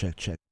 Check, check.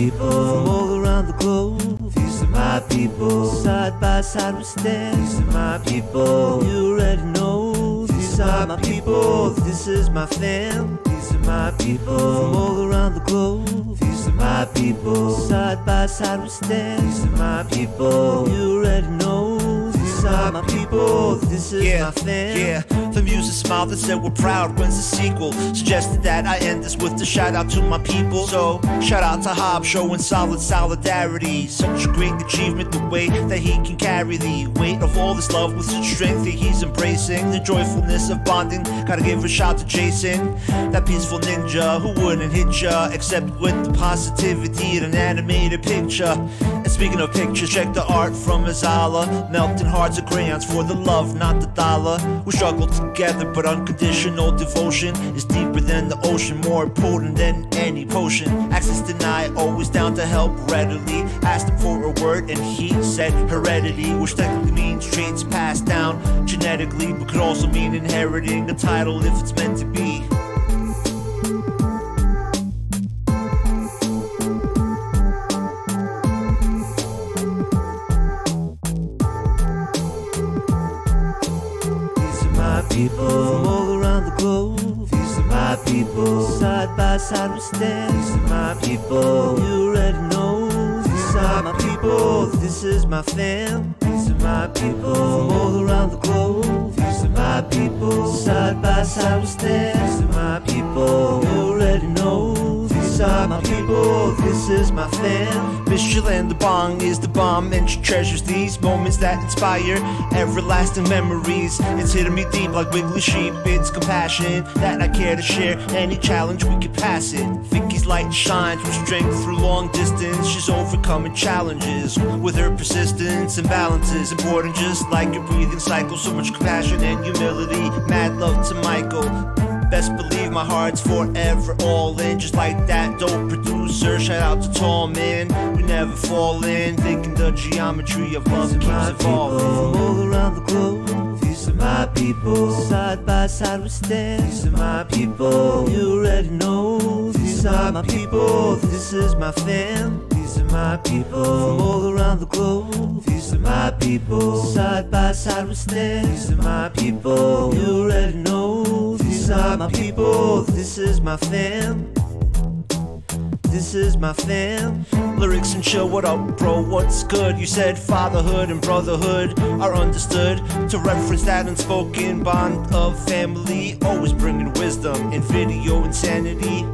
People from all around the globe. These are my people. Side by side we stand. These are my people. You already know. These are my people. This is my fam. These are my people from all around the globe. These are my people. Side by side we stand. These are my people. You already know. These are my people. This is yeah, my fam. Yeah, the music smiled and said we're proud. When's the sequel? Suggested that I end this with a shout out to my people. So, shout out to Hob showing solid solidarity. Such a great achievement, the way that he can carry the weight of all this love with such strength that he's embracing. The joyfulness of bonding. Gotta give a shout to Jason, that peaceful ninja who wouldn't hit ya except with the positivity in an animated picture. Speaking of pictures, check the art from Azala. Melting hearts of crayons for the love, not the dollar. We struggle together, but unconditional devotion is deeper than the ocean, more potent than any potion. Access denied, always down to help readily. Asked him for a word, and he said heredity, which technically means traits passed down genetically, but could also mean inheriting a title if it's meant to be. People from all around the globe. These are my people. Side by side we stand. These are my people. You already know. These are my people. This is my fam. These are my people from all around the globe. These are my people. Side by side we stand. These are my people. You already know. Are my people. This is my. Miss Jill the bong is the bomb, and she treasures these moments that inspire everlasting memories. It's hitting me deep like wiggly sheep. It's compassion that I care to share. Any challenge we can pass it. Vicky's light shines with strength through long distance. She's overcoming challenges with her persistence and balance is important, just like your breathing cycle. So much compassion and humility. Mad love to Michael. Best believe my heart's forever all in, just like that dope producer. Shout out to Tall Man, we never fall in. Thinking the geometry of love These are my keeps people from evolving. all around the globe. These are my people. Side by side we stand. These are my people. You already know. These are my people. This is my fam. These are my people from all around the globe. These are my people. Side by side we stand. These are my people. You already know. My people. This is my fam. This is my fam. Lyrics and chill, what up, bro? What's good? You said fatherhood and brotherhood are understood. To reference that unspoken bond of family, always bringing wisdom in video insanity.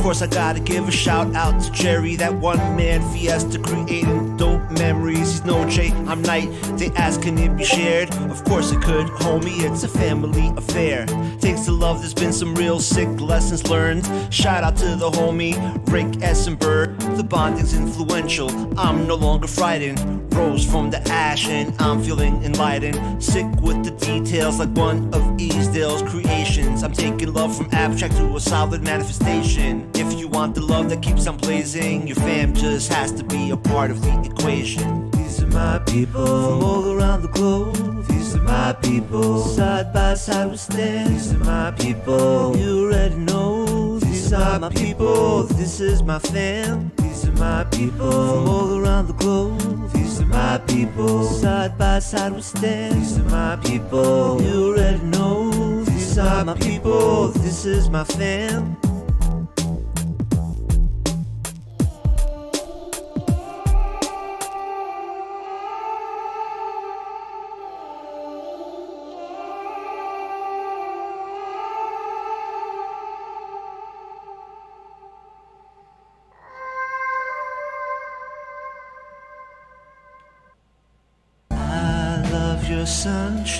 Of course, I gotta give a shout out to Jerry, that one man fiesta creating dope memories. He's no Jay, I'm Knight. They ask, can it be shared? Of course it could, homie, it's a family affair. Thanks to love, there's been some real sick lessons learned. Shout out to the homie, Rick Essenberg. The bonding's influential, I'm no longer frightened. Rose from the ash, and I'm feeling enlightened. Sick with the details, like one of Easdale's creations. I'm taking love from abstract to a solid manifestation. If you want the love that keeps on blazing, your fam just has to be a part of the equation. These are my people from all around the globe. These are my people. Side by side we stand. These are my people. You already know. These are my people. This is my fam. These are my people from all around the globe. These are my people. Side by side we stand. These are my people. You already know. These are my people. This is my fam.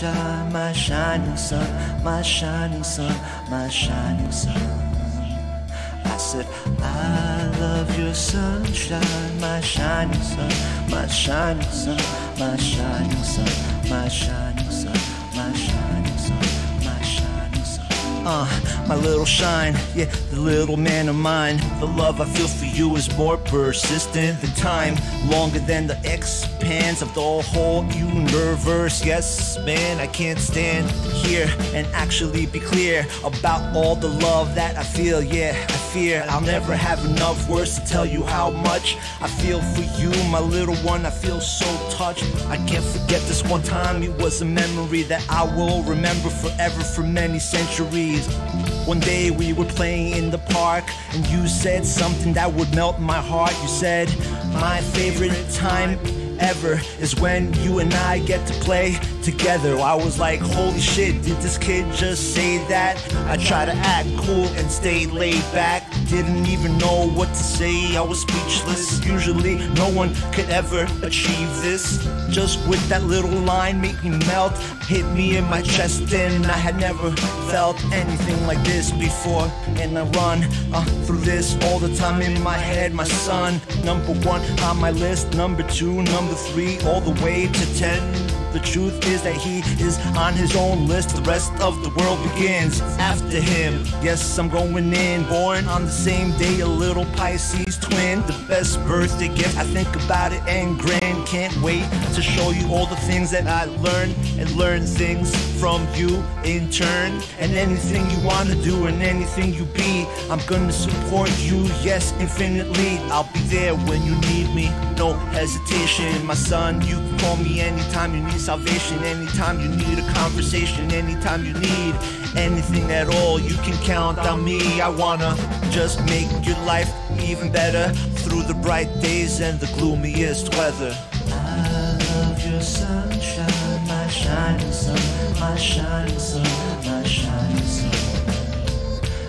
Sunshine, my shining sun, my shining sun, my shining sun. I said, I love your sunshine, my shining sun, my shining sun, my shining sun, my shining sun, my shining Uh, my little shine, yeah, the little man of mine. The love I feel for you is more persistent than time, longer than the expanse of the whole universe. Yes, man, I can't stand here and actually be clear about all the love that I feel. Yeah, I fear I'll never have enough words to tell you how much I feel for you, my little one. I feel so touched. I can't forget this one time. It was a memory that I will remember forever for many centuries. One day we were playing in the park, and you said something that would melt my heart. You said, My favorite time ever is when you and I get to play together. I was like, holy shit, did this kid just say that? I try to act cool and stay laid back. Didn't even know what to say, I was speechless. Usually, no one could ever achieve this. Just with that little line, make me melt, hit me in my chest, and I had never felt anything like this before. And I run uh, through this all the time in my head, my son. Number one on my list, number two, number three, all the way to ten. The truth is that he is on his own list. The rest of the world begins after him. Yes, I'm going in. Born on the same day, a little Pisces twin. The best birthday gift. I think about it and grin. Can't wait to show you all the things that I learned and learn things from you in turn. And anything you wanna do and anything you be, I'm gonna support you. Yes, infinitely. I'll be there when you need me. No hesitation, my son. You can call me anytime you need salvation, anytime you need a conversation, anytime you need anything at all. You can count on me. I wanna just make your life even better through the bright days and the gloomiest weather. I love your sunshine, my shining sun, my shining sun, my shining sun.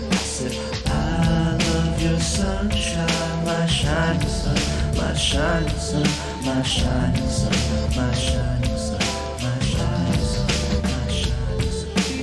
I said, I love your sunshine, my shining sun, my shining sun, my shining sun, my shining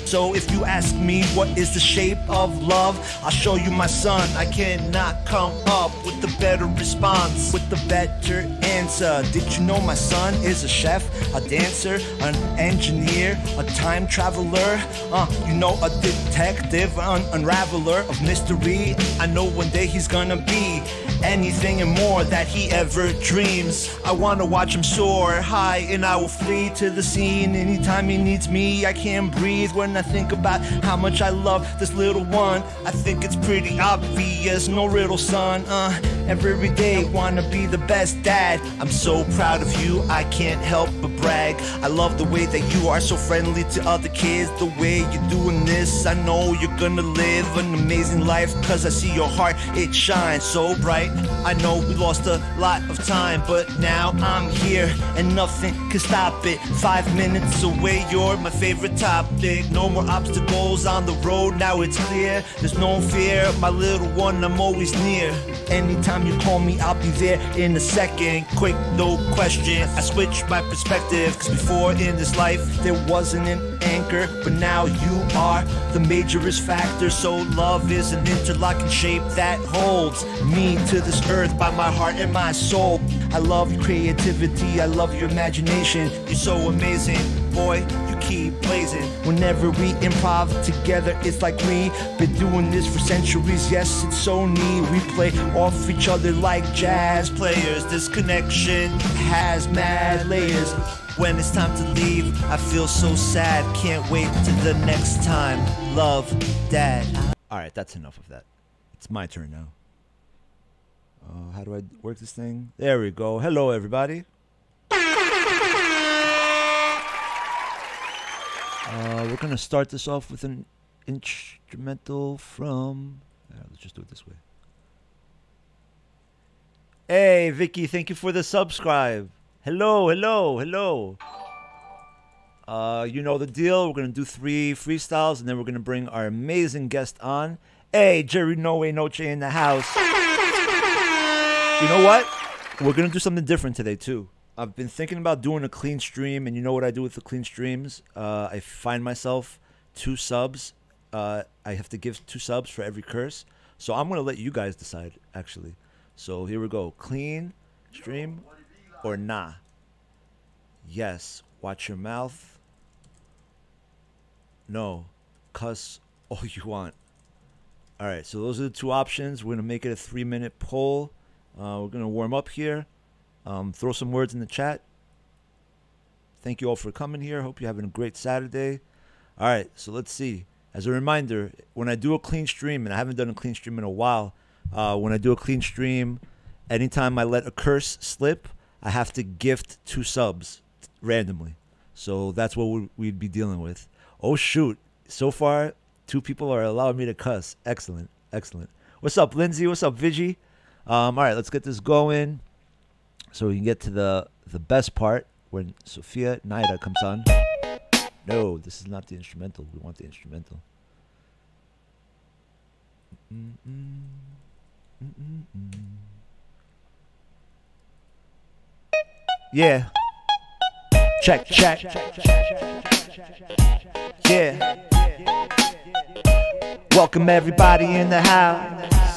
So if you ask me what is the shape of love, I'll show you my son. I cannot come up with the better response, with the better answer. Did you know my son is a chef, a dancer, an engineer, a time traveler? Uh, you know a detective, an unraveler of mystery. I know one day he's gonna be anything and more that he ever dreams. I wanna watch him soar high, and I will flee to the scene anytime he needs me. I can't breathe when I think about how much I love this little one. I think it's pretty obvious, no riddle, son. Uh, every day wanna be the best dad. I'm so proud of you, I can't help but brag. I love the way that you are so friendly to other kids, the way you're doing this. I know you're gonna live an amazing life, cause I see your heart, it shines so bright. I know we lost a lot of time, but now I'm here and nothing can stop it. Five minutes away, you're my favorite topic. No more obstacles on the road, now it's clear. There's no fear, my little one, I'm always near. Anytime you call me, I'll be there in a second. Quick, no question. I switched my perspective, cause before in this life there wasn't an anchor, but now you are the majorist factor. So love is an interlocking shape that holds me to this earth by my heart and my soul. I love your creativity, I love your imagination. You're so amazing, boy. You keep blazing. Whenever we improv together, it's like we been doing this for centuries. Yes, it's so neat. We play off each other like jazz players. This connection has mad layers. When it's time to leave, I feel so sad. Can't wait to the next time. Love, Dad. All right, that's enough of that. It's my turn now. Uh, how do I work this thing? There we go. Hello, everybody. Uh, we're gonna start this off with an instrumental from. Uh, let's just do it this way. Hey, Vicky, thank you for the subscribe. Hello, hello, hello. Uh, you know the deal. We're gonna do three freestyles, and then we're gonna bring our amazing guest on. Hey, Jerry No Way Noche in the house. You know what? We're gonna do something different today too. I've been thinking about doing a clean stream, and you know what I do with the clean streams? Uh, I find myself two subs. Uh, I have to give two subs for every curse. So I'm gonna let you guys decide, actually. So here we go. Clean stream or nah? Yes. Watch your mouth. No. Cuss all you want. All right. So those are the two options. We're gonna make it a three-minute poll. Uh, we're gonna warm up here. Um, throw some words in the chat. Thank you all for coming here. Hope you're having a great Saturday. All right, so let's see. As a reminder, when I do a clean stream, and I haven't done a clean stream in a while, uh, when I do a clean stream, anytime I let a curse slip, I have to gift two subs randomly. So that's what we'd be dealing with. Oh, shoot. So far, two people are allowing me to cuss. Excellent. Excellent. What's up, Lindsay? What's up, Vigi? Um, all right, let's get this going so we can get to the the best part when Sofia Nayda comes on. No, this is not the instrumental. We want the instrumental. Mm -mm. Mm yeah. Check, check. Yeah. Welcome everybody in the house.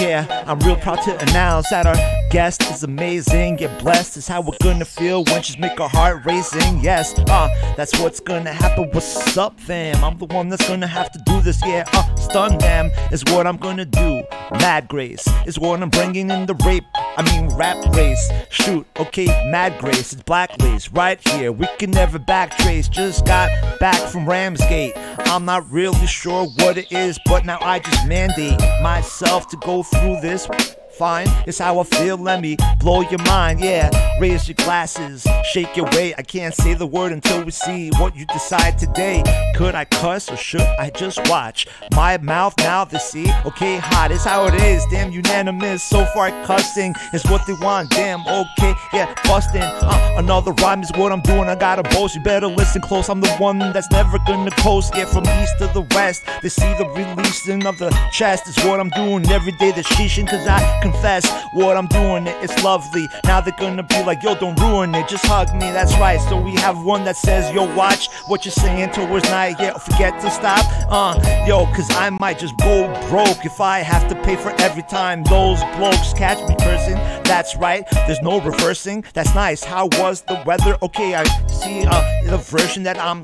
Yeah, I'm real proud to announce that our guest is amazing. Get blessed is how we're gonna feel when she's make our heart racing. Yes, uh, that's what's gonna happen. What's up, fam? I'm the one that's gonna have to do this. Yeah, uh, stun them is what I'm gonna do. Mad Grace is what I'm bringing in the rape. I mean, rap race. Shoot, okay, Mad Grace, it's Black Lace right here. We can never backtrace. Just got back from Ramsgate. I'm not really sure what it is, but now I just mandate myself to go through this fine. It's how I feel, let me blow your mind. Yeah, raise your glasses, shake your weight. I can't say the word until we see what you decide today. Could I cuss or should I just watch my mouth now to see? Okay, hot is how it is. Damn, unanimous. So far, cussing is what they want. Damn, okay, yeah, busting. Uh, another rhyme is what I'm doing. I gotta boast. You better listen close. I'm the one that's never gonna coast. Yeah, from east to the west, they see the releasing of the chest is what I'm doing every day. The sheeshing, cause I confess what I'm doing. It, it's lovely. Now they're gonna be like, yo, don't ruin it. Just hug me. That's right. So we have one that says, yo, watch what you're saying towards night. Yeah, forget to stop. Uh, yo, cause I might just go broke if I have to pay for every time those blokes catch me cursing. That's right. There's no reversing. That's nice. How was the weather? Okay, I see uh, the version that I'm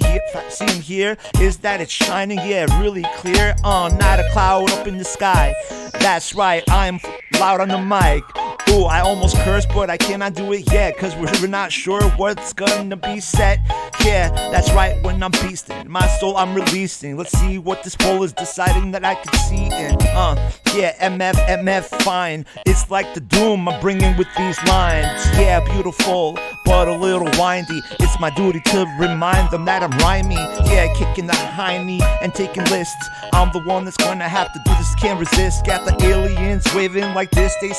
seeing here is that it's shining. Yeah, really clear. Uh, not a cloud up in the sky. That's right. I'm on the mic. Ooh, I almost cursed, but I cannot do it yet, cause we're not sure what's gonna be set. Yeah, that's right, when I'm beasting, my soul I'm releasing. Let's see what this poll is deciding that I can see in. Uh, yeah, MF, MF, fine. It's like the doom I'm bringing with these lines. Yeah, beautiful, but a little windy. It's my duty to remind them that I'm rhyming. Yeah, kicking the high knee and taking lists. I'm the one that's gonna have to do this, can't resist. Got the aliens waving like this, they.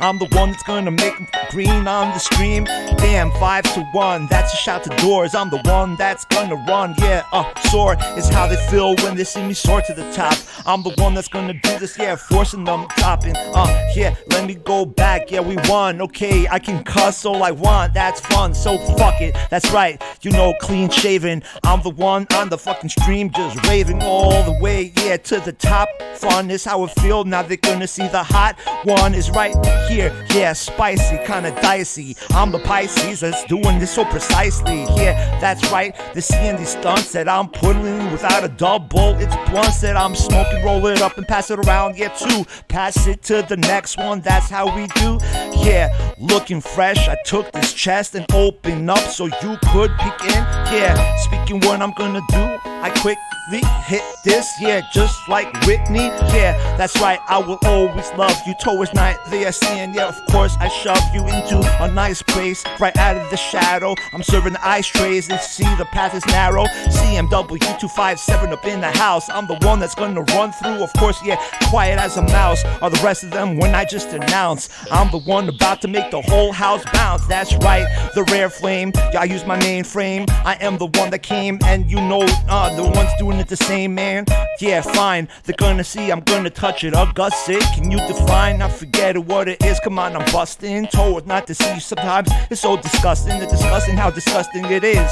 I'm the one that's gonna make green on the stream. Damn, five to one, that's a shout to doors. I'm the one that's gonna run, yeah, uh, soar is how they feel when they see me soar to the top. I'm the one that's gonna do this, yeah, forcing them topping. Uh, yeah, let me go back, yeah, we won. Okay, I can cuss all I want, that's fun, so fuck it. That's right, you know, clean shaven. I'm the one on the fucking stream, just raving all the way, yeah, to the top. Fun is how it feel. Now they're gonna see the hot one is right here. Yeah, spicy, kinda dicey. I'm the Pisces that's doing this so precisely. Yeah, that's right. The seeing these stunts that I'm pulling without a double. It's blunts that I'm smoking, roll it up and pass it around. Yeah, two, pass it to the next one. That's how we do. Yeah, looking fresh. I took this chest and opened up so you could peek in. Yeah, speaking what I'm gonna do. I quickly hit this, yeah, just like Whitney. Yeah, that's right, I will always love you towards night there, seeing, yeah, of course, I shove you into a nice place right out of the shadow. I'm serving ice trays and see the path is narrow. CMW 257 up in the house. I'm the one that's gonna run through, of course, yeah, quiet as a mouse. Are the rest of them when I just announce I'm the one about to make the whole house bounce? That's right, the rare flame. Yeah, I use my mainframe. I am the one that came, and you know, uh, the ones doing it the same, man. Yeah, fine. They're gonna see I'm gonna touch it or guss it. Can you define? I forget what it is. Come on, I'm busting. Told not to see you sometimes. It's so disgusting. It's disgusting how disgusting it is.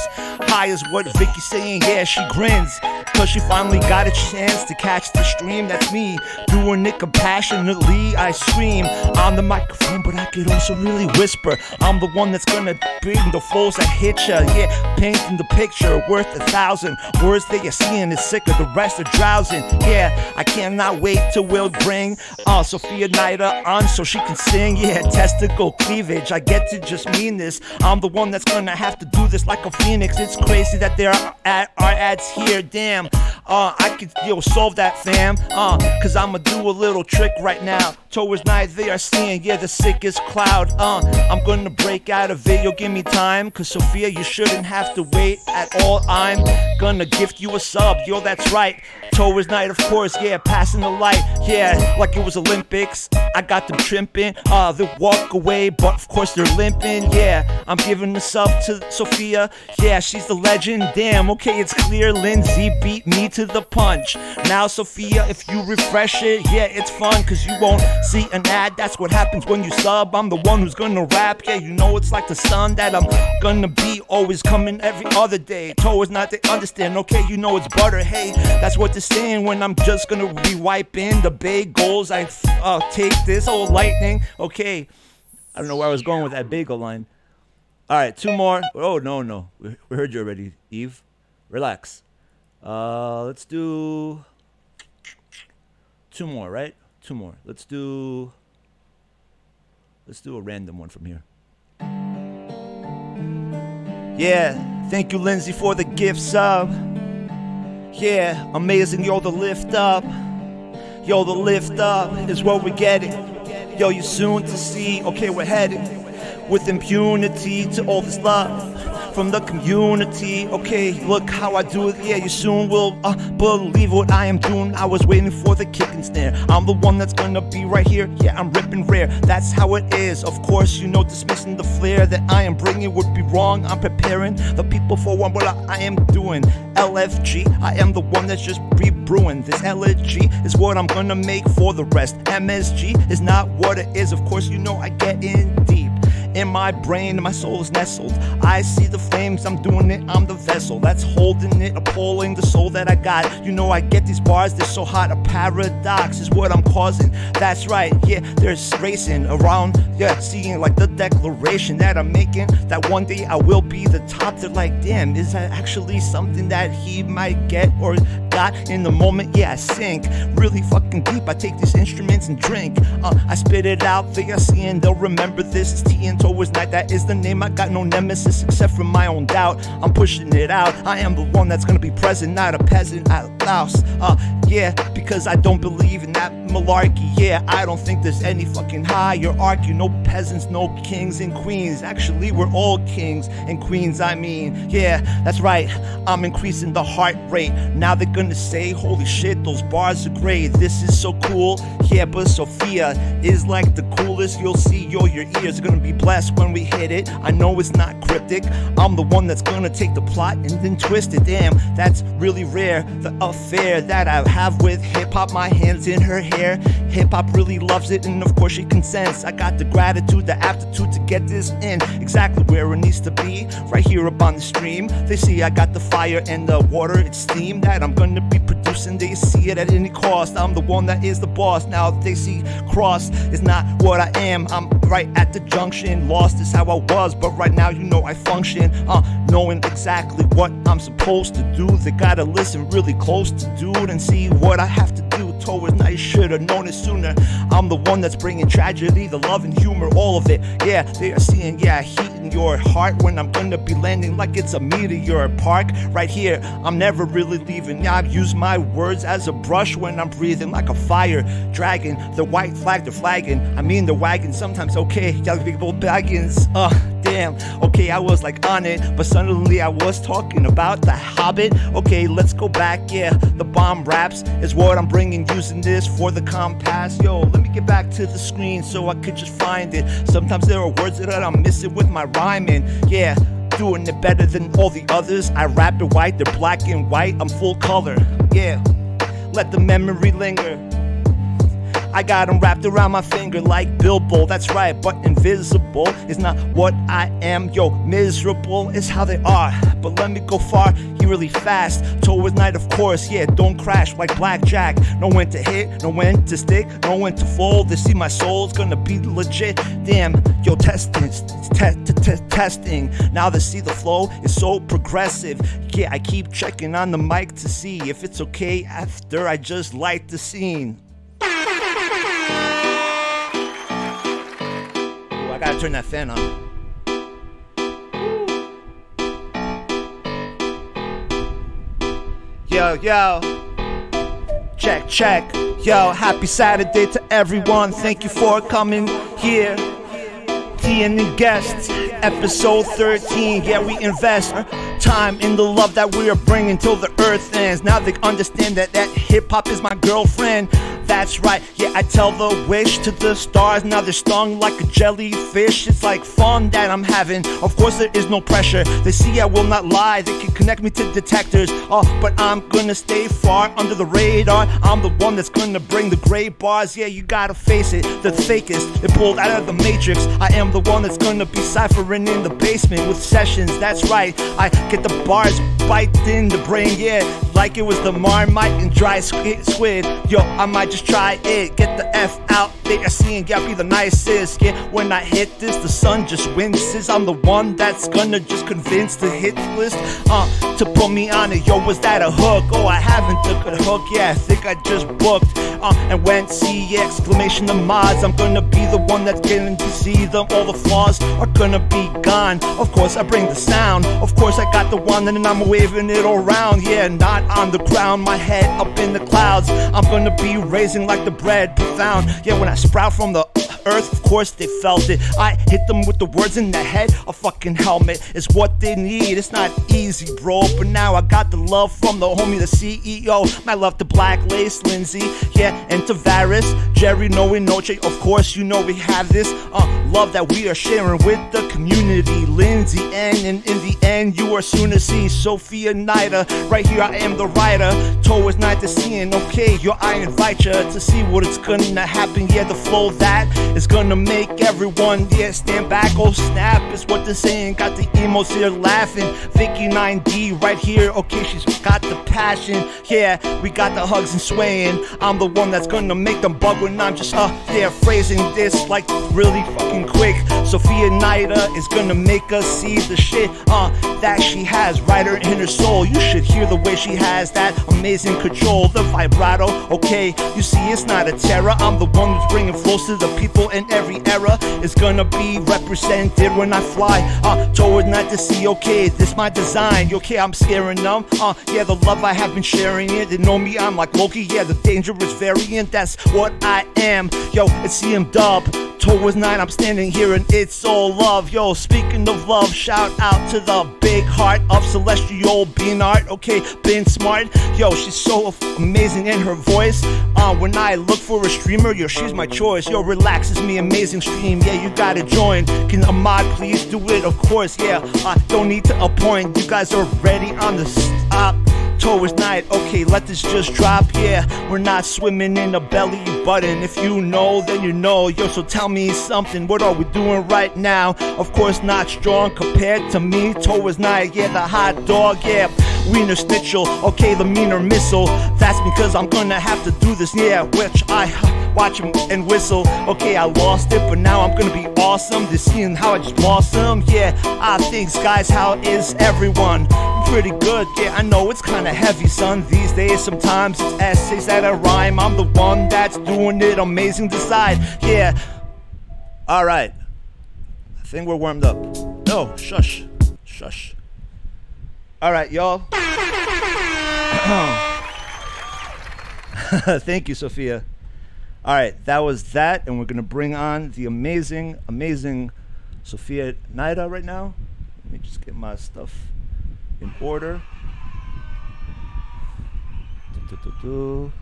High is what Vicky's saying. Yeah, she grins. Cause she finally got a chance to catch the stream. That's me doing it compassionately. I scream on the microphone, but I could also really whisper. I'm the one that's gonna bring the flows that hit ya. Yeah, painting the picture worth a thousand words that you're seeing is sicker. The rest are drowsing. Yeah, I cannot wait till we'll bring uh, Sofia Nayda on so she can sing. Yeah, testicle cleavage. I get to just mean this. I'm the one that's gonna have to do this like a phoenix. It's crazy that there are, ad- are ads here. Damn. Uh, I could yo solve that fam. Uh, cause I'ma do a little trick right now. Towards night they are seeing, yeah, the sickest cloud. Uh, I'm gonna break out of it. Yo, give me time. Cause Sofia, you shouldn't have to wait at all. I'm gonna gift you a sub. Yo, that's right. Towards night, of course, yeah, passing the light. Yeah, like it was Olympics. I got them trimping. Uh, they walk away, but of course they're limping. Yeah, I'm giving the sub to Sofia. Yeah, she's the legend. Damn, okay, it's clear. Lindsay beat me to the punch. Now, Sofia, if you refresh it, yeah, it's fun, cause you won't see an ad. That's what happens when you sub. I'm the one who's gonna rap. Yeah, you know it's like the sun that I'm gonna be always coming every other day. Towards not to understand, okay, you know it's butter. Hey, that's what they're saying when I'm just gonna be wiping the big goals. I uh, take this old lightning. Okay, I don't know where I was going with that bagel line. All right, two more. Oh no, no, we, we heard you already, Eve. Relax. Uh, let's do two more, right? Two more. Let's do. Let's do a random one from here. Yeah, thank you, Lindsay, for the gift sub. Yeah, amazing, yo, the lift up. Yo, the lift up is what we're getting. Yo, you soon to see, okay, we're heading with impunity to all this love from the community. Okay, look how I do it. Yeah, you soon will uh, believe what I am doing. I was waiting for the kick and snare. I'm the one that's gonna be right here. Yeah, I'm ripping rare. That's how it is. Of course, you know, dismissing the flair that I am bringing would be wrong. I'm preparing the people for what I am doing. LFG, I am the one that's just re-brewing. This LFG is what I'm gonna make for the rest. MSG is not what it is. Of course, you know I get in deep. In my brain, my soul is nestled. I see the flames, I'm doing it, I'm the vessel that's holding it, appalling the soul that I got. You know, I get these bars, they're so hot, a paradox is what I'm causing. That's right, yeah, there's racing around, yeah, seeing like the declaration that I'm making that one day I will be the top. They're like, damn, is that actually something that he might get or got in the moment? Yeah, I sink really fucking deep. I take these instruments and drink. Uh, I spit it out, they are seeing, they'll remember this. It's T and Towards Night, that is the name. I got no nemesis except for my own doubt. I'm pushing it out. I am the one that's gonna be present, not a peasant at louse. Uh, yeah, because I don't believe in that malarkey. Yeah, I don't think there's any fucking hierarchy. No peasants, no kings and queens. Actually, we're all kings and queens, I mean. Yeah, that's right. I'm increasing the heart rate. Now they're gonna say, holy shit, those bars are great. This is so cool. Yeah, but Sofia is like the coolest you'll see. Yo, your ears are gonna be blessed when we hit it. I know it's not cryptic. I'm the one that's gonna take the plot and then twist it. Damn, that's really rare. The affair that I have with hip hop, my hands in her hair. Hip hop really loves it, and of course she consents. I got the gratitude, the aptitude to get this in exactly where it needs to be. Right here up on the stream. They see I got the fire and the water, it's steam that I'm gonna be producing. They see it at any cost. I'm the one that is the boss. Now they see cross is not what I am. I'm right at the junction. Lost is how I was, but right now you know I function. Uh, knowing exactly what I'm supposed to do. They gotta listen really close to dude and see what I have to do. Towards night, should've known it sooner. I'm the one that's bringing tragedy, the love and humor, all of it. Yeah, they are seeing, yeah, heat your heart when I'm gonna be landing like it's a meteor park. Right here, I'm never really leaving. I've used my words as a brush when I'm breathing like a fire dragon. The white flag, they're flagging. I mean, the wagon sometimes okay. Young people baggins. Uh, damn. Okay, I was like on it, but suddenly I was talking about the Hobbit. Okay, let's go back. Yeah, the bomb raps is what I'm bringing. Using this for the compass. Yo, let me get back to the screen so I could just find it. Sometimes there are words that I'm missing with my rhyming. Yeah. Doing it better than all the others. I rap it white, they're black and white. I'm full color. Yeah. let the memory linger. I got them wrapped around my finger like Bilbo, that's right, but invisible is not what I am. Yo, miserable is how they are, but let me go far, he really fast. Towards night, of course, yeah, don't crash like blackjack. Know when to hit, know when to stick, know when to fold. They see my soul's gonna be legit. Damn, yo, testing, te- te- te- testing. Now they see the flow is so progressive. Yeah, I keep checking on the mic to see if it's okay after I just light the scene. I gotta turn that fan on. Yo, yo. Check, check. Yo, happy Saturday to everyone. Thank you for coming here. TN guests, episode 13. Yeah, we invest time in the love that we are bringing till the earth ends. Now they understand that that hip hop is my girlfriend. That's right, yeah, I tell the wish to the stars. Now they're stung like a jellyfish. It's like fun that I'm having. Of course, there is no pressure. They see I will not lie. They can connect me to detectors. Oh, but I'm gonna stay far under the radar. I'm the one that's gonna bring the gray bars. Yeah, you gotta face it. The fakest, it pulled out of the matrix. I am the one that's gonna be ciphering in the basement with sessions. That's right, I get the bars bite in the brain. Yeah, like it was the marmite and dry squid. Yo, I might just try it. Get the F out there, seeing yeah, be the nicest. Yeah, when I hit this, the sun just winces. I'm the one that's gonna just convince the hit list uh, to put me on it. Yo, was that a hook? Oh, I haven't took a hook. Yeah, I think I just booked uh, and went see exclamation the mods. I'm gonna be the one that's getting to see them. All the flaws are gonna be gone. Of course, I bring the sound. Of course, I got the one and I'm waving it around. Yeah, not on the ground, my head up in the clouds. I'm gonna be raising like the bread profound. Yeah, when I sprout from the earth, of course they felt it. I hit them with the words in the head. A fucking helmet is what they need. It's not easy, bro. But now I got the love from the homie, the CEO. My love to Black Lace, Lindsay, yeah, and Tavares, Jerry, Noe, Noche. Of course, you know we have this uh, love that we are sharing with the community. Lindsay, and, and in the end, you are soon to see Sofia Nayda. Right here, I am the writer. Towards night to seeing, okay, yo, I invite you to see what it's gonna happen. Yeah, the flow that is gonna make everyone, yeah, stand back. Oh, snap, is what they're saying. Got the emos here laughing. Vicky 9D right here, okay, she's got the passion. Yeah, we got the hugs and swaying. I'm the one that's gonna make them bug when I'm just uh there phrasing this like really fucking quick. Sofia Nayda is gonna make us see the shit uh that she has right in her soul. You should hear the way she has that amazing control, the vibrato. Okay, you see, it's not a terror. I'm the one who's bringing flows to the people in every era. It's gonna be represented when I fly uh toward night to see. Okay, this my design. Okay, I'm scaring them. Uh, yeah, the love I have been sharing it. They know me, I'm like Loki. Yeah, the dangerous variant. That's what I am. Yo, it's CM Dub. Towards night, I'm standing here and it's all love. Yo, speaking of love, shout out to the big heart of Celestial Bean Art. Okay, been smart. Yo, she's so amazing in her voice. When I look for a streamer, yo, she's my choice. Yo, relax, relaxes me, amazing stream. Yeah, you gotta join. Can Ahmad please do it? Of course, yeah. I don't need to appoint. You guys are ready on the stop towards night. Okay, let this just drop. Yeah, we're not swimming in a belly button. If you know, then you know. Yo, so tell me something. What are we doing right now? Of course, not strong compared to me. Towards night, yeah, the hot dog, yeah. Wiener Schnitzel, okay, the meaner missile. That's because I'm gonna have to do this, yeah. Which I watch him and whistle. Okay, I lost it, but now I'm gonna be awesome. Just seeing how I just blossom, yeah. I think, guys, how is everyone? pretty good. Yeah, I know it's kinda heavy, son. These days, sometimes it's essays that I rhyme. I'm the one that's doing it. Amazing to side. Yeah. All right. I think we're warmed up. No, shush, shush. All right, y'all. Thank you, Sofia. All right, that was that, and we're gonna bring on the amazing, amazing Sofia Nayda right now. Let me just get my stuff in order. Du, du, du,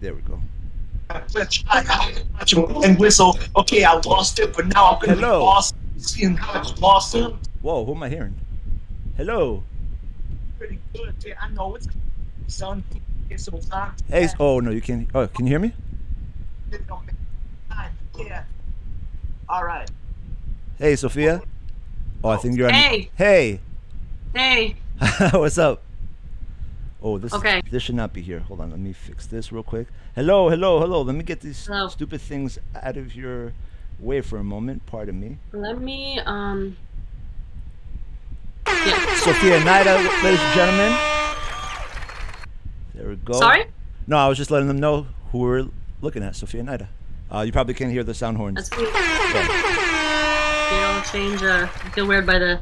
there we go. And whistle. Okay, I lost it, but now I'm gonna Hello. be lost. Seeing how I lost it. Whoa, who am I hearing? Hello. pretty good. Yeah, I know it's son. It's so fun. Hey, oh no, you can't. Oh, can you hear me? Yeah. All right. Hey, Sofia. Oh, I think you're. on- Hey. Hey. What's up? Oh, this Okay. this should not be here. Hold on, let me fix this real quick. Hello, hello, hello. Let me get these Hello. stupid things out of your way for a moment. Pardon me. let me um. Yeah. Sofia Nayda, ladies and gentlemen. There we go. Sorry. No, I was just letting them know who we're looking at. Sofia Nayda. Uh, you probably can't hear the sound horns. That's me. Yeah. You know, change. Uh, I feel weird by the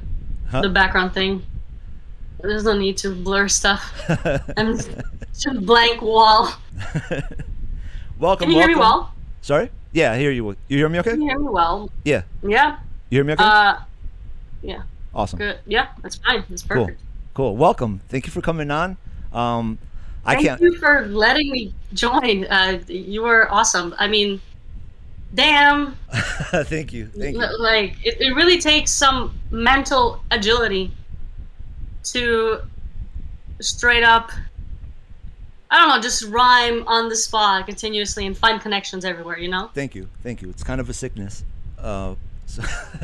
Huh? the background thing. There's no need to blur stuff. I'm just a blank wall. welcome. Can you hear me well? Sorry. Yeah, I hear you. You hear me okay? Can you hear me well? Yeah. Yeah. You hear me okay? Uh, yeah. awesome. Good. Yeah, that's fine. That's perfect. Cool. Cool. Welcome. Thank you for coming on. Um, I Thank can't. Thank you for letting me join. Uh, you were awesome. I mean, damn. Thank you. Thank you. Like it, it really takes some mental agility to straight up I don't know, just rhyme on the spot continuously and find connections everywhere, you know? Thank you. Thank you. It's kind of a sickness. Uh, so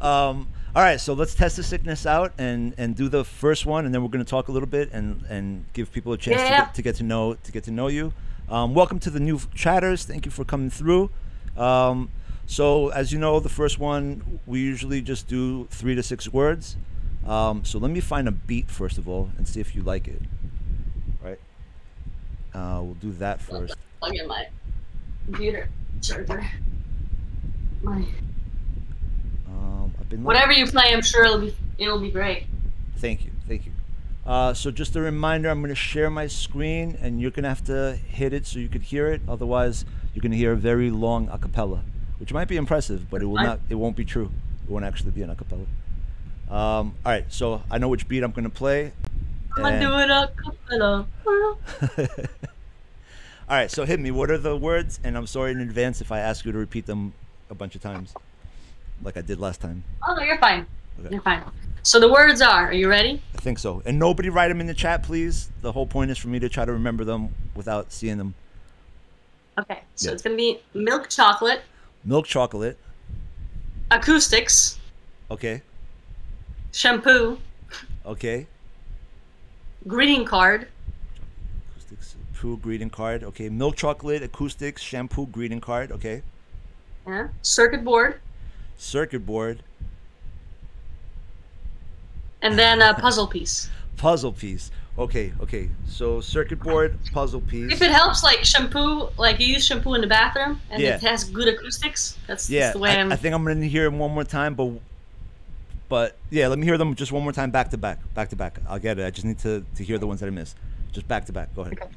um, all right. So let's test the sickness out and and do the first one, and then we're going to talk a little bit and and give people a chance to, Yeah. get, to get to know to get to know you. Um, welcome to the new chatters. Thank you for coming through. Um, so as you know, the first one we usually just do three to six words. Um, so let me find a beat first of all and see if you like it. Right. Uh, we'll do that first. Plug in my computer charger. My Um, I've been whatever you play, I'm sure it'll be it'll be great. Thank you, thank you. Uh, so just a reminder, I'm going to share my screen, and you're going to have to hit it so you could hear it. Otherwise, you're going to hear a very long acapella, which might be impressive, but it will not. It won't be true. It won't actually be an acapella. Um, all right, so I know which beat I'm going to play. I'm gonna and- do it a cappella. all right, so hit me. What are the words? And I'm sorry in advance if I ask you to repeat them a bunch of times, like I did last time. Oh no, you're fine. Okay. You're fine. So the words are, are you ready? I think so. And nobody write them in the chat, please. The whole point is for me to try to remember them without seeing them. Okay. So Yeah. it's gonna be milk chocolate, Milk chocolate. acoustics, Okay. Shampoo, Okay. greeting card, Acoustics. True greeting card. Okay. Milk chocolate, acoustics, shampoo, greeting card. Okay. yeah, circuit board, Circuit board, and then a puzzle piece. puzzle piece. Okay. Okay. So circuit board, puzzle piece. If it helps, like shampoo, like you use shampoo in the bathroom and Yeah. it has good acoustics. That's, yeah. that's the way I, I'm. I think I'm gonna hear them one more time, but but yeah, let me hear them just one more time, back to back, back to back. I'll get it. I just need to to hear the ones that I missed. Just back to back. Go ahead. Okay.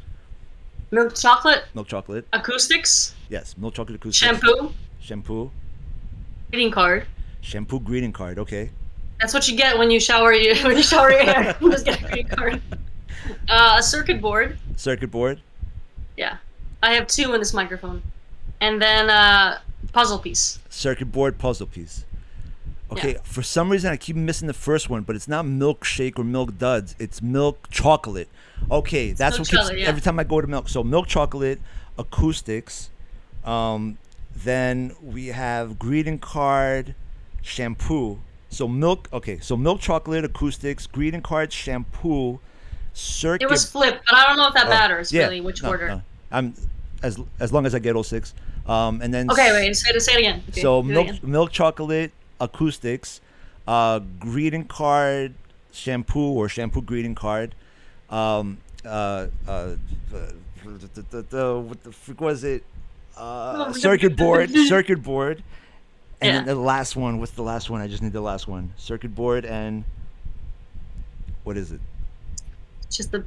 Milk chocolate, Milk chocolate. acoustics, Yes. Milk chocolate acoustics. shampoo, Shampoo. greeting card. Shampoo greeting card. Okay. That's what you get when you shower you when you shower your hair. You just get a greeting card. Uh, a circuit board. Circuit board. Yeah, I have two in this microphone, and then uh, puzzle piece. circuit board puzzle piece. Okay, Yeah. for some reason I keep missing the first one, but it's not milkshake or milk duds. It's milk chocolate. Okay, that's what keeps yeah. every time I go to milk. So milk chocolate, acoustics. Um, then we have greeting card, shampoo. So milk. Okay, so milk chocolate, acoustics, greeting card, shampoo, circuit. It was flipped, but I don't know if that oh, matters yeah, really which no, order. no. I'm as as long as I get all six. Um, and then Okay, wait, say it, say it again. Okay, so milk again. milk chocolate acoustics, uh, greeting card shampoo or shampoo greeting card, um, uh, uh, the, the, the, the, what the frick was it? Uh, circuit board, circuit board, and Yeah. then the last one. What's the last one? I just need the last one. Circuit board and what is it? Just the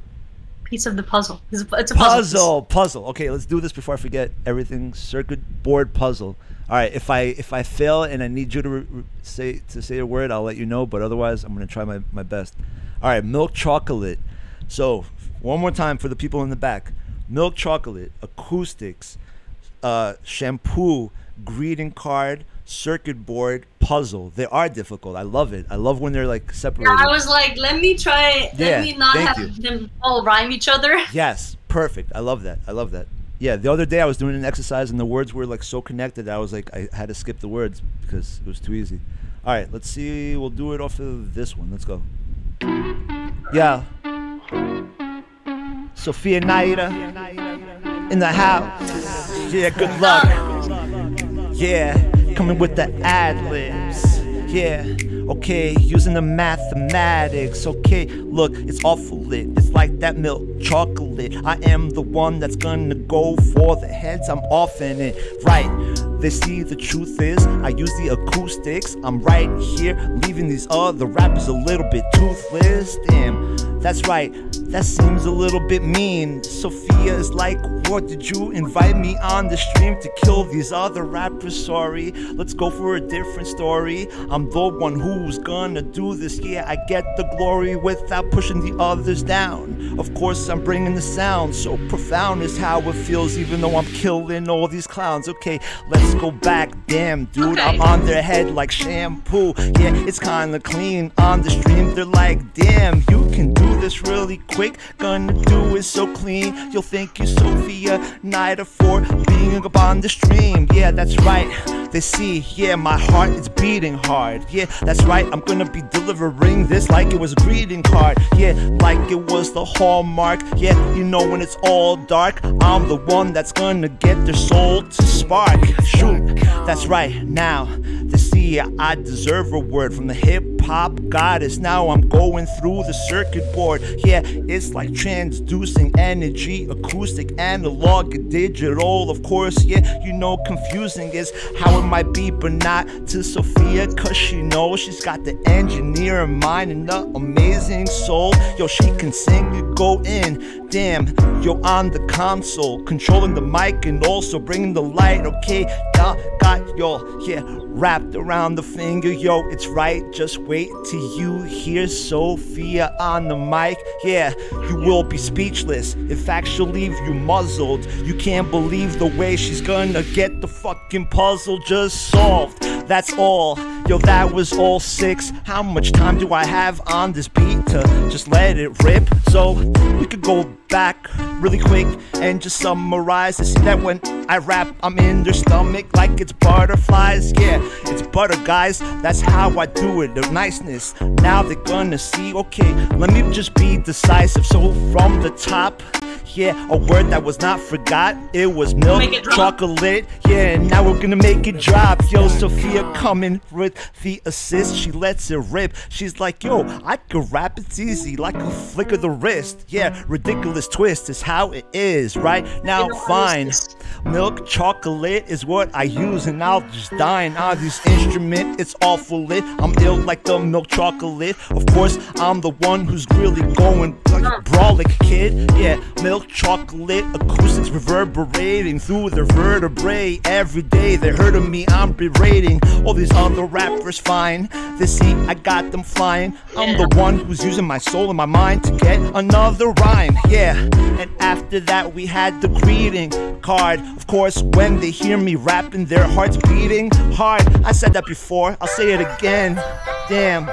piece of the puzzle. It's a, it's a puzzle. puzzle puzzle. Okay let's do this before i forget everything. Circuit board puzzle. All right if i if i fail and i need you to re- say to say a word i'll let you know but otherwise i'm to try my, my best. All right milk chocolate. So one more time for the people in the back. Milk chocolate acoustics uh, shampoo, greeting card, circuit board, puzzle. They are difficult. I love it. I love when they're like separated. I was like, let me try. Yeah, let me not have you. them all rhyme each other. Yes, perfect. I love that. I love that. Yeah, the other day I was doing an exercise and the words were like so connected. that I was like, I had to skip the words because it was too easy. All right, let's see. We'll do it off of this one. Let's go. Yeah. Sofia Nayda in the house. Yeah, good luck. Oh. Yeah, coming with the ad libs. Yeah, okay, using the mathematics. Okay, look, it's awful lit. It's like that milk chocolate. I am the one that's gonna go for the heads. I'm off in it. Right. They see the truth is, I use the acoustics. I'm right here, leaving these other rappers a little bit toothless. Damn, that's right, that seems a little bit mean. Sofia is like, What did you invite me on the stream to kill these other rappers? Sorry, let's go for a different story. I'm the one who's gonna do this. Yeah, I get the glory without pushing the others down. Of course, I'm bringing the sound, so profound is how it feels, even though I'm killing all these clowns. Okay, let's go back. Damn, dude, I'm on their head like shampoo. Yeah, it's kinda clean on the stream. They're like, damn, you can do this really quick. Gonna do it so clean. You'll thank you, Sofia Nayda, for being up on the stream. Yeah, that's right. They see, yeah, my heart is beating hard. Yeah, that's right. I'm gonna be delivering this like it was a greeting card. Yeah, like it was the hallmark. Yeah, you know when it's all dark, I'm the one that's gonna get their soul to spark. Shoot, that's right. Now, they see I deserve a word from the hip hop goddess. Now I'm going through the circuit board. Yeah, it's like transducing energy, acoustic, analog, digital. Of course, yeah, you know, confusing is how it might be, but not to Sofia, cause she knows she's got the engineer in mind and the amazing soul. Yo, she can sing, you go in. Damn, yo, on the console, controlling the mic and also bringing the light. Okay, y'all got yo, yeah, wrapped around the finger. Yo, it's right, just wait till you hear Sofia on the mic. Yeah, you will be speechless. In fact, she'll leave you muzzled. You can't believe the way she's gonna get the fucking puzzle just solved. That's all. Yo, that was all six. How much time do I have on this beat to just let it rip? So we could go back really quick and just summarize. I see that when I rap, I'm in their stomach like it's butterflies. Yeah, it's butter, guys. That's how I do it. The niceness. Now they're gonna see. Okay, let me just be decisive. So from the top. Yeah, a word that was not forgot. It was milk, it chocolate. Yeah, and now we're gonna make it drop. Yo, Sofia coming with the assist. She lets it rip. She's like, yo, I could rap. It's easy, like a flick of the wrist. Yeah, ridiculous twist is how it is, right? Now, fine. Milk chocolate is what I use, and I'll just dine on this instrument. It's awful lit. I'm ill like the milk chocolate. Of course, I'm the one who's really going like brolic kid. Yeah, milk chocolate acoustics reverberating through their vertebrae every day. They heard of me, I'm berating all these other rappers. Fine, they see I got them flying. I'm the one who's using my soul and my mind to get another rhyme. Yeah, and after that we had the greeting card. Of course, when they hear me rapping, their hearts beating hard. I said that before, I'll say it again. Damn.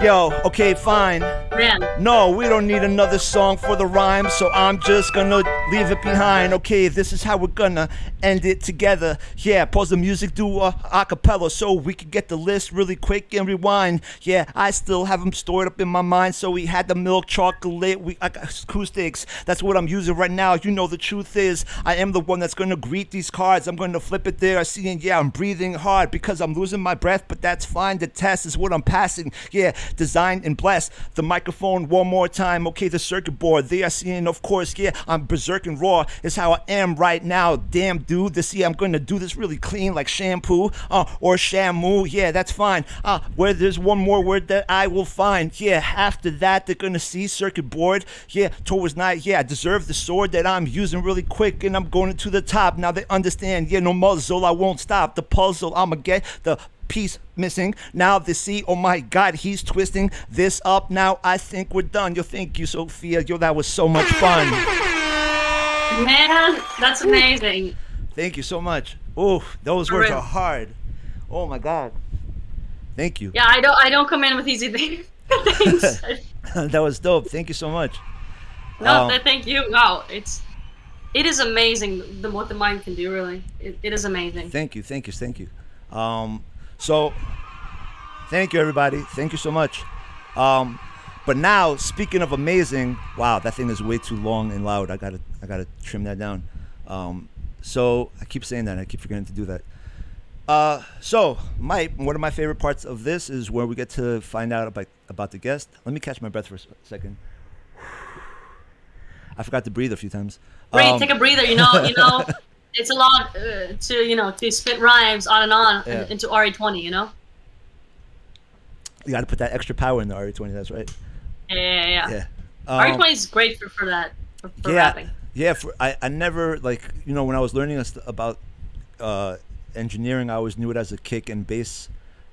Yo, okay, fine. Man, No, we don't need another song for the rhyme, so I'm just gonna leave it behind. Okay, this is how we're gonna end it together. Yeah, pause the music, do a acapella so we could get the list really quick and rewind. Yeah, I still have them stored up in my mind, so we had the milk chocolate, we I got acoustics. That's what I'm using right now. You know the truth is, I am the one that's gonna greet these cards. I'm gonna flip it there. I see, and yeah, I'm breathing hard because I'm losing my breath, but that's fine. The test is what I'm passing. Yeah, designed and blessed. The microphone one more time. Okay, the circuit board. They are seeing, of course, yeah, I'm berserk and raw. It's how I am right now. Damn, dude. This yeah, I'm gonna do this really clean like shampoo, uh, or shamu. Yeah, that's fine. Uh, where there's one more word that I will find. Yeah, after that they're gonna see circuit board. Yeah, towards night. Yeah, I deserve the sword that I'm using really quick, and I'm going to the top. Now they understand. Yeah, no muzzle. I won't stop the puzzle. I'ma get the piece missing. Now the see, oh my god, he's twisting this up. Now I think we're done. Yo, thank you, Sofia. Yo, that was so much fun. man, that's amazing. Thank you so much. Oh, those words are hard. Oh my god. Thank you. Yeah, I don't I don't come in with easy things. That was dope. Thank you so much. no, Um, thank you. Wow, it's it is amazing the what the mind can do. Really, it, it is amazing. Thank you, thank you, thank you. Um, so, thank you, everybody. Thank you so much. Um, but now, speaking of amazing, wow, that thing is way too long and loud. I gotta, I gotta trim that down. Um, so I keep saying that. I keep forgetting to do that. Uh, so my one of my favorite parts of this is where we get to find out about about the guest. Let me catch my breath for a second. I forgot to breathe a few times. Breathe, Um, take a breather. You know, you know, it's a lot uh, to you know to spit rhymes on and on Yeah. into RE20. You know. You got to put that extra power in the RE20. That's right. Yeah, yeah, yeah. Yeah. RE20 Um, is great for, for that for, for yeah, rapping. yeah. For I, I never like you know when I was learning us- about uh, engineering, I always knew it as a kick and bass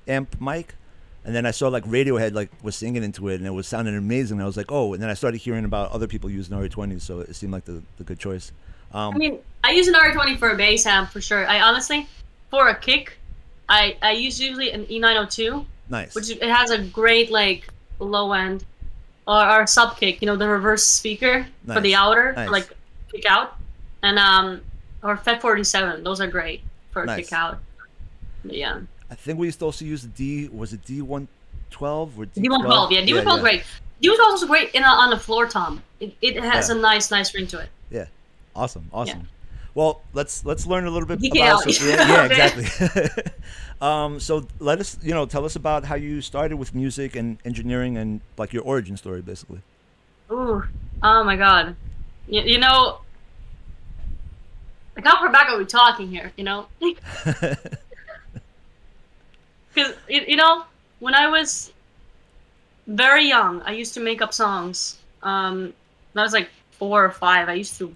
amp mic, and then I saw like Radiohead like was singing into it, and it was sounding amazing. I was like, oh, and then I started hearing about other people using RE20, so it seemed like the, the good choice. Um, I mean, I use an RE20 for a bass amp for sure. I honestly, for a kick, I I use usually an E E902. nice. which it has a great like low end or, or sub kick you know the reverse speaker for the outer Nice. like kick out and um or fet 47 those are great for a Nice. kick out yeah I think we used to also use the D. Was it D112 or D12? d112 yeah d112 great d112 is also great in a, on the floor tom it, it has Yeah. a nice nice ring to it Yeah, awesome, awesome. Well, let's let's learn a little bit Geek about. out. so- yeah, yeah, exactly. um, so let us, you know, tell us about how you started with music and engineering and like your origin story, basically. Ooh, oh my god you, you know like how far back are we talking here you know Because you, you know, when I was very young, I used to make up songs. Um, when I was like four or five. I used to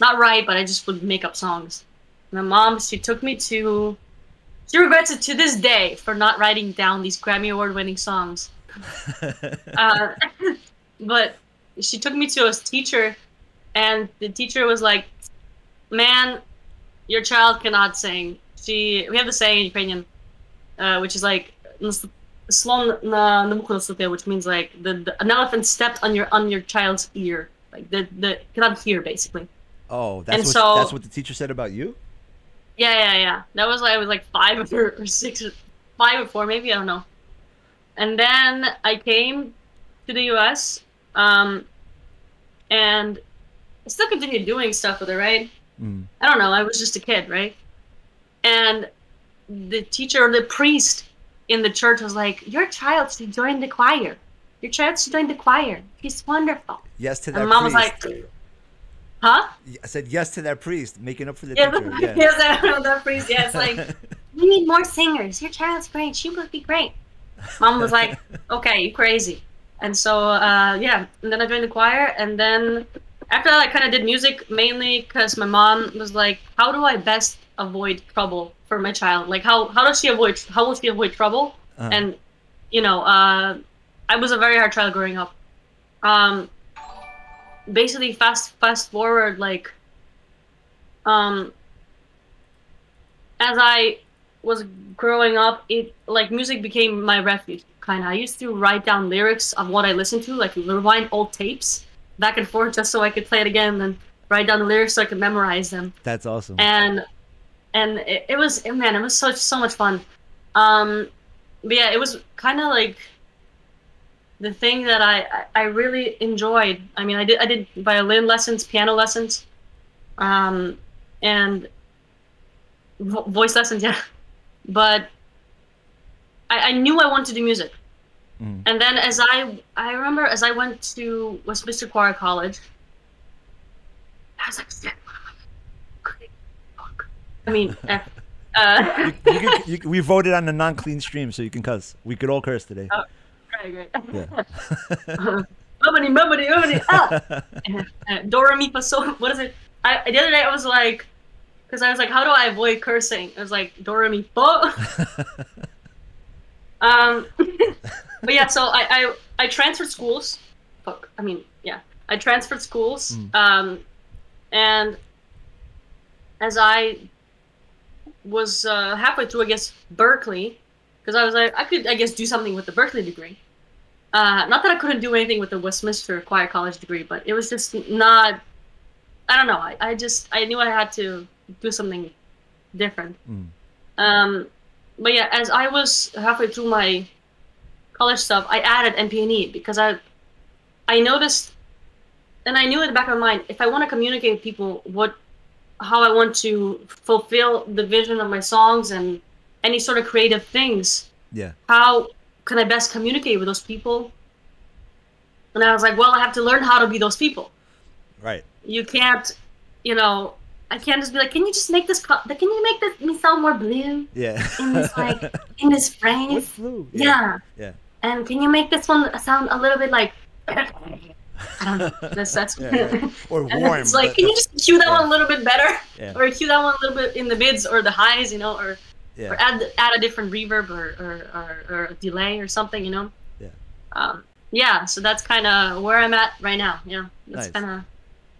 not write, but I just would make up songs. My mom, she took me to. She regrets it to this day for not writing down these Grammy Award-winning songs. uh, but she took me to a teacher, and the teacher was like, "Man, your child cannot sing." She, we have the saying in Ukrainian, uh, which is like "Нас- "slon на на муху наступил," which means like the, the an elephant stepped on your on your child's ear, like the the cannot hear basically. oh, that's And what so- that's what the teacher said about you. Yeah, yeah, yeah. That was like I was like five or, or six, five or four, maybe I don't know. And then I came to the U.S. Um, and I still continued doing stuff with it, right? Mm. I don't know. I was just a kid, right? And the teacher or the priest in the church was like, "Your child should join the choir. Your child should join the choir. He's wonderful." Yes to that And mom was like, "Huh?" I said yes to that priest, making up for the Yeah, teacher. Yeah. yes, I know that priest. Yeah, it's like. we need more singers. Your child's great. She would be great. Mom was like, okay, you crazy. And so, uh, yeah, and then I joined the choir. And then after that, I kind of did music mainly because my mom was like, how do I best avoid trouble for my child? Like, how, how does she avoid, how will she avoid trouble? Uh-huh. And, you know, uh, I was a very hard child growing up. Um, basically, fast, fast forward, like, um, as I was growing up, it like music became my refuge. Kind of, I used to write down lyrics of what I listened to, like rewind old tapes back and forth, just so I could play it again, and then write down the lyrics so I could memorize them. That's awesome. And and it, it was man, it was such so much fun. Um, but yeah, it was kind of like the thing that I, I really enjoyed. I mean, I did I did violin lessons, piano lessons, um, and vo- voice lessons, yeah. But I, I knew I wanted to do music. Mhm. And then as I I remember as I went to Westminster Choir College, I was like, "Shit. I mean, uh, uh, you, you can, you, we voted on a non-clean stream, so you can cuss. We could all curse today. Oh. Great. Yeah. Mummity, mummity, mummity, ah! do re mi fa sol. What is it? I the other day I was like, because I was like, how do I avoid cursing? I was like, do re mi fa. Um, but yeah, so I, I I transferred schools. Fuck, I mean, yeah, I transferred schools. Mm. Um, and as I was uh, halfway through, I guess, Berklee, because I was like, I could, I guess, do something with the Berklee degree. Uh, not that I couldn't do anything with the Westminster Choir College degree, but it was just not. I don't know. I, I just I knew I had to do something different. Mm. Um, but yeah, as I was halfway through my college stuff, I added MP&E because I I noticed, and I knew in the back of my mind, if I want to communicate with people what how I want to fulfill the vision of my songs and any sort of creative things, Yeah. how can I best communicate with those people? And I was like, well, I have to learn how to be those people. Right. You can't, you know, I can't just be like, can you just make this, co- can you make this me sound more blue Yeah. in this like in this phrase? What's blue? Yeah. Yeah. And can you make this one sound a little bit like? I don't know. That's that's. Yeah. Or warm. It's like, can you just cue that Yeah. one a little bit better, Yeah. or cue that one a little bit in the mids or the highs, you know, or yeah. or add add a different reverb or or, or, or a delay or something, you know. Yeah. Um. Yeah. So that's kind of where I'm at right now. Yeah. That's Nice. kind of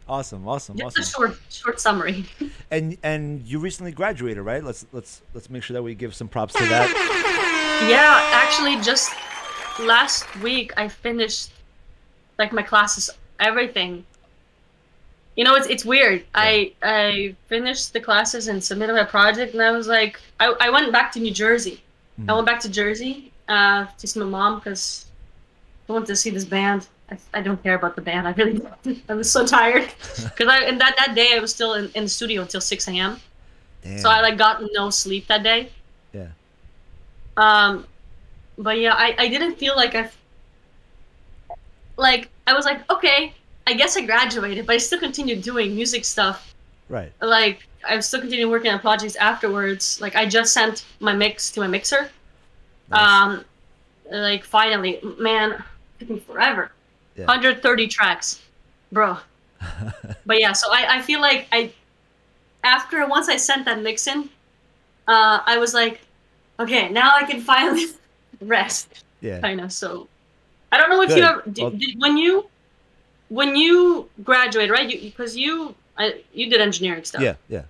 Awesome. Awesome. just a Awesome. short short summary. And and you recently graduated, right? Let's let's let's make sure that we give some props to that. Yeah, actually, just last week I finished like my classes, everything. You know, it's it's weird. I I finished the classes and submitted my project, and I was like, I, I went back to New Jersey. I went back to Jersey uh, to see my mom because I wanted to see this band. I, I don't care about the band. I really don't. I was so tired because I and that that day I was still in, in the studio until six a.m. Damn. So I like got no sleep that day. Yeah. Um, but yeah, I, I didn't feel like I, like I was like, okay, I guess I graduated, but I still continued doing music stuff. Right. Like I still continued working on projects afterwards. Like I just sent my mix to my mixer. Nice. Um, like finally, man, took me forever. Yeah. 130 tracks, bro. but yeah, so I, I feel like I, after once I sent that mix in, uh, I was like, okay, now I can finally rest, yeah. kind of. So, I don't know if Good. you ever did, Well- did when you, when you graduated, right? You because you I, you did engineering stuff. Yeah. Yeah.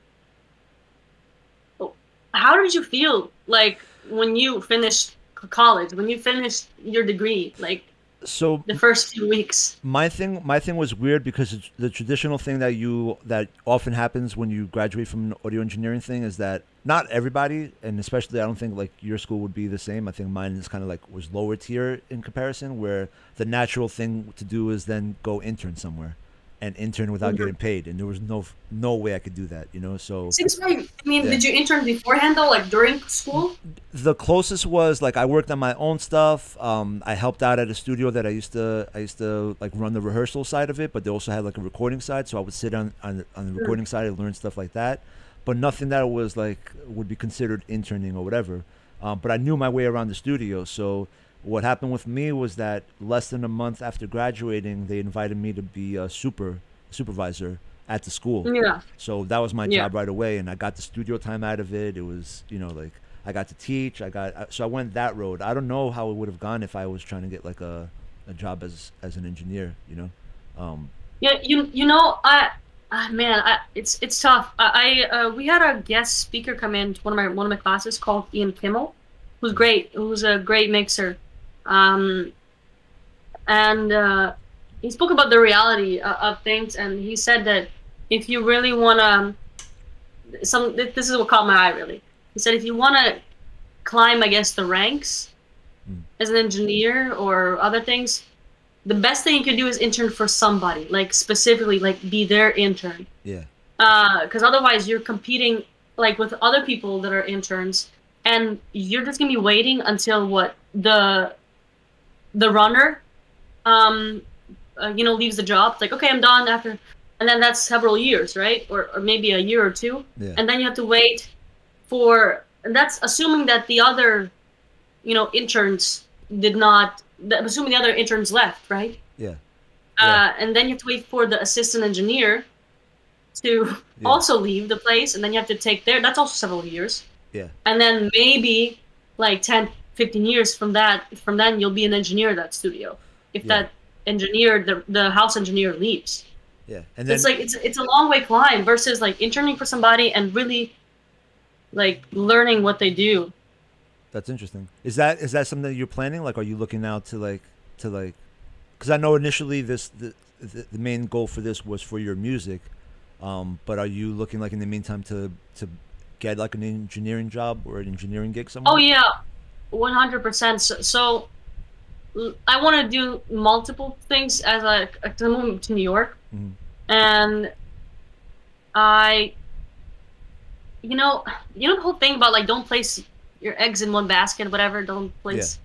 How did you feel like when you finished college? When you finished your degree, like So the first few weeks? my thing my thing was weird because it's the traditional thing that you that often happens when you graduate from an audio engineering thing is that not everybody and especially i don't think like your school would be the same i think mine is kind of like was lower tier in comparison where the natural thing to do is then go intern somewhere and intern without Mhm. getting paid and there was no no way i could do that you know so Since? I mean, Yeah. did you intern beforehand though, like during school? the closest was like I worked on my own stuff. Um, I helped out at a studio that I used to I used to like run the rehearsal side of it, but they also had like a recording side, so I would sit on on, on the recording side and learn stuff like that. But nothing that was like would be considered interning or whatever. Um, but I knew my way around the studio, so what happened with me was that less than a month after graduating, they invited me to be a super supervisor at the school. Yeah. So that was my Yeah. job right away, and I got the studio time out of it. It was, you know, like I got to teach. I got so I went that road. I don't know how it would have gone if I was trying to get like a, a job as as an engineer. You know, um, Yeah, you you know I, ah, man, I, it's it's tough. I, I uh, we had a guest speaker come in to one of my one of my classes called Ian Kimmel, who's great. Who's a great mixer, um, and uh, he spoke about the reality of, of things, and he said that if you really wanna, some this is what caught my eye really. He said if you wanna climb, I guess the ranks Mm. as an engineer or other things, the best thing you can do is intern for somebody, like specifically, like be their intern. yeah, Because otherwise, you're competing like with other people that are interns, and you're just gonna be waiting until what the the runner, um, uh, you know, leaves the job. It's like, okay, I'm done after, and then that's several years, right? Or or maybe a year or two, yeah, and then you have to wait for, and that's assuming that the other, you know, interns did not. that- Assuming the other interns left, right? yeah, Uh, and then you have to wait for the assistant engineer to Yeah. also leave the place, and then you have to take there. That's also several years. yeah, And then maybe like 10, 15 years from that, from then you'll be an engineer at that studio. If Yeah. that engineer, the the house engineer leaves, yeah. And then it's like it's it's a long way climb versus like interning for somebody and really like learning what they do. That's interesting. Is that is that something that you're planning? Like, are you looking out to like to like? Because I know initially this the, the the main goal for this was for your music, um, but are you looking like in the meantime to to get like an engineering job or an engineering gig somewhere? Oh yeah, one hundred percent. So I want to do multiple things as I moment to New York, Mhm. and I, you know, you know the whole thing about like don't place your eggs in one basket, whatever. Don't place,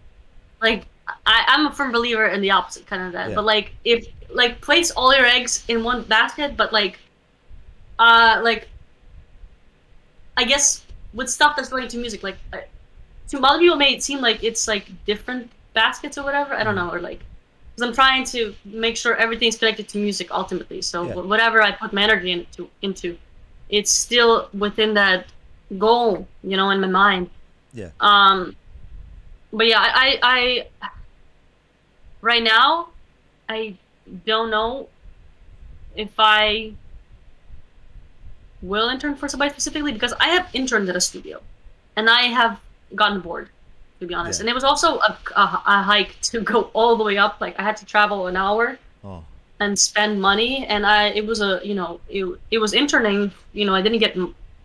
like I, I'm a firm believer in the opposite kind of that. Yeah. But like if like place all your eggs in one basket, but like, uh, like I guess with stuff that's going to music, like uh, to other people may it seem like it's like different baskets or whatever. I don't know, or like because I'm trying to make sure everything's connected to music ultimately. So Yeah. whatever I put my energy into, into, it's still within that goal, you know, in my mind. Yeah. Um, but yeah, I, I, I right now, I don't know if I will intern for somebody specifically because I have interned at a studio, and I have gotten bored, to be honest. Yeah. And it was also a, a, a hike to go all the way up. Like I had to travel an hour Oh, and spend money, and I it was a you know it, it was interning. You know I didn't get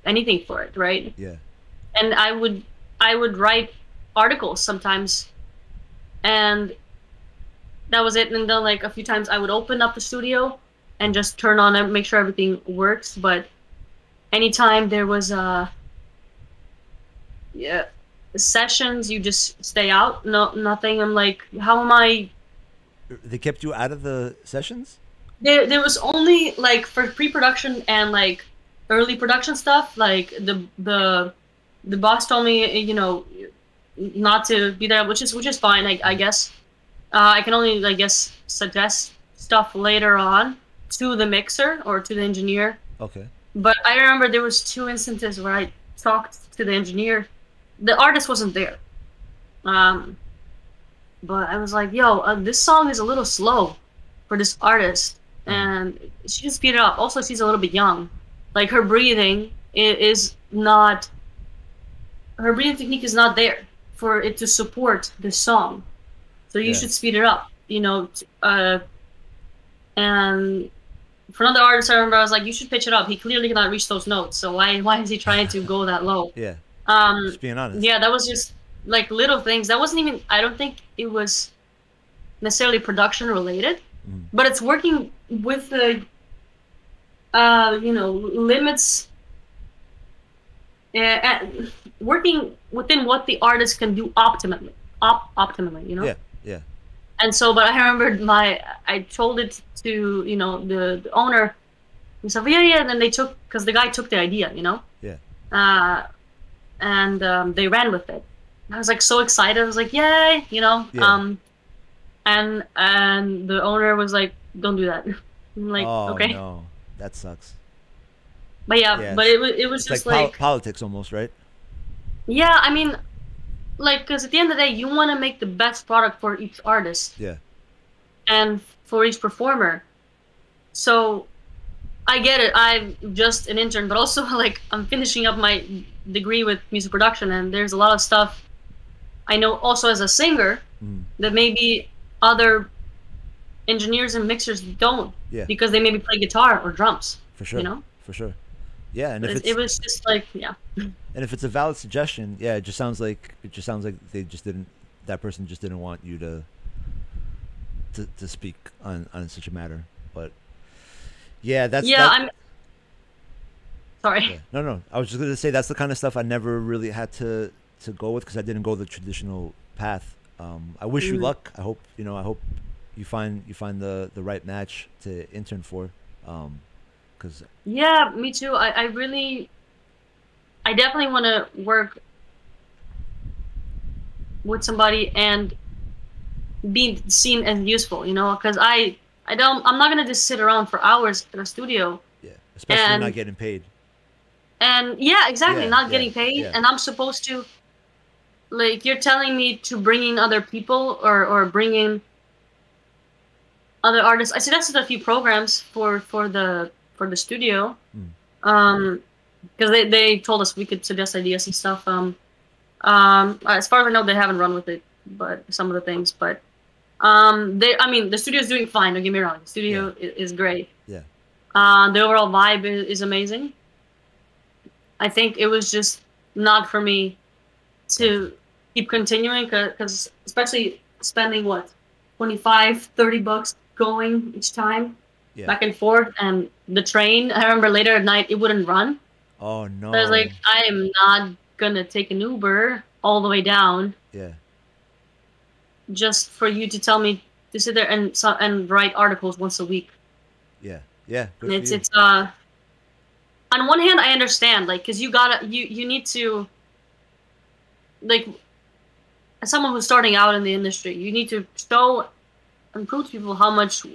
anything for it, right? yeah, and I would I would write articles sometimes, and that was it. And then like a few times I would open up the studio and just turn on and make sure everything works. But anytime there was a yeah sessions, you just stay out. No nothing. I'm like, how am I? they kept you out of the sessions. There there was only like for pre-production and like early production stuff. Like the the the boss told me, you know, not to be there, which is which is fine, I, I guess. Uh, I can only, I guess, suggest stuff later on to the mixer or to the engineer. Okay. But I remember there was two instances where I talked to the engineer. The artist wasn't there. Um, but I was like, "Yo, uh, this song is a little slow for this artist, and she should speed it up." Also, she's a little bit young. Like her breathing is not. Her breathing technique is not there for it to support the song, so you Yeah. should speed it up. You know, t- uh, and for another artist, I remember I was like, "You should pitch it up." He clearly cannot reach those notes, so why why is he trying to go that low? Yeah. Um, Just being honest. yeah, that was just like little things. That wasn't even. I don't think it was necessarily production related, Mhm. but it's working with the, uh, you know, limits. Uh, and working within what the artist can do optimally, op- optimally, you know. Yeah. Yeah. And so, but I remembered my, I told it to, you know, the, the owner. He said, yeah, yeah. And then they took, because the guy took the idea, you know? Yeah. Uh, and um, they ran with it. I was like so excited. I was like, yay, you know? Yeah. Um, and, and the owner was like, don't do that. I'm like, oh okay. no, that sucks. But yeah, Yeah, but it, wa- it was It's just like, pol- like, politics almost, right? Yeah, I mean, like, because at the end of the day, you want to make the best product for each artist. Yeah. and for each performer. So I get it. I'm just an intern, but also like I'm finishing up my degree with music production, and there's a lot of stuff I know also as a singer Mm. that maybe other engineers and mixers don't Yeah. because they maybe play guitar or drums. For sure. You know, For sure. Yeah, and if it, it's it was just like yeah, and if it's a valid suggestion, yeah, it just sounds like it just sounds like they just didn't that person just didn't want you to to, to speak on on such a matter. But yeah, that's yeah. that- I'm sorry. Yeah. No, no. I was just gonna say that's the kind of stuff I never really had to to go with because I didn't go the traditional path. Um, I wish you Mm. luck. I hope you know. I hope you find you find the the right match to intern for. Um, because Yeah, me too. I, I really, I definitely want to work with somebody and be seen as useful, you know, because I, I don't, I'm not gonna just sit around for hours in a studio. yeah, especially And- not getting paid. And yeah, exactly, Yeah, not yeah, getting paid, yeah. and I'm supposed to, like, you're telling me to bring in other people or or bring in other artists. I suggested a few programs for for the for the studio, Mm. um, because they, they told us we could suggest ideas and stuff. Um, um, as far as I know, they haven't run with it, but some of the things, but um, they, I mean, the studio is doing fine. Don't get me wrong. The studio i is, great. Yeah. Uh, the overall vibe is, is amazing. I think it was just not for me to keep continuing because especially spending what 25 30 bucks going each time Yeah. back and forth and the train i remember later at night it wouldn't run Oh no. i was like i am not gonna take an uber all the way down yeah. just for you to tell me to sit there and so, and write articles once a week Yeah. Yeah. And it's it's uh on one hand i understand like because you gotta you you need to like as someone who's starting out in the industry you need to show and prove to people how much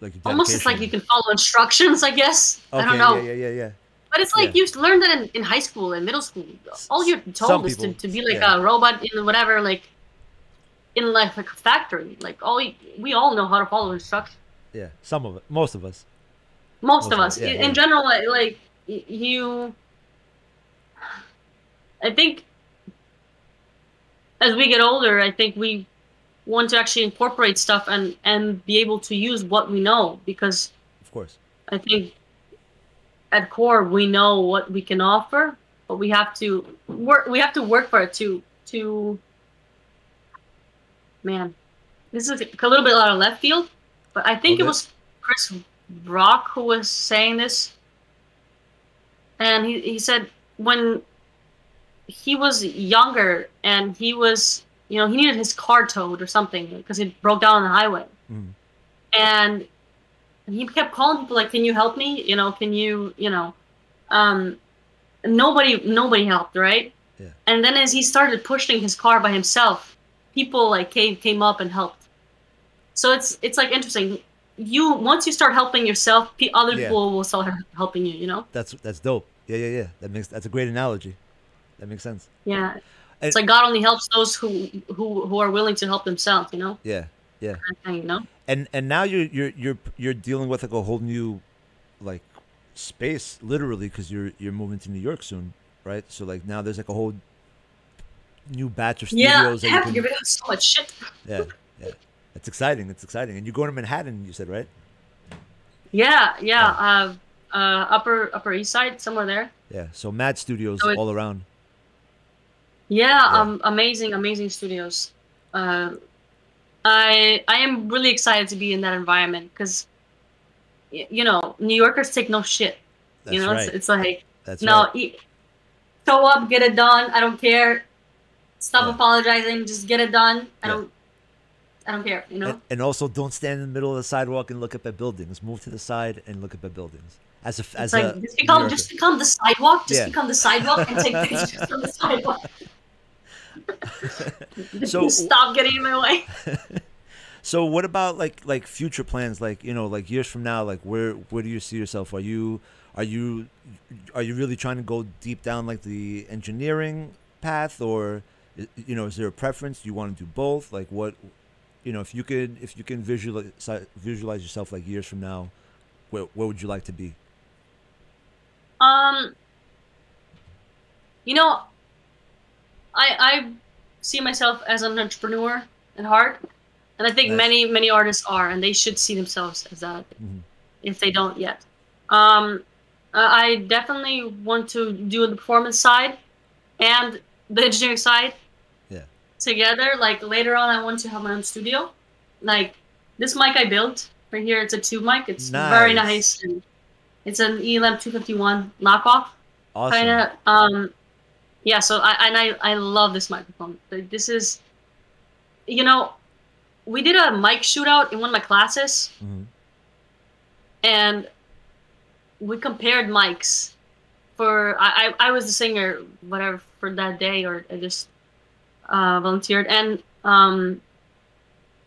like almost it's like you can follow instructions i guess i don't know Yeah, yeah, yeah, yeah. but it's like Yeah. you learned that in, in high school and middle school all you're Some told is to, to be like yeah. a robot in whatever like in like, like a factory like all we all know how to follow instructions Yeah. Some of it. Most of us. most Most of us yeah, in, in general like you i think as we get older i think we want to actually incorporate stuff and and be able to use what we know because Of course. i think at core we know what we can offer but we have to work we have to work for it to to man this is a little bit out of left field but i think it was chris rock who was saying this and he, he said when he was younger and he was you know he needed his car towed or something because it broke down on the highway Mhm. and he kept calling people like can you help me you know can you you know um nobody nobody helped right Yeah. and then as he started pushing his car by himself people like came came up and helped so it's it's like interesting you once you start helping yourself other Yeah. people will start helping you you know That's that's dope. Yeah, yeah, yeah. That makes that's a great analogy. That makes sense. yeah it's like god only helps those who who who are willing to help themselves you know Yeah. Yeah. Kind of you know And and now you're you're you're you're dealing with like a whole new like space literally because you're you're moving to New York soon, right? So like now there's like a whole new batch of yeah studios I that have can so much shit Yeah, yeah. It's exciting. It's exciting. And you're going to Manhattan, you said, right? yeah yeah uh uh upper upper east side somewhere there Yeah. So Mad Studios So all around. Yeah, Yeah. um, amazing, amazing studios. Uh, I I am really excited to be in that environment because, you know, New Yorkers take no shit. That's you know, right. it's, it's like That's no, right. e- show up, get it done. I don't care. Stop Yeah. apologizing. Just get it done. I Yeah. don't. I don't care. You know. And, and also, don't stand in the middle of the sidewalk and look up at buildings. Move to the side and look up at buildings. As a as like a just become just become the sidewalk. Just Yeah. become the sidewalk and take pictures from the sidewalk. So- stop getting in my way. So what about like like future plans? Like you know, like years from now, like where where do you see yourself? Are you are you are you really trying to go deep down like the engineering path, or you know, is there a preference? Do you want to do both? Like what, you know, if you could if you can visualize visualize yourself like years from now, where where would you like to be? Um, you know, I I see myself as an entrepreneur at heart, and I think Nice. many many artists are, and they should see themselves as that Mhm. if they don't yet. Um, I definitely want to do the performance side and the engineering side Yeah. together. Like later on, I want to have my own studio. Like this mic I built right here, it's a tube mic. It's very Nice. nice. And it's an E ELAM 251 knockoff Awesome. kind of um yeah so i and i i love this microphone this is you know we did a mic shootout in one of my classes Mhm. and we compared mics for I, I i was the singer whatever for that day or i just uh volunteered and um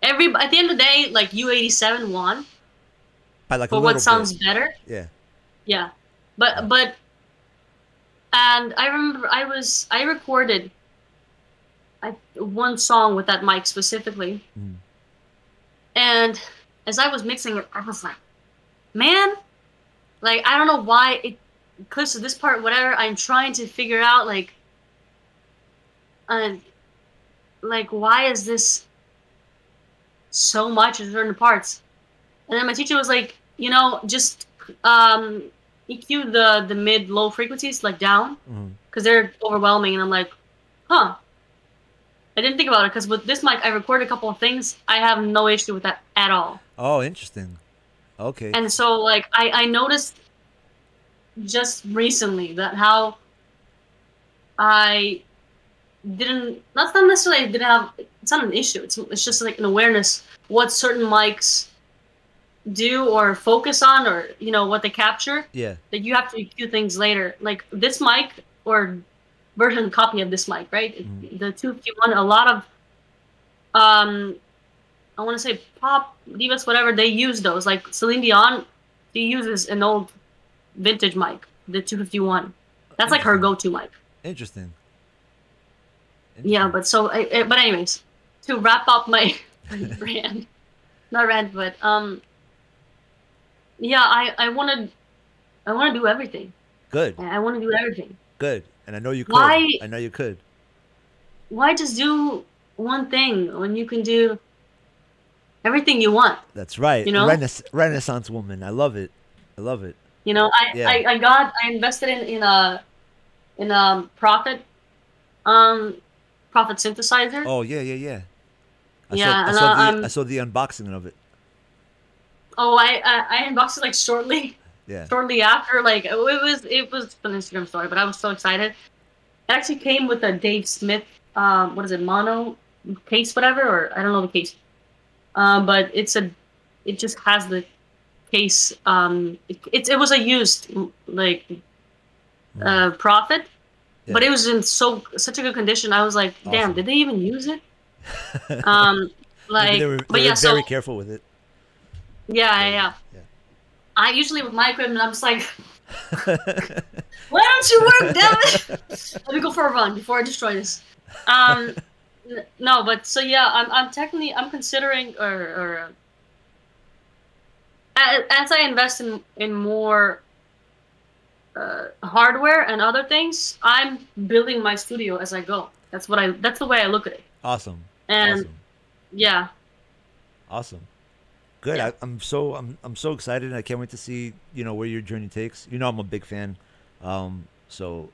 every at the end of the day like u87 won By like a for what bit. sounds better Yeah. yeah but but and i remember i was i recorded I, one song with that mic specifically Mhm. and as i was mixing it i was like man like i don't know why it close to this part, whatever. I'm trying to figure out like, uh, like why is this so much in certain parts? And then my teacher was like, you know, just um, EQ the the mid low frequencies like down Mhm. because they're overwhelming. And I'm like, huh. I didn't think about it because with this mic, I recorded a couple of things. I have no issue with that at all. Oh, interesting. Okay. And so, like, I, I noticed just recently that how I didn't, that's not necessarily I didn't have, it's not an issue. It's, it's just like an awareness what certain mics do or focus on or, you know, what they capture yeah. that you have to do things later. Like this mic or version copy of this mic, right? Mhm. The 251, a lot of, um, I want to say pop divas, whatever they use those. Like Celine Dion, she uses an old vintage mic, the 251. That's like her go-to mic. Interesting. Yeah, but so, I, I- but anyways, to wrap up my rant, not rant, but um, yeah, I I want to, I want to do everything. good, I want to do everything. good. And I know you could. Why- I know you could. why just do one thing when you can do everything you want? That's right. You know? Renaissance, Renaissance woman. I love it. I love it. You know, I, Yeah. I, I got I invested in in a in a Prophet um Prophet synthesizer. Oh yeah, yeah, yeah. I Yeah, saw, I saw the I saw the unboxing of it. Oh, I, I I unboxed it like shortly Yeah. shortly after. Like it was it was an Instagram story, but I was so excited. It actually came with a Dave Smith um what is it mono case whatever or I don't know the case. Um, but it's a it just has the case. Um, it, it, it was a used like uh Prophet, but it was in so such a good condition. I was like, damn, Awesome. did they even use it? Um, like, they were, they but were yeah, so very careful with it. Yeah, yeah, yeah. Yeah. I usually with my equipment, I'm just like, why don't you work, damn it? Let me go for a run before I destroy this. Um, no, but so yeah, I'm I'm technically I'm considering or or uh, as I invest in in more uh, hardware and other things, I'm building my studio as I go. That's what I that's the way I look at it. awesome. And awesome. yeah, Awesome. Good. Yeah. I, I'm so I'm I'm so excited. I can't wait to see you know where your journey takes. You know I'm a big fan. Um, so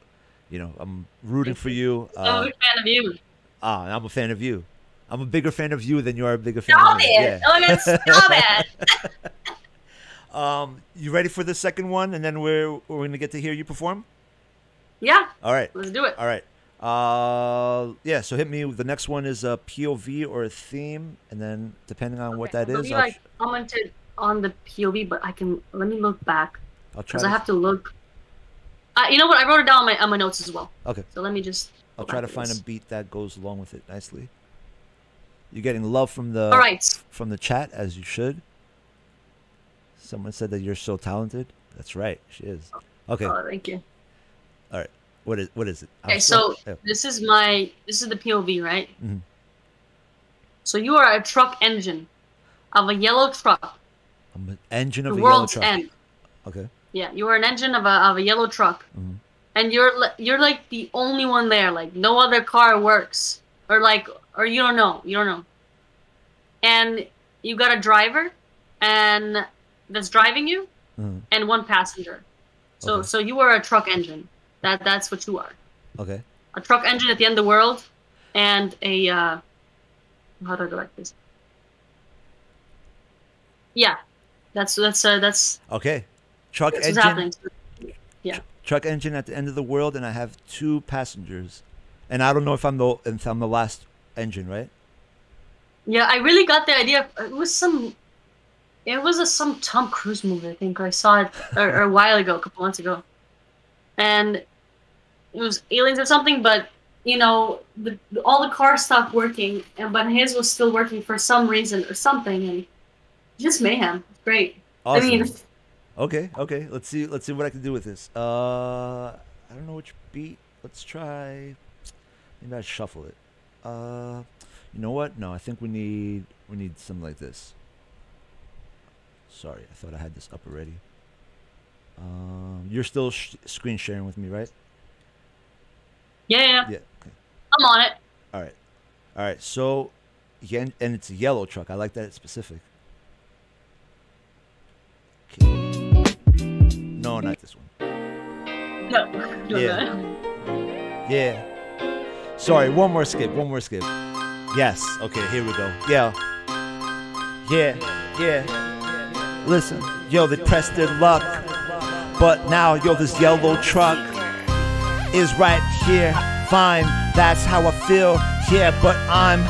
you know I'm rooting for you. I'm Uh, a big fan of you. ah, I'm a fan of you. I'm a bigger fan of you than you are a bigger fan Stop of me. it! Oh, my stop it! Um, you ready for the second one, and then we're we're gonna get to hear you perform. Yeah, All right. let's do it. All right. Uh, yeah. So hit me. The next one is a POV or a theme, and then depending on what Okay, that I is, I'll, commented on the POV, but I can let me look back I'll try. because To, I have to look. Uh, you know what? I wrote it down on my on my notes as well. okay. So let me just. I'll try to find this. a beat that goes along with it nicely. You're getting love from the All right. from the chat as you should. Someone said that you're so talented. That's right, she is. Okay, Oh, thank you. What is what is it? I'm Okay, so yeah. this is my this is the POV, right? Mhm. So you are a truck engine of a yellow truck, I'm an engine the of a yellow truck. end. Okay. Yeah, you are an engine of a of a yellow truck, Mhm. and you're you're like the only one there. Like no other car works, or like or you don't know, you don't know. And you got a driver, and that's driving you, Mhm. and one passenger. So Okay. so you are a truck engine. That that's what you are. Okay. A truck engine at the end of the world, and a uh, how do I direct this? Yeah, that's that's uh, that's Okay. Truck that's what's engine. happening. Truck engine at the end of the world, and I have two passengers, and I don't know if I'm the if I'm the last engine, right? Yeah, I really got the idea. It was some, it was a some Tom Cruise movie. I think I saw it or a while ago, a couple months ago, and it was aliens or something. But you know, the, all the cars stopped working, and but his was still working for some reason or something, and just mayhem. Great. Awesome. I mean, Okay, okay. Let's see. Let's see what I can do with this. Uh, I don't know which beat. Let's try. Maybe I shuffle it. Uh, you know what? No, I think we need we need something like this. Sorry, I thought I had this up already. Um, you're still sh- screen sharing with me, right? Yeah, yeah. Yeah. I'm on it. All right. All right. So, and it's a yellow truck. I like that it's specific. Okay. No, not this one. No. Yeah. that. Yeah. Sorry, one more skip. One more skip. Yes. Okay, here we go. Yeah. Yeah. Yeah. Listen, yo, they pressed their luck. But now, yo, this yellow truck is right here. Fine, that's how I feel. Yeah, but I'm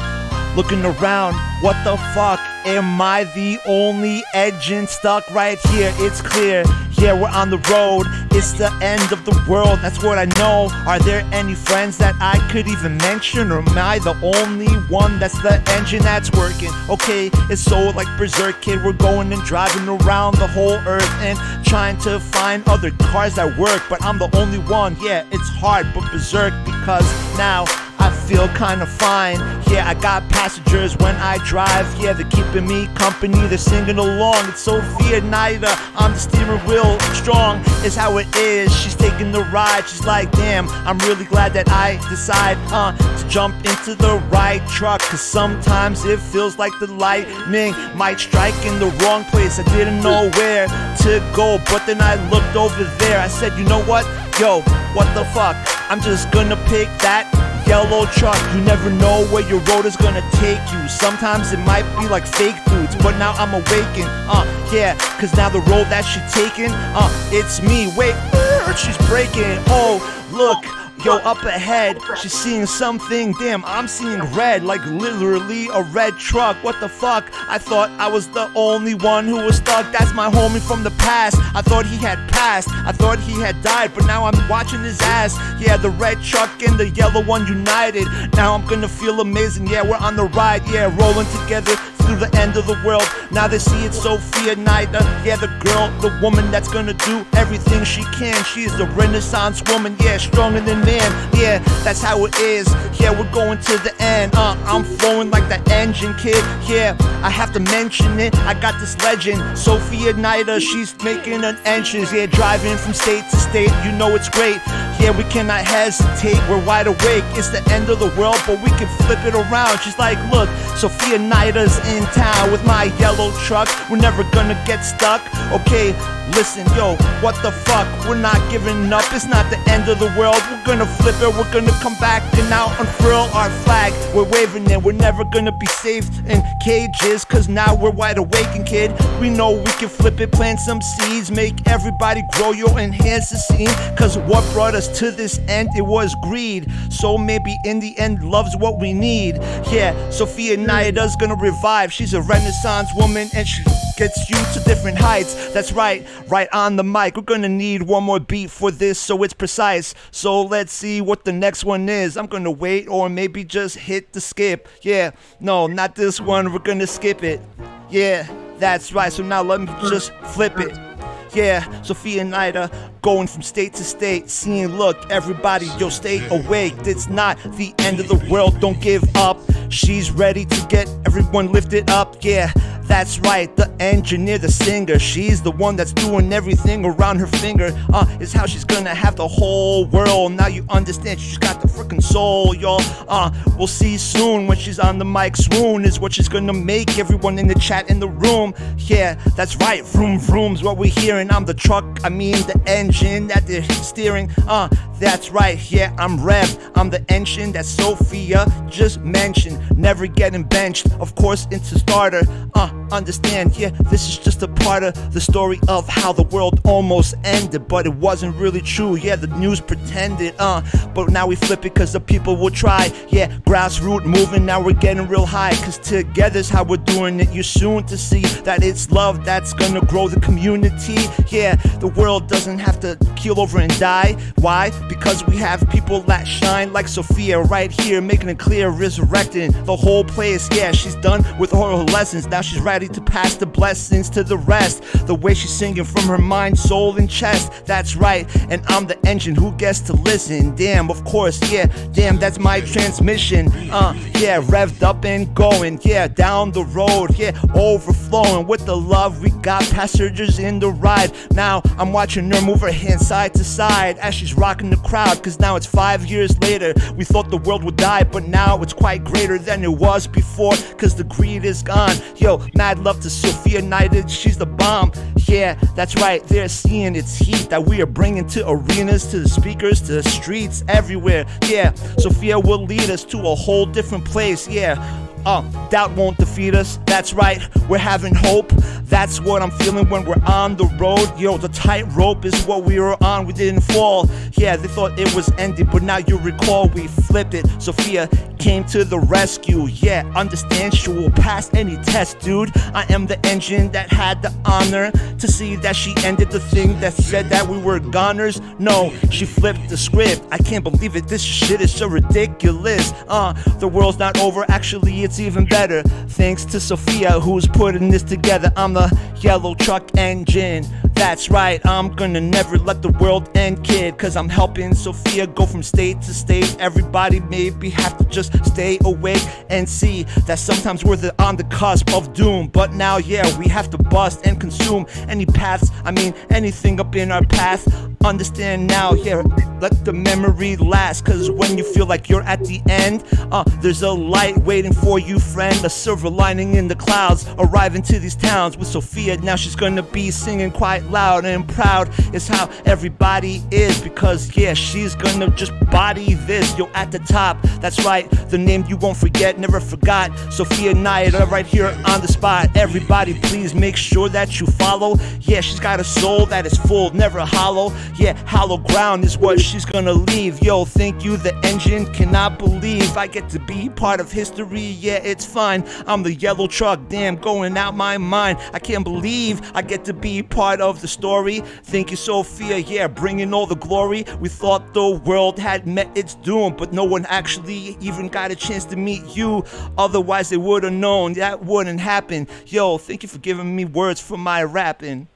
looking around. What the fuck? Am I the only engine stuck right here? It's clear. Yeah, we're on the road. It's the end of the world. That's what I know. Are there any friends that I could even mention? Or am I the only one that's the engine that's working? Okay, it's so like Berserk Kid. We're going and driving around the whole earth and trying to find other cars that work. But I'm the only one. Yeah, it's hard, but Berserk because now I feel kinda fine. Yeah, I got passengers when I drive. Yeah, they're keeping me company. They're singing along. It's Sofia Nayda. I'm the steering wheel. Strong is how it is. She's taking the ride. She's like, damn, I'm really glad that I decide uh, to jump into the right truck. Cause sometimes it feels like the lightning might strike in the wrong place. I didn't know where to go, but then I looked over there. I said, you know what? Yo, what the fuck? I'm just gonna pick that yellow truck. You never know where your road is gonna take you. Sometimes it might be like fake dudes, but now I'm awakened. Uh, yeah, cause now the road that she taking, uh, it's me. Wait, er, she's breaking. Oh, look. Yo, up ahead, she's seeing something. Damn, I'm seeing red, like literally a red truck. What the fuck? I thought I was the only one who was stuck. That's my homie from the past. I thought he had passed. I thought he had died, but now I'm watching his ass. Yeah, the red truck and the yellow one united. Now I'm gonna feel amazing. Yeah, we're on the ride. Yeah, rolling together through the end of the world. Now they see it's Sofia Nayda. Yeah, the girl, the woman that's gonna do everything she can. She is the Renaissance woman. Yeah, stronger than man. Yeah, that's how it is. Yeah, we're going to the end. Uh, I'm flowing like the engine kid. Yeah, I have to mention it. I got this legend, Sofia Nayda. She's making an entrance. Yeah, driving from state to state. You know it's great. Yeah, we cannot hesitate. We're wide awake. It's the end of the world, but we can flip it around. She's like, look, Sofia Nayda's in town with my yellow truck. We're never gonna get stuck. Okay, listen, yo, what the fuck? We're not giving up. It's not the end of the world. We're gonna flip it. We're gonna come back and now unfurl our flag. We're waving it. We're never gonna be safe in cages. Cause now we're wide awake and kid. We know we can flip it, plant some seeds, make everybody grow, yo, enhance the scene. Cause what brought us to this end? It was greed. So maybe in the end, love's what we need. Yeah, Sofia Nayda's gonna revive. She's a renaissance woman and she gets you to different heights. That's right, right on the mic. We're gonna need one more beat for this so it's precise. So let's see what the next one is. I'm gonna wait or maybe just hit the skip. Yeah, no, not this one. We're gonna skip it. Yeah, that's right. So now let me just flip it. Yeah, Sofia Nayda going from state to state, seeing, look, everybody, yo, stay awake. It's not the end of the world, don't give up. She's ready to get everyone lifted up, yeah. That's right, the engineer, the singer. She's the one that's doing everything around her finger. Uh, is how she's gonna have the whole world. Now you understand, she's got the freaking soul, y'all. Uh, we'll see soon when she's on the mic. Swoon is what she's gonna make everyone in the chat in the room. Yeah, that's right, vroom vroom's what we're hearing. I'm the truck, I mean the engine that they're steering. Uh, that's right, yeah, I'm Rev. I'm the engine that Sofia just mentioned. Never getting benched, of course, into starter. Uh, understand, yeah, this is just a part of the story of how the world almost ended, but it wasn't really true. Yeah, the news pretended, uh, but now we flip it because the people will try. Yeah, grassroots moving, now we're getting real high, cause together's how we're doing it. You're soon to see that it's love that's gonna grow the community. Yeah, the world doesn't have to keel over and die. Why? Because we have people that shine like Sofia right here, making it clear, resurrecting the whole place. Yeah, she's done with all her lessons. Now she's ready to pass the blessings to the rest. The way she's singing from her mind, soul, and chest. That's right, and I'm the engine who gets to listen. Damn, of course, yeah, damn, that's my transmission. Uh, yeah, revved up and going. Yeah, down the road, yeah, overflowing with the love we got. Passengers in the ride. Now I'm watching her move her hand side to side as she's rocking the crowd. Cause now it's five years later. We thought the world would die, but now it's quite greater than it was before. Cause the greed is gone. Yo, mad love to Sofia Nayda, she's the bomb. Yeah, that's right, they're seeing its heat that we are bringing to arenas, to the speakers, to the streets, everywhere. Yeah, Sofia will lead us to a whole different place. Yeah. Uh, doubt won't defeat us. That's right, we're having hope. That's what I'm feeling when we're on the road. Yo, the tightrope is what we were on. We didn't fall. Yeah, they thought it was ended, but now you recall we flipped it. Sofia came to the rescue. Yeah, understand she will pass any test, dude. I am the engine that had the honor to see that she ended the thing that said that we were goners. No, she flipped the script. I can't believe it. This shit is so ridiculous. Uh, the world's not over. Actually, it's even better. Thanks to Sofia, who's putting this together. I'm the yellow truck engine. That's right, I'm gonna never let the world end, kid. Cause I'm helping Sofia go from state to state. Everybody maybe have to just stay awake and see that sometimes we're the, on the cusp of doom. But now, yeah, we have to bust and consume any paths. I mean, anything up in our path. Understand now, yeah, let the memory last. Cause when you feel like you're at the end, uh, there's a light waiting for you, friend. A silver lining in the clouds, arriving to these towns with Sofia. Now she's gonna be singing quite loud and proud. Is how everybody is. Because, yeah, she's gonna just body this. Yo, at the top, that's right, the name you won't forget, never forgot. Sofia Nayda, right here on the spot. Everybody, please make sure that you follow. Yeah, she's got a soul that is full, never hollow. Yeah, hollow ground is what she's gonna leave. Yo, thank you, the engine cannot believe I get to be part of history. Yeah, it's fine. I'm the yellow truck, damn, going out my mind. I can't believe I get to be part of the story. Thank you, Sofia. Yeah, bringing all the glory. We thought the world had met its doom, but no one actually even got a chance to meet you. Otherwise, they would have known that wouldn't happen. Yo, thank you for giving me words for my rapping.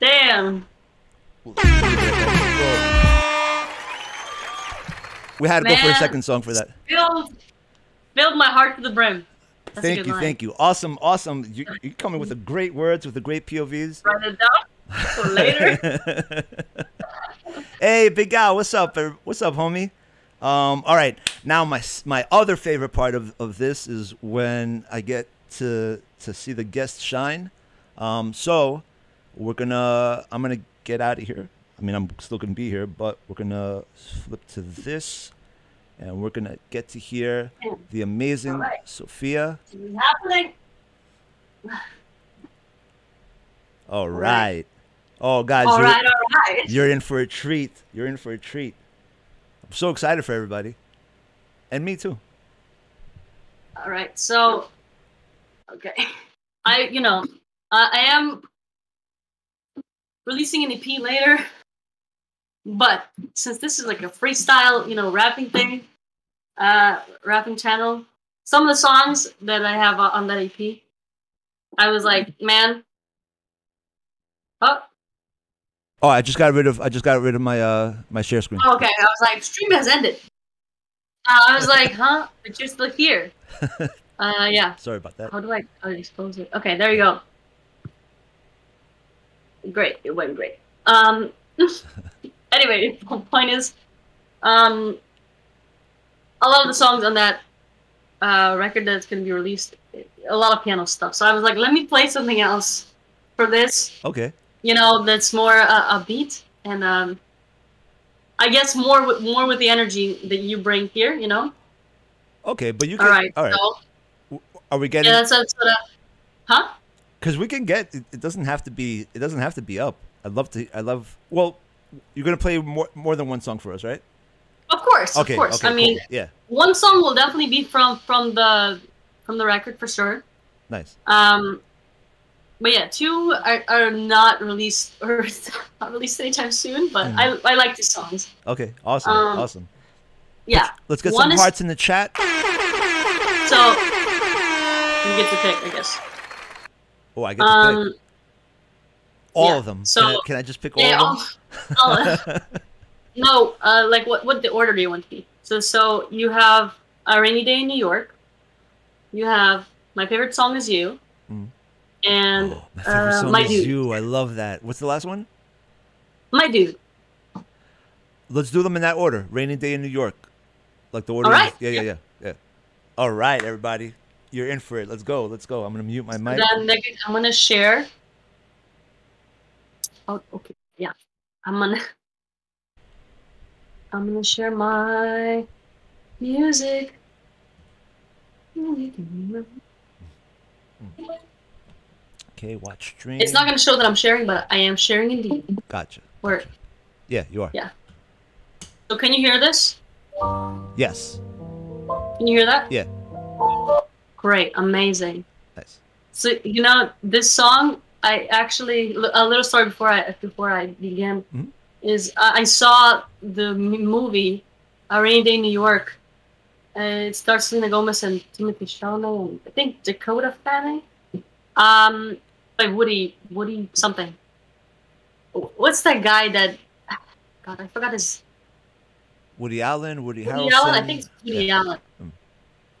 Damn. We had to go for a second song for that. Filled, filled my heart to the brim. That's Thank you, line. thank you. Awesome, awesome. You, you're coming with the great words, with the great POVs. Write it down for later. hey, Big Al, what's up? What's up, homie? Um, all right, now my my other favorite part of, of this is when I get to to see the guests shine. Um, so we're gonna I'm gonna get out of here. I mean, I'm still gonna be here, but we're gonna flip to this, and we're gonna get to hear the amazing right. Sofia. Happening. All right. right. Oh, guys, All you're, right, all right. you're in for a treat. You're in for a treat. I'm so excited for everybody, and me too. All right. So, okay, I you know uh, I am releasing an EP later, but since this is like a freestyle, you know, rapping thing, uh, rapping channel, some of the songs that I have on that EP, I was like, man, oh, Oh, I just got rid of I just got rid of my uh my share screen. okay. I was like, stream has ended. Uh, I was like, huh? But you're still here. Uh, yeah. Sorry about that. How do I oh, expose it? Okay, there you go. Great, it went great. Um, anyway, the point is, um, a lot of the songs on that uh, record that's gonna be released, a lot of piano stuff. So I was like, let me play something else for this. Okay. You know, that's more uh, beat, and um, I guess more with more with the energy that you bring here. You know. Okay, but you can All right. all right. So Are we yeah, getting that's that's sort of, huh? cuz we can get it, it doesn't have to be it doesn't have to be up. I'd love to I love Well, you're going to play more more than one song for us, right? Of course, Okay. of course. okay, I mean, yeah. one song will definitely be from from the from the record for sure. Nice. Um, but yeah, two are, are not released or not released anytime soon. But Hmm. I I like these songs. Okay, awesome, Um, awesome. Yeah. Let's get one some is- hearts in the chat. So you get to pick, I guess. Oh, I get to pick Um. all yeah, of them. can, I, so- can I just pick all Yeah. of them? oh, no. Uh, like what? What the order do you want to be? So so you have a rainy day in New York. You have my favorite song is you. Mm. And Oh, my favorite uh, song my is dude, you. I love that. What's the last one? my dude. Let's do them in that order. Rainy day in New York, like the order. All is- Yeah, yeah, yeah, yeah. All right, everybody, you're in for it. Let's go. Let's go. I'm gonna mute my mic. Then I'm gonna share. Oh, okay. I'm gonna. I'm gonna share my music. Okay, watch stream. It's not gonna show that I'm sharing, but I am sharing indeed. Gotcha. Where? Yeah, you are. Yeah. So can you hear this? Yes. Can you hear that? Yeah. Great, amazing. Nice. So you know this song, I actually a little story before I before I began Mhm. is I I saw the movie A Rainy Day in New York. Uh, it stars Selena Gomez and Timothée Chalamet and I think Dakota Fanning. Um, by Woody Woody something. What's that guy that? God, I forgot his Woody Allen, Woody, Woody Harrelson. Allen. I think it's Woody yeah. Allen. Mm.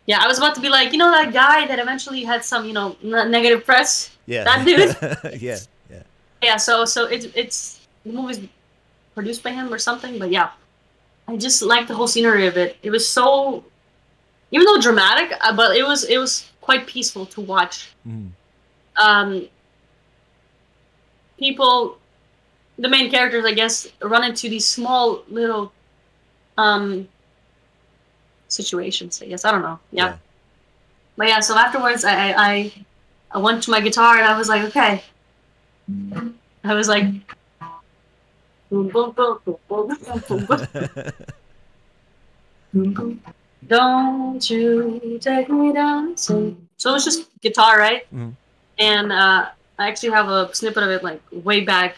Yeah, I was about to be like, you know, that guy that eventually had some, you know, n- negative press. Yeah. That dude? yeah, yeah. Yeah, so so it's it's the movie's produced by him or something, but yeah, I just like the whole scenery of it. It was so, even though dramatic, uh, but it was it was quite peaceful to watch. Mhm. Um, people, the main characters, I guess, run into these small little, um, situations. I guess I don't know. yeah. But yeah, so afterwards, I, I, I, went to my guitar and I was like, okay. I was like, boom, boom, boom, boom, boom, boom, boom, boom. Don't you take me dancing. So it was just guitar, right? Mhm. And uh, I actually have a snippet of it like way back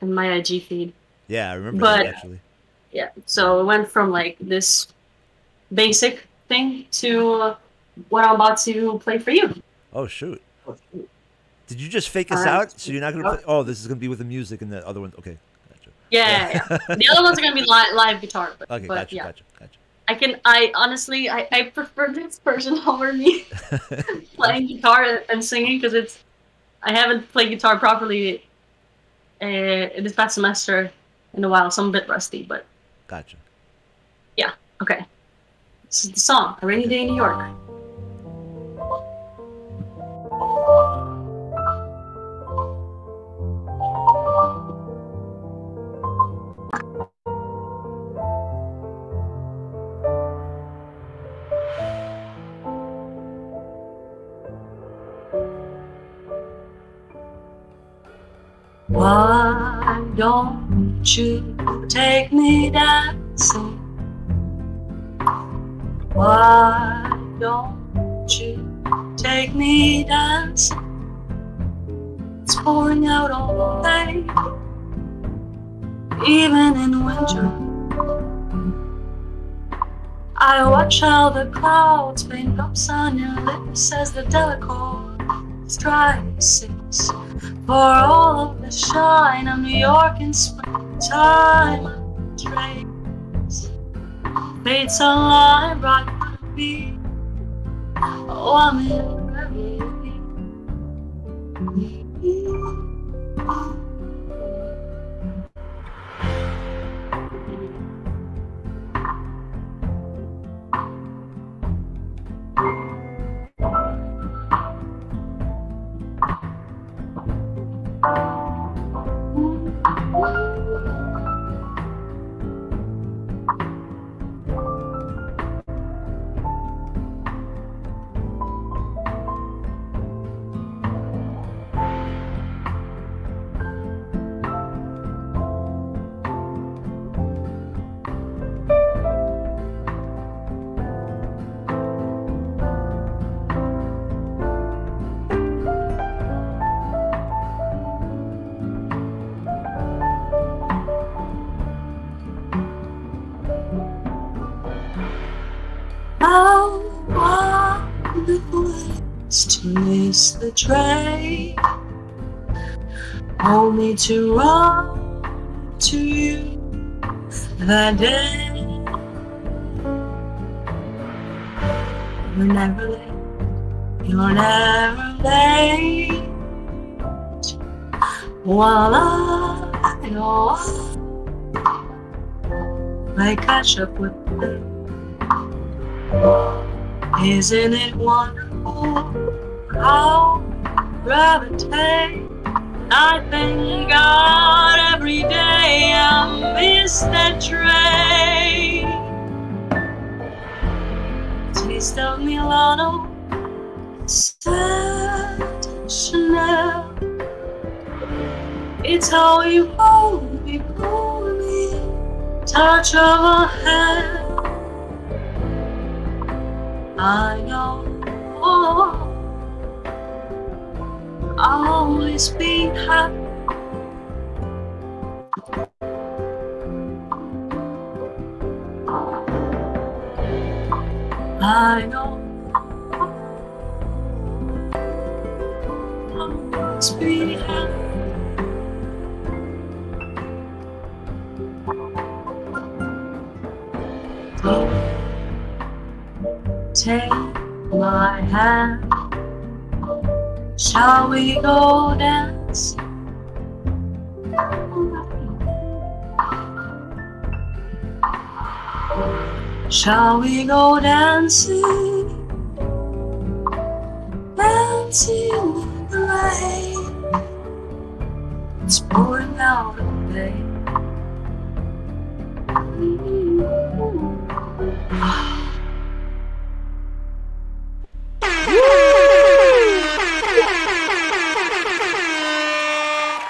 in my IG feed. Yeah, I remember But- that actually. Yeah. So it went from like this basic thing to what I'm about to play for you. Oh shoot. Did you just fake us Alright. out? So you're not gonna play? Oh, this is gonna be with the music and the other one. Okay, gotcha. Yeah, yeah, yeah. the other ones are gonna be live, live guitar, but, Okay, but gotcha, yeah, gotcha, gotcha. I can. I honestly, I, I prefer this version over me playing guitar and singing because it's. I haven't played guitar properly uh, this past semester in a while, so I'm a bit rusty. But Gotcha. Yeah. Okay, this is the song "A Rainy Day in New York." Why don't you take me dancing? Why don't you take me dancing? It's pouring out all day, even in winter. I watch how the clouds paint ups on your lips as the delacore strikes six. For all of the shine of New York in springtime trains made a line right to me. Oh, woman. The train, only to run to you that day. You're never late. You're never late. While I know I catch up with you. Isn't it wonderful how gravitate? I thank God every day I miss that train. Taste of Milano, scent Chanel. It's how you hold me, pull me, touch of a hand. I know always be happy. I know Shall we go dancing? Dancing in the rain. It's pouring out of day.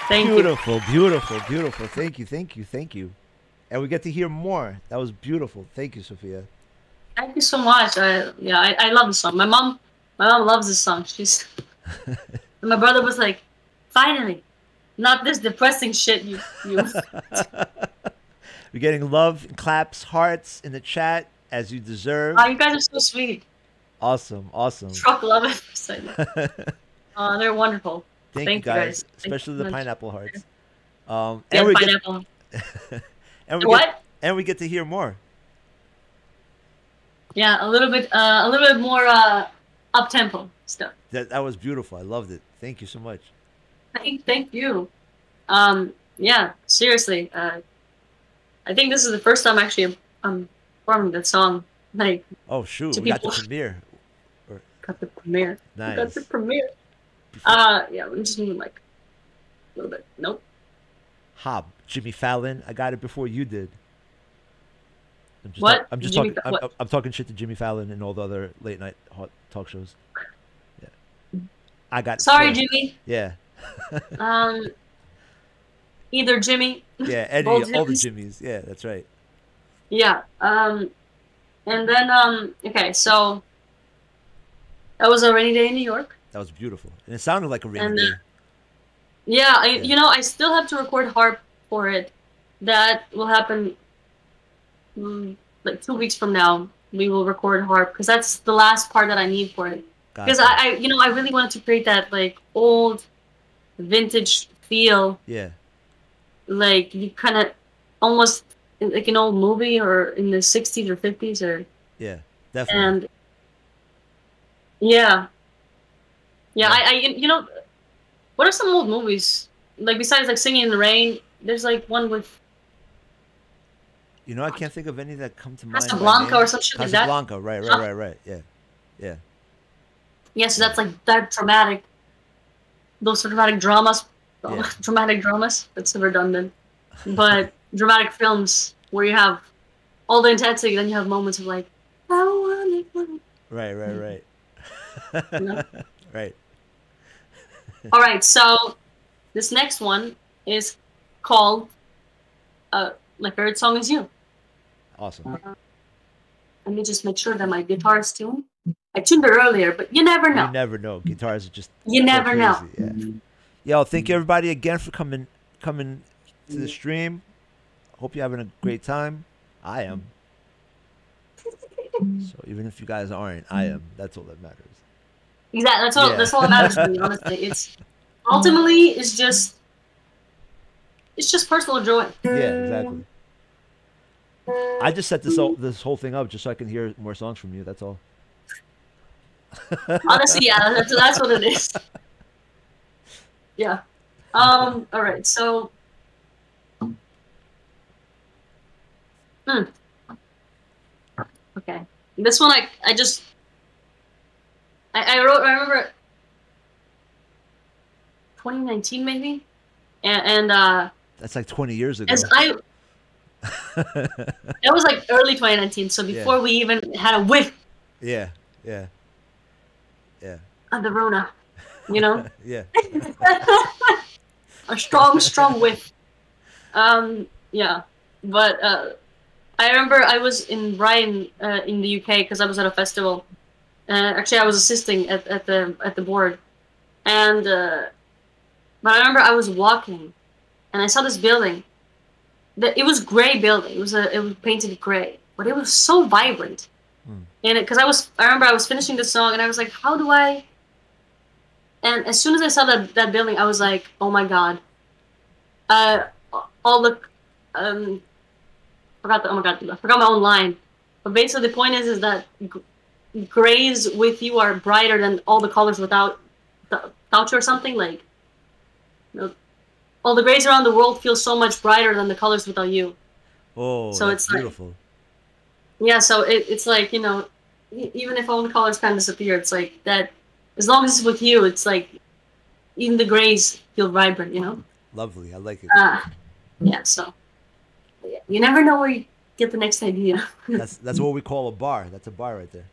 Thank you. beautiful, beautiful, beautiful. Thank you, thank you, thank you. And we get to hear more. That was beautiful. Thank you, Sofia. Thank you so much. I, yeah, I, I love the song. My mom, my mom loves this song. She's. and my brother was like, "Finally, not this depressing shit you you." We're getting love, claps, hearts in the chat as you deserve. oh, you guys are so sweet. Awesome, awesome. Truck love at first sight. Oh, they're wonderful. Thank, Thank you you, guys, guys. Thank you especially the much. pineapple hearts. Um, Yeah, and pineapple. And we get What? and we get to hear more. Yeah, a little bit, uh, a little bit more uh, up tempo stuff. That that was beautiful. I loved it. Thank you so much. Thank, thank you. Um, yeah, seriously. Uh, I think this is the first time actually I'm performing that song. Like, Oh shoot, To we got the people. premiere. got the premiere. We Got the premiere. Uh, yeah, I'm just moving like a little bit. Nope. Hob, Jimmy Fallon. I got it before you did. I'm just What? I'm just Jimmy talking. I'm. I'm- talking shit to Jimmy Fallon and all the other late night hot talk shows. Yeah, I got. Sorry, first. Jimmy. Yeah, Um, either Jimmy. yeah, Eddie, all the Jimmys. Jimmys. Yeah, that's right. Yeah. Um, and then um, okay, so that was a rainy day in New York. That was beautiful, and it sounded like a rainy day. Yeah, I, Yeah. you know, I still have to record harp for it. That will happen mm, like two weeks from now. We will record harp because that's the last part that I need for it. Because Gotcha. I, I, you know, I really wanted to create that like old, vintage feel, yeah, like you kind of almost like an old movie or in the '60s or '50s or yeah, definitely. and yeah, yeah. Yeah. I, I, you know, what are some old movies like besides like Singing in the Rain? There's like one with you know, I can't think of any that come to mind. Casablanca or some shit like that. Casablanca, right, right, right, right. Yeah, yeah. yeah, so that's like that dramatic, those dramatic dramas, Yeah. dramatic dramas. That's redundant, but dramatic films where you have all the intensity, then you have moments of like, I want it. want it." Right, right, mm. right. No. right. All right, so this next one is called uh, "My Favorite Song Is You." Awesome. Let me just make sure that my guitar is tuned. I tuned it earlier, but you never know. You never know. Guitars are just You never know. crazy, Yeah. Yo, thank you everybody again for coming coming to the stream. Hope you're having a great time. I am. So even if you guys aren't, I am. That's all that matters. Exactly. That's all. Yeah. That's all that matters to me. Honestly, it's ultimately it's just it's just personal joy. Yeah, exactly. I just set this whole, this whole thing up just so I can hear more songs from you. That's all. Honestly, yeah, that's, that's what it is. Yeah. Um. All right. So. Hmm. Okay. This one, I I just. I, I wrote. I remember. 2019 maybe, and, and uh, That's like 20 years ago. as I. It was like early 2019, so before we even had a whiff yeah, yeah, yeah, of the Rona, you know. yeah. a strong, strong whiff. Um, yeah, but uh, I remember I was in Brighton uh, in the UK because I was at a festival. Uh, actually, I was assisting at, at the at the board, and uh, but I remember I was walking, and I saw this building. That it was gray building. It was a it was painted gray, but it was so vibrant. Hmm. And because I was, I remember I was finishing the song, and I was like, how do I? And as soon as I saw that that building, I was like, oh my god. Uh, all the, um, forgot the oh my god, I forgot my own line. But basically, the point is, is that grays with you are brighter than all the colors without, without you or something like. You know, all the grays around the world feel so much brighter than the colors without you. Oh, So that's it's like- beautiful. Yeah, so it, it's like you know, even if all the colors kind of disappear, it's like that. As long as it's with you, it's like even the grays feel vibrant. You know. Lovely. I like it. Uh, yeah. So yeah, you never know where you get the next idea. That's that's what we call a bar. That's a bar right there.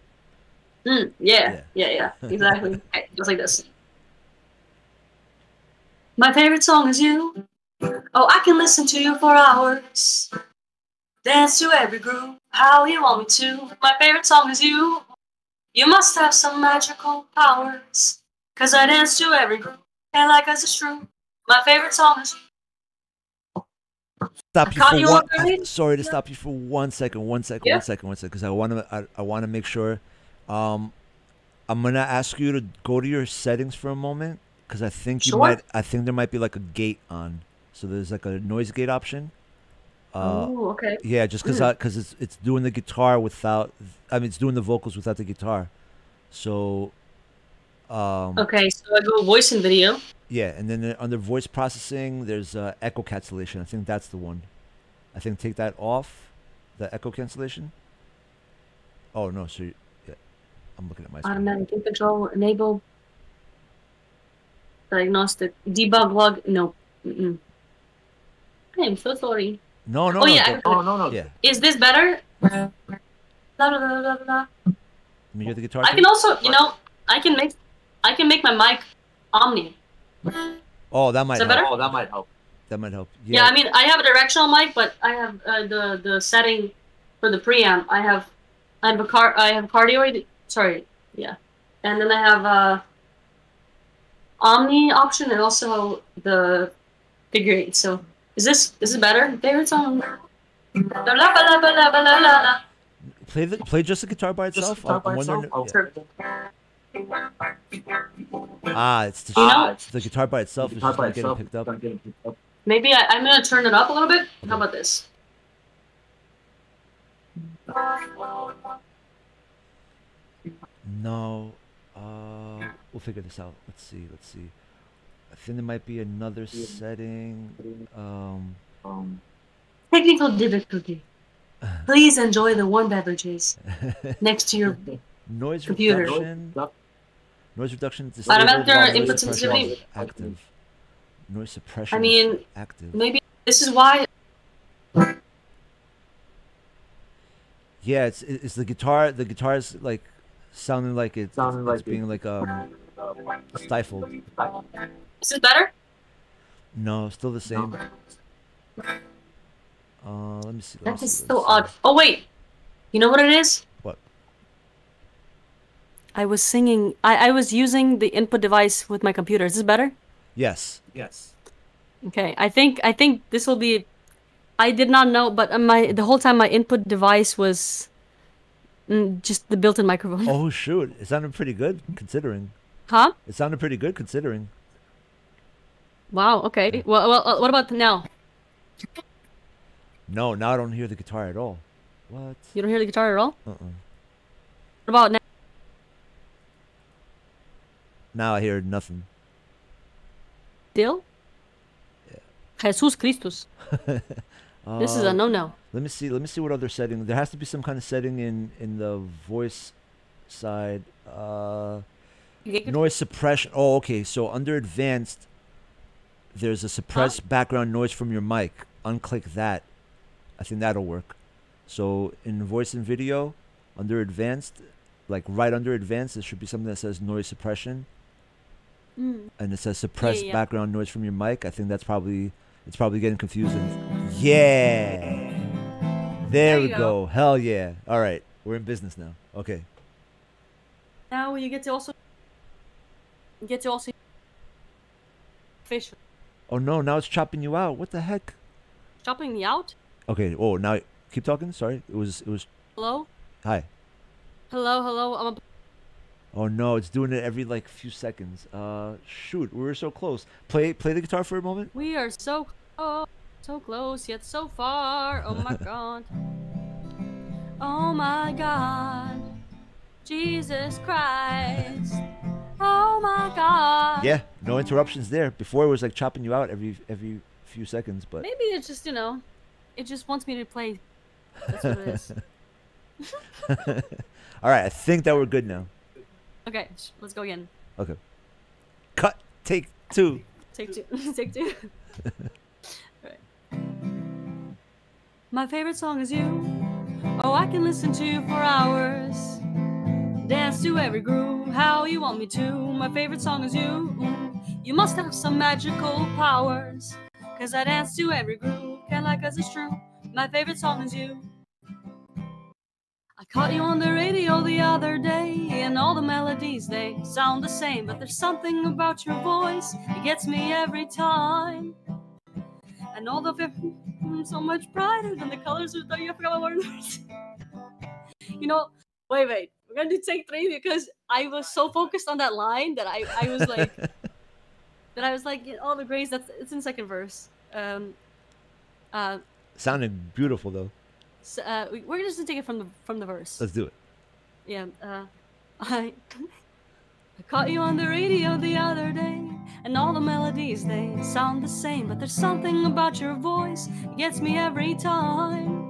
Mm, yeah, yeah, yeah, exactly. Just like this. My favorite song is you. Oh, I can listen to you for hours. Dance to every groove, how you want me to. My favorite song is you. You must have some magical powers. Cause I dance to every groove, and like us it's true. My favorite song is Stop you for you one. guard. Sorry to stop you for one second. One second. Yeah. One second. One second. Because I want to. I, I want to make sure. Um, I'm gonna ask you to go to your settings for a moment because I think you Sure. might. I think there might be like a gate on. So there's like a noise gate option. Uh, Oh, okay. Yeah, just because Mm. because it's it's doing the guitar without. I mean, it's doing the vocals without the guitar. So. Um, Okay, so I go voice and video. Yeah, and then uh, under voice processing, there's uh, echo cancellation. I think that's the one. I think take that off, the echo cancellation. Oh no, so you, yeah, I'm looking at my. Automatic in control, enable. Diagnostic, debug log. No. Mm-mm. I'm so sorry. No, no, oh no. yeah, don't- Oh no no. yeah. is this better? La, la, la, la, la. Let me hear the guitar. I too. can also, you know, I can make, I can make my mic omni. Oh, that might Is that help. better? Oh, that might help. That might help. Yeah. Yeah. I mean, I have a directional mic, but I have uh, the the setting for the preamp. I have, I have a car, I have cardioid. Sorry, yeah, and then I have uh Omni option and also the figure eight. So is this is it better? Favorite song. Play the play just the guitar by itself. Guitar by itself. Ah, it's the, ah, it's the guitar by itself. The guitar by not itself. Getting picked up. Maybe I, am gonna turn it up a little bit. How about this? No. Uh we'll figure this out. Let's see. Let's see. I think there might be another setting. Um. Um, Technical difficulty. Please enjoy the warm beverages next to your. Noise Computer. reduction. Noise- Noise reduction. Automatic disabled, noise input sensitivity. Active. Noise suppression. I mean, active. maybe this is why. Yeah, it's it's the guitar. The guitar is like sounding like it's, Sounding it's, like it- being like um stifled. Is it better? No, still the same. Uh, let me see. let That see, is let me so see. odd. Oh wait, you know what it is? What? I was singing. I, I was using the input device with my computer. Is this better? Yes. yes. Okay. I think I think this will be. I did not know, but uh, my the whole time my input device was mm, just the built-in microphone. Oh shoot, it sounded pretty good considering. Huh? It sounded pretty good considering. Wow. Okay. Well, well, uh, what about now? No, now I don't hear the guitar at all. What? You don't hear the guitar at all. Uh-uh. What about now? Now I hear nothing. Still? Yeah. Jesus Christus. This is a Uh, no-no. Let me see. Let me see what other setting. There has to be some kind of setting in in the voice side. Uh, noise suppression. Oh, okay. So under advanced, there's a suppress background noise from your mic. Unclick that. I think that'll work. So in voice and video, under advanced, like right under advanced, there should be something that says noise suppression, Mm. and it says suppress yeah. background noise from your mic. I think that's probably it's probably getting confusing. Yeah. There, you we go. go. Hell yeah. All right. We're in business now. Okay. Now you get to also you get to also fish Oh no, now it's chopping you out. What the heck? chopping me out. Okay. Oh, now keep talking. Sorry. It was it was Hello, hi. hello, hello. I'm a Oh no, it's doing it every like few seconds. Uh shoot, we were so close. Play play the guitar for a moment. We are so close, so close yet so far. Oh my god. Oh my god. Jesus Christ. Oh my god. Yeah, no interruptions there. Before it was like chopping you out every every few seconds, but Maybe it's just, you know, it just wants me to play. That's what it is. All right, I think that we're good now. Okay, let's go again. Okay. Cut. Take 2. Take two. Take two. My favorite song is you. Oh, I can listen to you for hours. Dance to every groove, how you want me to. My favorite song is you. You must have some magical powers. Cause I dance to every groove, can't lie cause it's true. My favorite song is you. I caught you on the radio the other day, and all the melodies they sound the same, but there's something about your voice, it gets me every time. And all the so much brighter than the colors of the you forgot what words. You know, wait, wait, we're gonna do take three because I was so focused on that line that I, I was like, that I was like, all the grace. That's it's in second verse. Um, uh, Sounding beautiful though. so, uh, we- we're just gonna take it from the from the verse. Let's do it. Yeah, uh, I, I caught you on the radio the other day, and all the melodies they sound the same, but there's something about your voice gets me every time.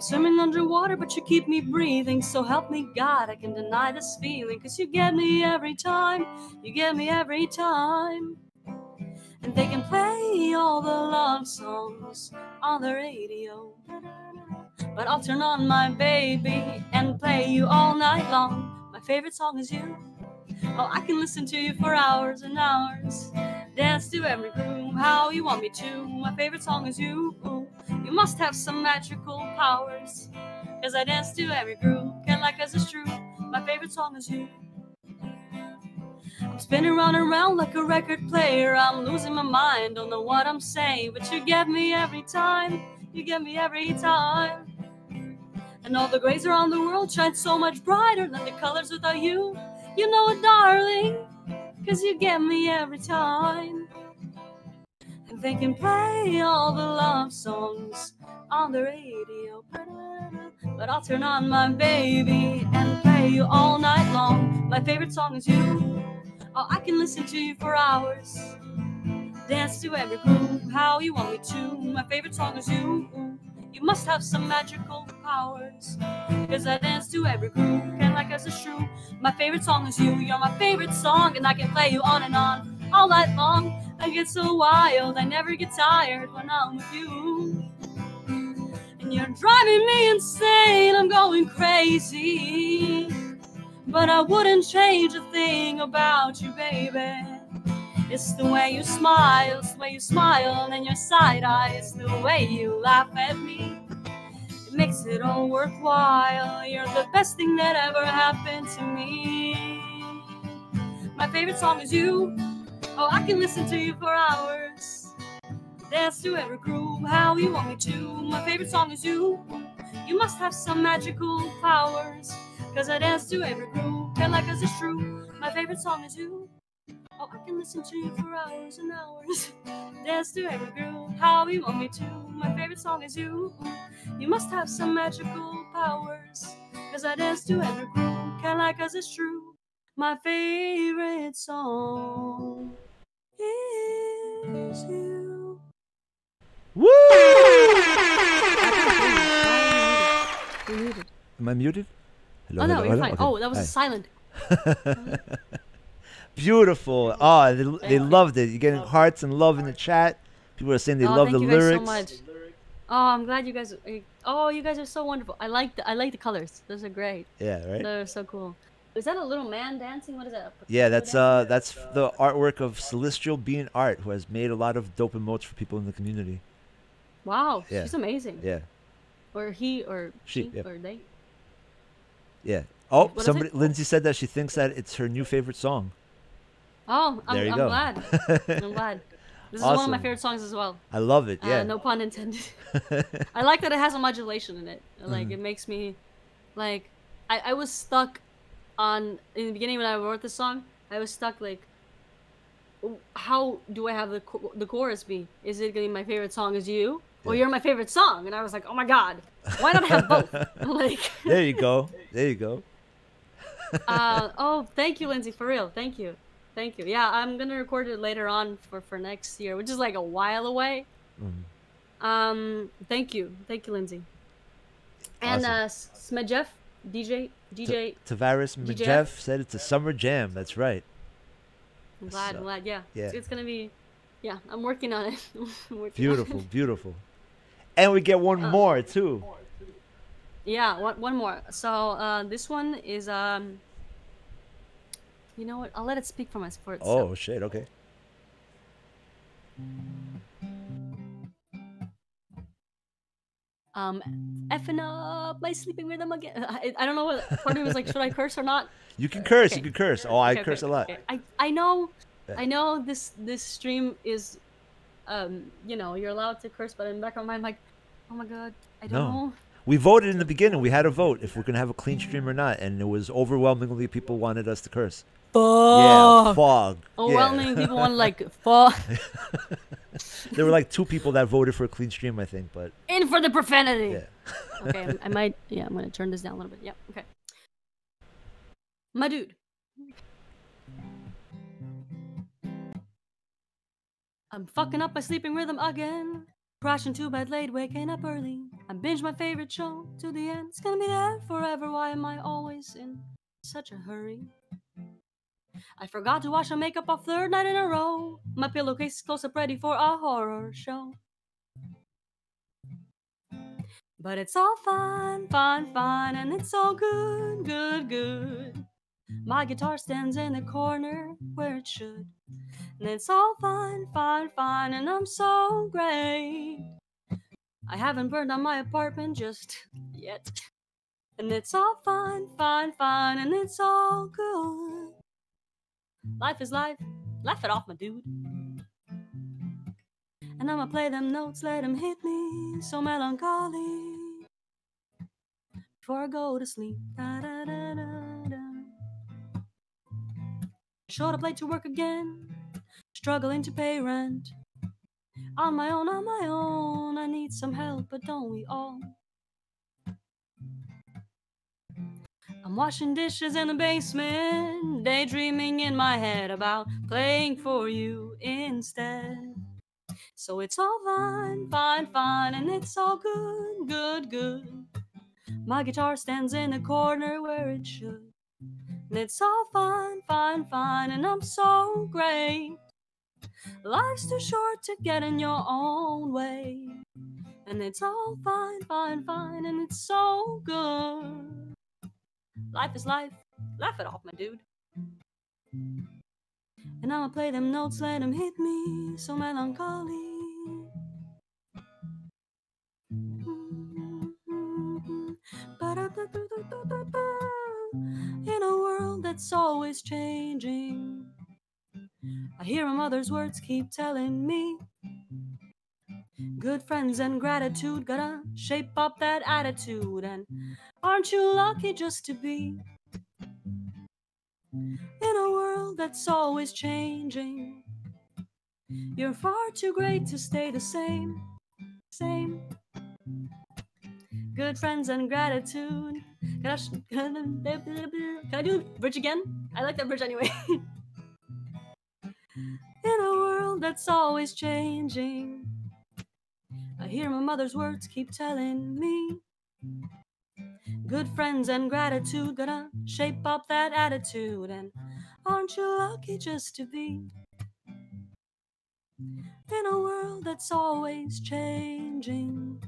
I'm swimming underwater, but you keep me breathing. So help me, God, I can deny this feeling, cause you get me every time. You get me every time. And they can play all the love songs on the radio. But I'll turn on my baby and play you all night long. My favorite song is you. Oh, I can listen to you for hours and hours. Dance to every groove, how you want me to. My favorite song is you. You must have some magical powers. Cause I dance to every groove, can't lie cause it's true. My favorite song is you. I'm spinning round and round like a record player. I'm losing my mind, don't know what I'm saying. But you get me every time, you get me every time. And all the grays around the world shine so much brighter than the colors without you. You know it, darling, cause you get me every time. And they can play all the love songs on the radio. But I'll turn on my baby and play you all night long. My favorite song is you. Oh, I can listen to you for hours. Dance to every groove, how you want me to. My favorite song is you. You must have some magical powers. Cause I dance to every groove, can't like us it's true. My favorite song is you, you're my favorite song, and I can play you on and on all night long. I get so wild, I never get tired when I'm with you. And you're driving me insane, I'm going crazy. But I wouldn't change a thing about you, baby. It's the way you smile, it's the way you smile, and your side eye, it's the way you laugh at me. It makes it all worthwhile. You're the best thing that ever happened to me. My favorite song is you. Oh, I can listen to you for hours. Dance to every groove, how you want me to. My favorite song is you. You must have some magical powers. Cause I dance to every groove. can like cause it's true. My favorite song is you. Oh, I can listen to you for hours and hours. dance to every groove. How you want me to. My favorite song is you. You must have some magical powers. Cause I dance to every groove. Can't lie cause it's true. My favorite song is you. Woo! Am I muted? Hello, Oh no, hello, you're hello? fine. Okay, Oh, that was hi. silent. Beautiful. Oh, they, they loved it. You're getting hearts and love in the chat. People are saying they oh, love thank the you guys lyrics. so much. Oh, I'm glad you guys. are- Oh, you guys are so wonderful. I like the I like the colors. Those are great. Yeah, right. They're so cool. Is that a little man dancing? What is that? Yeah, that's dancing? uh that's the artwork of Celestial Being Art, who has made a lot of dope emotes for people in the community. Wow, yeah. she's amazing. Yeah, Or he, or She, she, yep. or they. yeah. Oh, What is somebody? Lindsay said that she thinks that it's her new favorite song. Oh, I'm, There you I'm go. glad. I'm glad. This is one of my favorite songs as well. I love it. Uh, Yeah. no pun intended. I like that it has a modulation in it. Like Mhm. it makes me, like, I, I was stuck on in the beginning when I wrote this song. I was stuck like, how do I have the the chorus be? Is it gonna be my favorite song is you, or Yeah. you're my favorite song? And I was like, oh my god, why not have both? like, there you go. There you go. uh, oh, thank you, Lindsay, for real. Thank you, thank you. Yeah, I'm gonna record it later on for for next year, which is like a while away. Mhm. Um, thank you, thank you, Lindsay. And Awesome. uh, S- Smedjeff, DJ, DJ. Tavares DJ? Said it's a summer jam. That's right. I'm glad, so- I'm glad. Yeah, yeah. It's, it's gonna be. Yeah, I'm working on it. Working on Beautiful, it. beautiful. And we get one Uh, more too. Yeah, one, one more. So uh, this one is um. You know what? I'll let it speak for my for itself. Oh shit. Okay. Um, effing up my sleeping rhythm again. I, I don't know what part of me was like, should I curse or not? You can curse. Okay. You can curse. Oh, I Okay, curse okay, a lot. I I know, I know this this stream is, um, you know, you're allowed to curse, but in the back of my mind, I'm like, oh my god, I don't No. know. We voted in the beginning. We had a vote if we're gonna have a clean stream or not, and it was overwhelmingly people wanted us to curse. Yeah, fog. Oh, yeah. Overwhelming people want like fog. there were like two people that voted for a clean stream, I think, but in for the profanity. yeah. okay, I- might. Yeah, I'm gonna turn this down a little bit. Yep. Okay. My dude. I'm fucking up my sleeping rhythm again. Crashing to bed late, waking up early. I binge my favorite show to the end. It's gonna be there forever. Why am I always in such a hurry? I forgot to wash my makeup off third night in a row. My pillowcase is close up ready for a horror show. But it's all fine, fine, fine, and it's all good, good, good. My guitar stands in the corner where it should. And it's all fine, fine, fine, and I'm so great. I haven't burned down my apartment just yet. And it's all fine, fine, fine, and it's all good. Life is life, laugh it off, my dude. And I'ma play them notes, let them hit me, so melancholy. Before I go to sleep. Da, da, da, da, da. Showed up late to work again, struggling to pay rent. On my own, on my own, I need some help, but don't we all? I'm washing dishes in the basement, daydreaming in my head about playing for you instead. So it's all fine, fine, fine, and it's all good, good, good. My guitar stands in the corner where it should. And it's all fine, fine, fine, and I'm so great. Life's too short to get in your own way. And it's all fine, fine, fine, and it's so good. Life is life, laugh it off, my dude. And I'ma play them notes, let them hit me, so melancholy. Mm-hmm. In a world that's always changing, I hear my mother's words keep telling me Good friends and gratitude gotta shape up that attitude. And aren't you lucky just to be in a world that's always changing? You're far too great to stay the same, same. Good friends and gratitude. Gosh, can I do the bridge again? I like that bridge anyway. In a world that's always changing, I hear my mother's words keep telling me. Good friends and gratitude gonna shape up that attitude, and aren't you lucky just to be in a world that's always changing?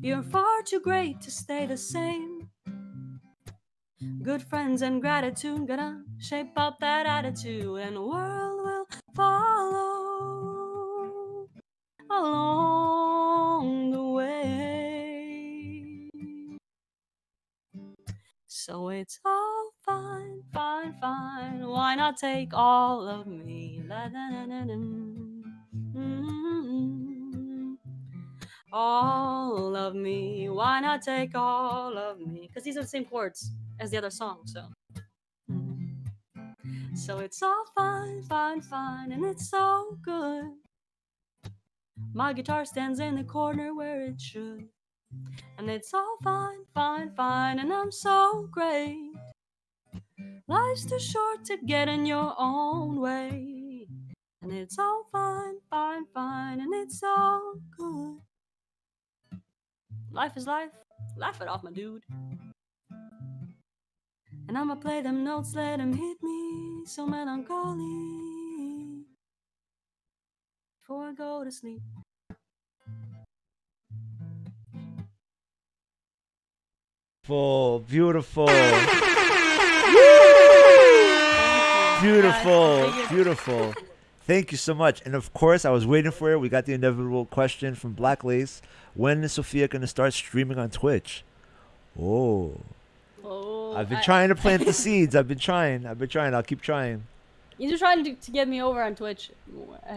You're far too great to stay the same. Good friends and gratitude gonna shape up that attitude, and the world will follow along So it's all fine, fine, fine. Why not take all of me? La, la, la, la, la. Mm. All of me. Why not take all of me? Because these are the same chords as the other song, so. Mm. So it's all fine, fine, fine, and it's so good. My guitar stands in the corner where it should. And it's all fine, fine, fine, and I'm so great. Life's too short to get in your own way. And it's all fine, fine, fine, and it's all good. Life is life. Laugh it off, my dude. And I'ma play them notes, let them hit me. So melancholy. Before I go to sleep. Beautiful, beautiful, beautiful, Thank you. beautiful. Thank you so much. And of course, I was waiting for it. We got the inevitable question from Black Lace. When is Sofia going to start streaming on Twitch? Oh, Oh, I've been I- trying to plant the seeds. I've been trying. I've been trying. I'll keep trying. You're just trying to, to get me over on Twitch. Uh,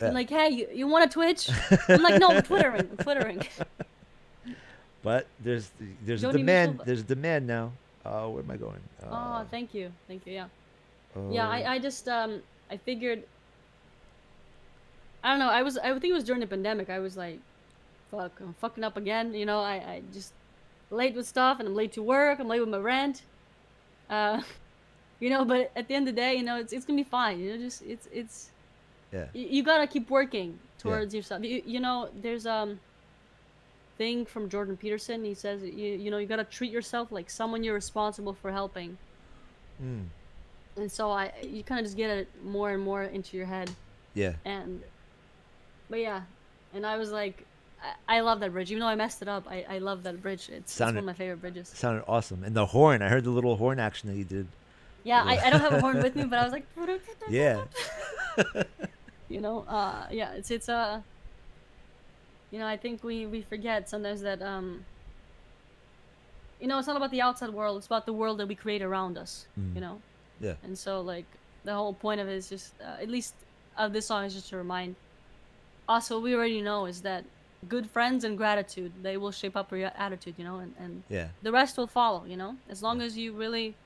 Yeah. I'm like, hey, you, you want a Twitch? I'm like, no, I'm twittering. I'm twittering. But there's there's a demand. There's demand now. Uh, where am I going? oh, Uh, thank you, thank you. Yeah, yeah. uh, I, I just um I figured. I don't know. I was I think it was during the pandemic. I was like, fuck, I'm fucking up again. You know, I I just late with stuff and I'm late to work. I'm late with my rent. Uh, you know, but at the end of the day, you know, it's it's gonna be fine. You know, just it's it's Yeah. you, you gotta keep working towards yourself. You, you know, there's um thing from Jordan Peterson. He says you you know you gotta treat yourself like someone you're responsible for helping. mm, And so I you kind of just get it more and more into your head. yeah. And but yeah, and I was like, I, I love that bridge. Even though I messed it up, I, I love that bridge. It's, it's one of my favorite bridges. Sounded awesome. And the horn. I heard the little horn action that you did. Yeah, I, I don't have a horn with me, but I was like, Yeah. you know uh yeah it's it's uh you know i think we we forget sometimes that um you know it's not about the outside world it's about the world that we create around us Mm. you know Yeah. and so like the whole point of it is just uh, at least of this song is just to remind us what we already know is that good friends and gratitude they will shape up your attitude you know and, and Yeah. the rest will follow you know as long as you really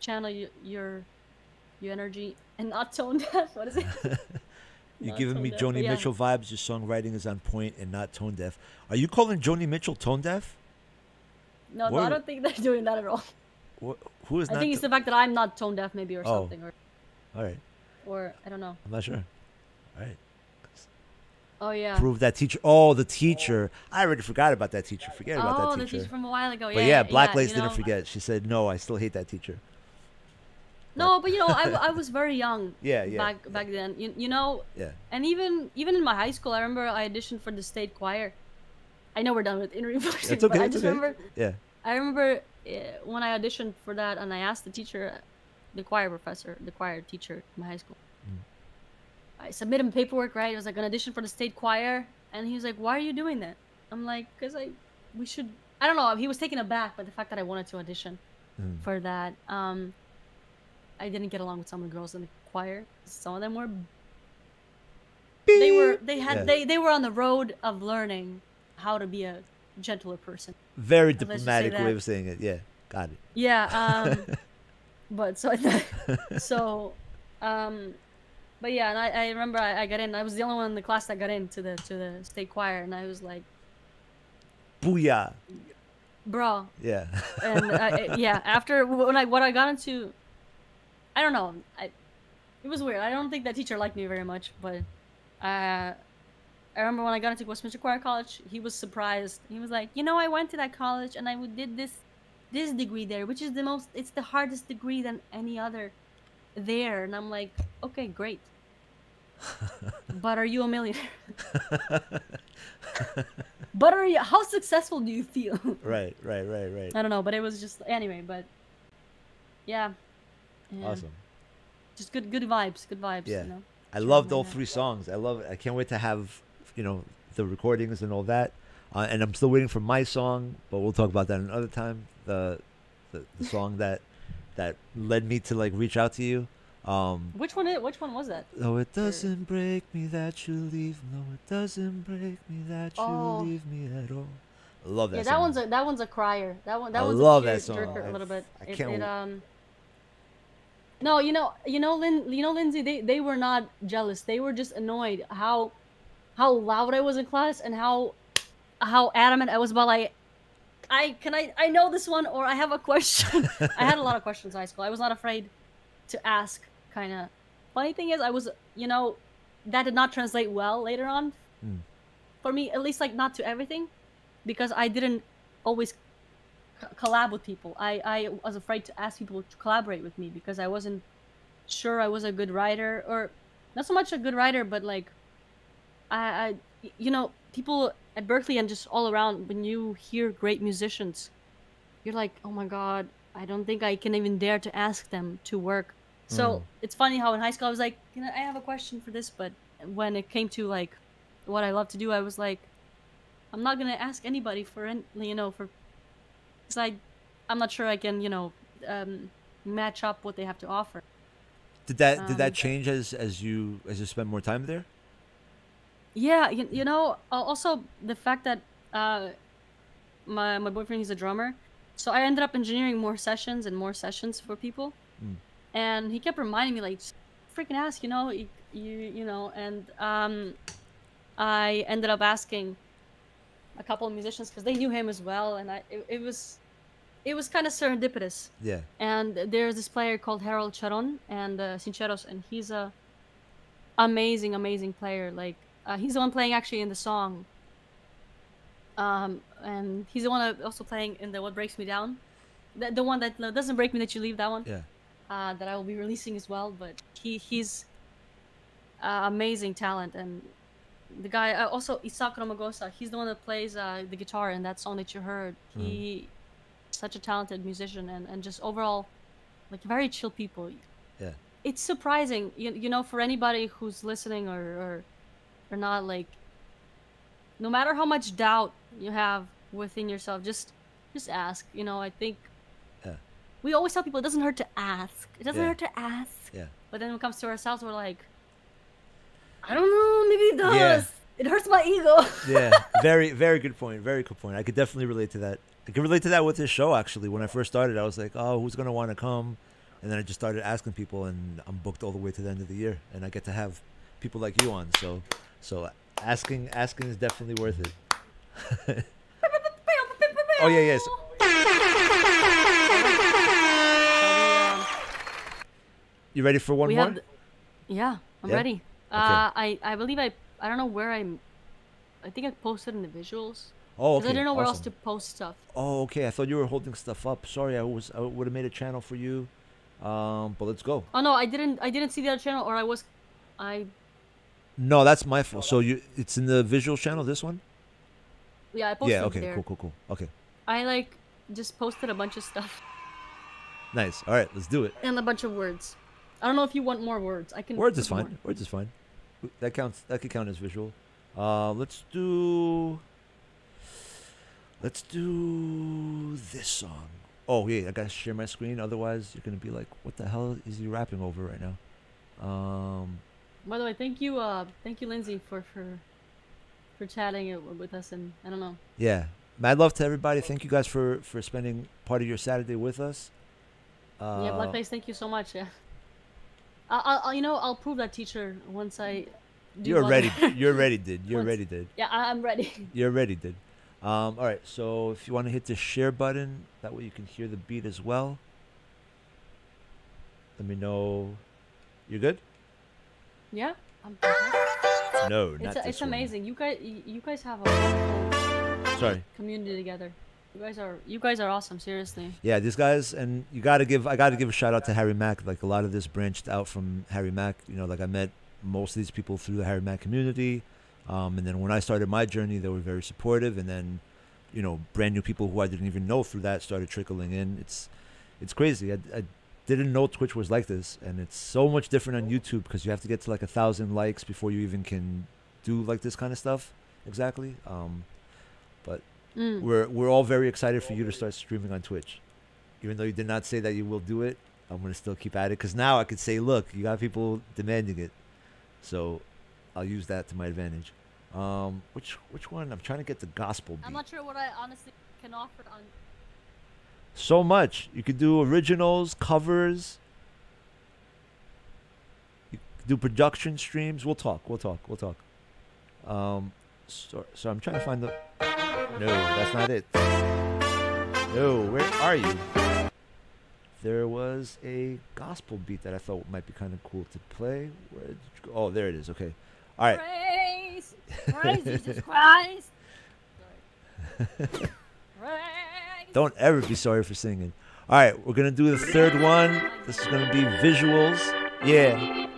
channel your your, your energy and not tone deaf what is it You're giving me deaf, Joni yeah. Mitchell vibes. Your songwriting is on point and not tone deaf. Are you calling Joni Mitchell tone deaf? No, no, I don't think they're doing that at all. Wh- who is I think it's the fact that I'm not tone deaf, maybe, or Oh. something, or, All right. or I don't know. I'm not sure. All right. Oh yeah. Prove that teacher. Oh, the teacher. I already forgot about that teacher. Forget oh, about that teacher. Oh, the teacher. from a while ago. Yeah. but yeah, Black yeah, Lace you didn't forget. She said, "No, I still hate that teacher." No, but you know, I, I was very young. Yeah, yeah, Back back then, you, you know, Yeah. and even even in my high school, I remember I auditioned for the state choir. I know we're done with interview voicing, That's but. I just okay. remember Yeah. I remember uh, when I auditioned for that, and I asked the teacher, the choir professor, the choir teacher in my high school. Mm. I submitted my paperwork, right? It was like an audition for the state choir, and he was like, "Why are you doing that?" I'm like, "Cause I, we should." I don't know. He was taken aback by the fact that I wanted to audition Mm. for that. Um, I didn't get along with some of the girls in the choir. Some of them were they were they had Yeah. they they were on the road of learning how to be a gentler person. Very Let's just say diplomatic way of saying it. Yeah, got it. Yeah. Um, but so I thought, so, um, but yeah, and I, I remember I, I got in. I was the only one in the class that got into the to the state choir, and I was like, Booyah. bro. Yeah. And I, yeah, after when I what I got into, I don't know. I it was weird. I don't think that teacher liked me very much, but uh, I remember when I got into Westminster Choir College, he was surprised. He was like, you know, I went to that college and I did this this degree there, which is the most it's the hardest degree than any other there. And I'm like, okay, great. but are you a millionaire? but are you how successful do you feel? right, right, right, right. I don't know, but it was just anyway, but yeah. Yeah. Awesome. Just good good vibes, good vibes, Yeah. you know. I Sure, loved all not? three songs. I love. I can't wait to have, you know, the recordings and all that. Uh, and I'm still waiting for my song, but we'll talk about that another time. The, the, the song that that led me to like reach out to you. Um, Which one is, which one was that? Though it doesn't break me that you leave, no, it doesn't break me that you Oh. leave me at all. I love that. yeah, that song. one's a that one's a crier. That one that I one's love a that song. jerker I- a little bit. I It, can't it, um No, you know, you know, Lin, you know, Lindsay. They they were not jealous. They were just annoyed how how loud I was in class and how how adamant I was about like I can I I know this one or I have a question. I had a lot of questions in high school. I was not afraid to ask. Kind of funny thing is, I was you know that did not translate well later on Mm. for me. At least like not to everything, because I didn't always collab with people. I I was afraid to ask people to collaborate with me because I wasn't sure I was a good writer or not so much a good writer, but like I, I you know people at Berklee and just all around when you hear great musicians, you're like, oh my god, I don't think I can even dare to ask them to work. So Mm. it's funny how in high school I was like, can I I have a question for this, but when it came to like what I love to do, I was like, I'm not gonna ask anybody for any, you know, for, cause I, I'm not sure I can, you know, um, match up what they have to offer. Did that did that um, change as as you as you spend more time there? Yeah, you, you know, also the fact that uh, my my boyfriend he's a drummer, so I ended up engineering more sessions and more sessions for people, Mm. and he kept reminding me like, freaking ask, you know, you you, you know, and um, I ended up asking a couple of musicians because they knew him as well, and I it, it was it was kind of serendipitous. Yeah. And there's this player called Harold Charon and uh, Sinceros, and he's a amazing, amazing player. Like uh, he's the one playing actually in the song. Um, and he's the one also playing in the "What Breaks Me Down," the, the one that no, doesn't break me that you leave. That one. Yeah. Uh, that I will be releasing as well. But he he's uh, amazing talent and the guy uh, also Isaac Romagosa. He's the one that plays uh, the guitar in that song that you heard. Mm-hmm. He such a talented musician and, and just overall like very chill people Yeah. it's surprising you, you know for anybody who's listening or, or or not like no matter how much doubt you have within yourself just just ask you know i think Yeah. we always tell people it doesn't hurt to ask it doesn't Yeah. hurt to ask Yeah. but then when it comes to ourselves we're like i don't know maybe it does Yeah. it hurts my ego Yeah. very very good point. Very good point. I could definitely relate to that. I could relate to that with this show actually. When I first started, I was like, "Oh, who's gonna want to come?" And then I just started asking people, and I'm booked all the way to the end of the year, and I get to have people like you on. So, so asking asking is definitely worth it. oh yeah, yes. You ready for one we more? have th- yeah i'm Yeah? ready uh i i believe i i don't know where i'm i think i posted in the visuals oh, because okay. i didn't know where else to post stuff Oh, okay. I thought you were holding stuff up. Sorry, I was. I would have made a channel for you. Um, but let's go. oh no i didn't i didn't see the other channel or i was i No, that's my fault. So you, it's in the visual channel. This one. yeah i posted yeah. Okay. there Cool. Cool. Cool. Okay. i like just posted a bunch of stuff Nice. All right. Let's do it. and a bunch of words i don't know if you want more words i can Words is put more. fine. Words is fine. That counts. That could count as visual. Uh, let's do. Let's do this song. Oh yeah, I gotta share my screen. Otherwise, you're gonna be like, "What the hell is he rapping over right now?" Um, By the way, thank you, uh, thank you, Lindsay, for for for chatting it with us, and I don't know. Yeah, mad love to everybody. Thank you guys for for spending part of your Saturday with us. Uh, yeah, Black Lace, thank you so much. Yeah. I'll, I'll, you know, I'll prove that teacher once I. Do You're ready. You're ready, did. You Once- ready, did. Yeah, I'm ready. You already did. Um, all right, so if you want to hit the share button, that way you can hear the beat as well. Let me know. You're good? Yeah. I'm, No, it's not it's this one. amazing. You guys, you you guys have a wonderful Sorry. community together. You guys are you guys are awesome. Seriously. Yeah, these guys, and you got to give. I got to give a shout out to Harry Mack. Like a lot of this branched out from Harry Mack. You know, like I met most of these people through the Harry Mack community, um, and then when I started my journey, they were very supportive. And then, you know, brand new people who I didn't even know through that started trickling in. It's, it's crazy. I, I didn't know Twitch was like this, and it's so much different on YouTube because you have to get to like a thousand likes before you even can do like this kind of stuff. Exactly. Um, Mm. we're we're all very excited for you to start streaming on Twitch. Even though you did not say that you will do it, I'm gonna still keep at it because now I could say, look, you got people demanding it, so I'll use that to my advantage. Um, which which one? I'm trying to get the gospel beat. I'm not sure what I honestly can offer on. so much. You could do originals, covers. You could do production streams. We'll talk. We'll talk. We'll talk. Um, so, so I'm trying to find the. No, that's not it. No, where are you? There was a gospel beat that I thought might be kind of cool to play. Where did you go? Oh, there it is. Okay. All right. Praise, praise Jesus Christ. Don't ever be sorry for singing. All right, we're gonna do the third one. This is gonna be visuals. Yeah.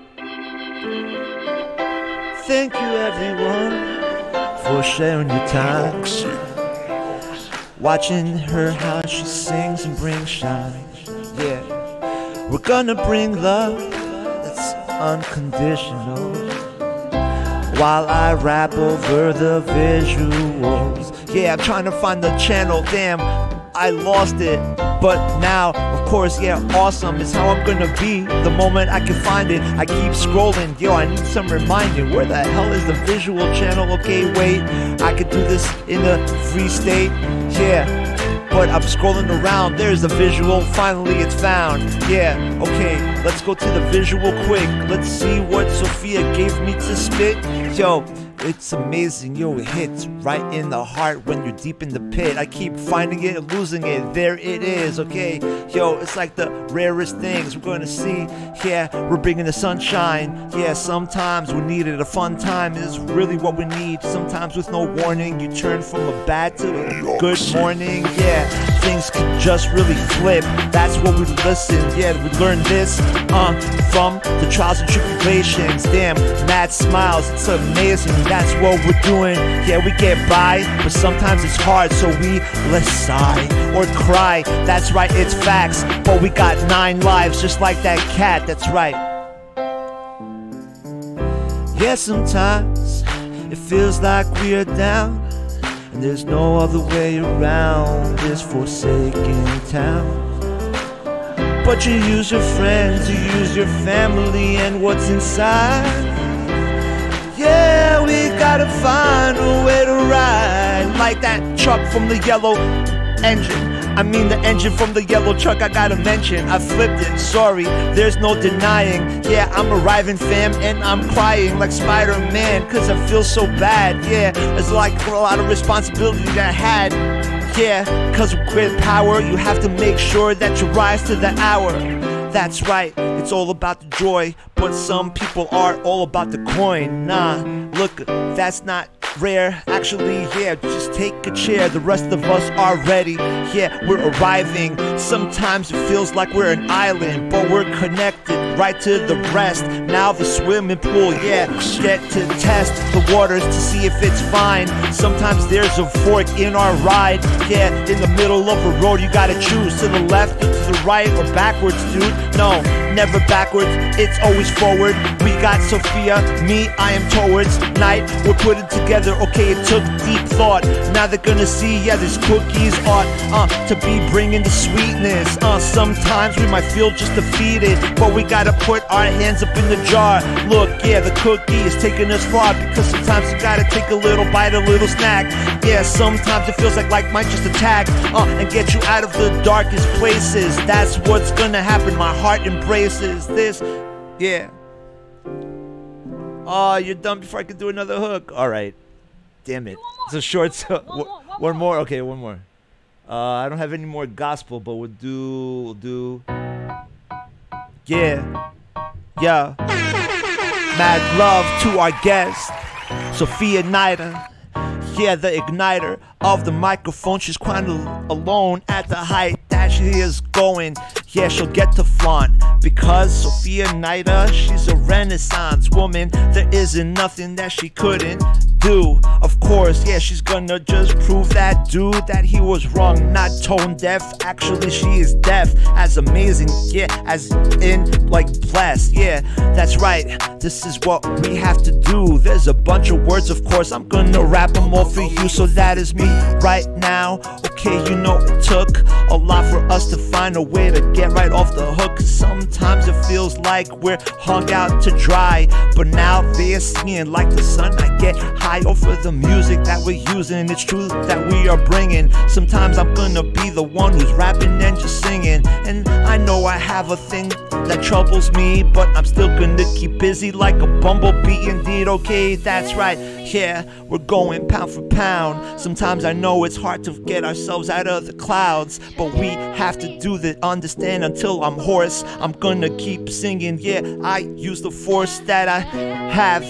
Thank you, everyone, for sharing your time. Watching her how she sings and brings shine. Yeah. We're gonna bring love that's unconditional. While I rap over the visuals. Yeah, I'm trying to find the channel. Damn, I lost it. But now, course, yeah, awesome It's how I'm gonna be the moment I can find it. I keep scrolling, yo, I need some reminding. Where the hell is the visual channel? Okay, wait, I could do this in a free state. Yeah, but I'm scrolling around. There's the visual. Finally, it's found. Yeah, okay, let's go to the visual quick. Let's see what Sofia gave me to spit. Yo, it's amazing. Yo, it hits right in the heart when you're deep in the pit. I keep finding it losing it. There it is, okay? Yo, it's like the rarest things we're gonna see. Yeah, we're bringing the sunshine. Yeah, sometimes we need it. A fun time is really what we need. Sometimes with no warning, you turn from a bad to a good morning. Yeah, things can just really flip. That's what we listen. Yeah, we learn this uh, from the trials and tribulations. Damn, mad smiles. It's amazing. That's what we're doing. Yeah, we get by, but sometimes it's hard, so we let's sigh or cry. That's right, it's facts. But we got nine lives, just like that cat. That's right. Yeah, sometimes it feels like we are down, and there's no other way around this forsaken town. But you use your friends, you use your family, and what's inside. Yeah, we gotta find a way to ride like that truck from the yellow engine. I mean the engine from the yellow truck I gotta mention. I flipped it, sorry, there's no denying. Yeah, I'm arriving fam and I'm crying like Spider-Man Cause I feel so bad, yeah It's like a lot of responsibility that I had Yeah, cause with great power you have to make sure that you rise to the hour that's right, it's all about the joy, but some people are all about the coin. Nah, look, that's not rare. Actually, yeah, just take a chair. The rest of us are ready. Yeah, we're arriving. Sometimes it feels like we're an island, but we're connected right to the rest. Now the swimming pool, yeah, get to test the waters to see if it's fine. Sometimes there's a fork in our ride. Yeah, in the middle of a road, you gotta choose to the left or to the right or backwards, dude. No, never backwards, it's always forward. We got Sofia, me, I am towards night. We're putting together together. Okay, it took deep thought. Now they're gonna see, yeah, this cookies ought uh, to be bringing the sweetness. Uh, sometimes we might feel just defeated, but we gotta put our hands up in the jar. Look, yeah, the cookie is taking us far because sometimes you gotta take a little bite, a little snack. Yeah, sometimes it feels like life might just attack uh, and get you out of the darkest places. That's what's gonna happen. My heart embraces this. Yeah. Oh, you're done before I can do another hook. All right. Damn it. It's a short. So, One more, one one more. more. Okay, one more. Uh, I don't have any more gospel, but we'll do. We'll do. Yeah. Yeah. Mad love to our guest, Sofia Nayda. Yeah, the igniter of the microphone. She's quite al- alone at the height that she is going. Yeah, she'll get to flaunt because Sofia Nayda, she's a renaissance woman. There isn't nothing that she couldn't do. Of course, yeah, she's gonna just prove that dude that he was wrong, not tone deaf. Actually, she is deaf, as amazing, yeah, as in like blessed. Yeah, that's right. This is what we have to do. There's a bunch of words, of course. I'm gonna rap them all for you, so that is me right now. Okay, you know it took a lot for us to find a way to get right off the hook. Sometimes it feels like we're hung out to dry, but now they're seeing like the sun. I get high over the music that we're using. It's true that we are bringing. Sometimes I'm gonna be the one who's rapping and just singing, and I know I have a thing that troubles me, but I'm still gonna keep busy like a bumblebee. Indeed, okay, that's right. Yeah, we're going pound for pound. Sometimes I know it's hard to get ourselves out of the clouds, but we have to do that. Understand until I'm hoarse. I'm gonna keep singing. Yeah, I use the force that I have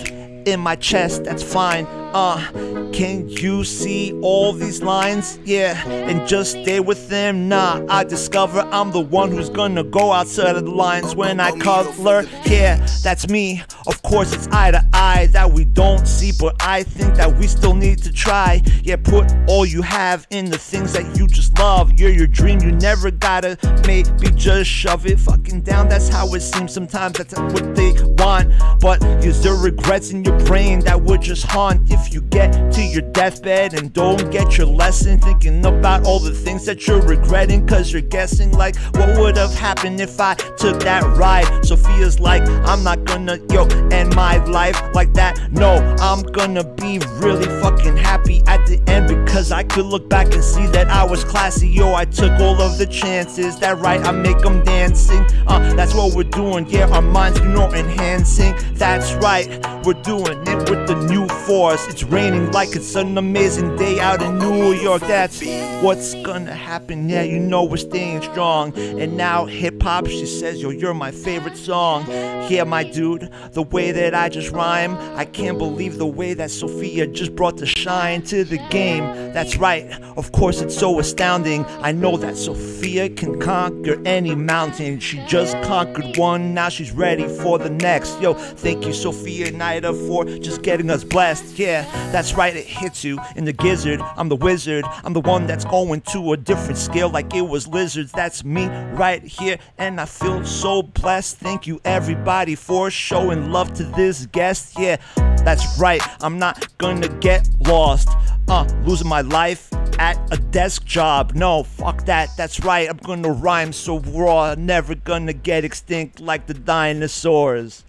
in my chest. That's fine. Uh, can you see all these lines? Yeah, and just stay with them. Nah, I discover I'm the one who's gonna go outside of the lines when I color. Yeah, that's me. Of course, it's eye to eye that we don't see, but I think that we still need to try. Yeah, put all you have in the things that you just love. You're your dream, you never gotta maybe just shove it fucking down. That's how it seems sometimes. That's what they want, but is there regrets in your brain that would just haunt if you get to your deathbed and don't get your lesson? Thinking about all the things that you're regretting, cause you're guessing like what would have happened if I took that ride. Sofia's like, I'm not gonna, yo, end my life like that. No, I'm gonna be really fucking happy at the end because I could look back and see that I was classy. Yo, I took all of the chances. That right, I make them dancing. Uh, that's what we're doing. Yeah, our minds, you know, enhancing. That's right, we're doing it with the new force. It's raining like it's an amazing day out in New York. That's what's gonna happen. Yeah, you know we're staying strong. And now hip hop, she says, yo, you're my favorite song. Yeah, my dude, the way that I just rhyme, I can't believe the way that Sofia just brought the shine to the game. That's right, of course, it's so astounding. I know that Sofia can conquer any mountain. She just conquered one, now she's ready for the next. Yo, thank you, Sofia Nayda, for just getting us blessed. Yeah, that's right, it hits you in the gizzard. I'm the wizard, I'm the one that's going to a different scale like it was lizards. That's me right here, and I feel so blessed. Thank you, everybody, for showing love to this guest. Yeah, that's right, I'm not gonna get lost. Uh, losing my life at a desk job. No, fuck that. That's right. I'm gonna rhyme so raw, never gonna get extinct like the dinosaurs.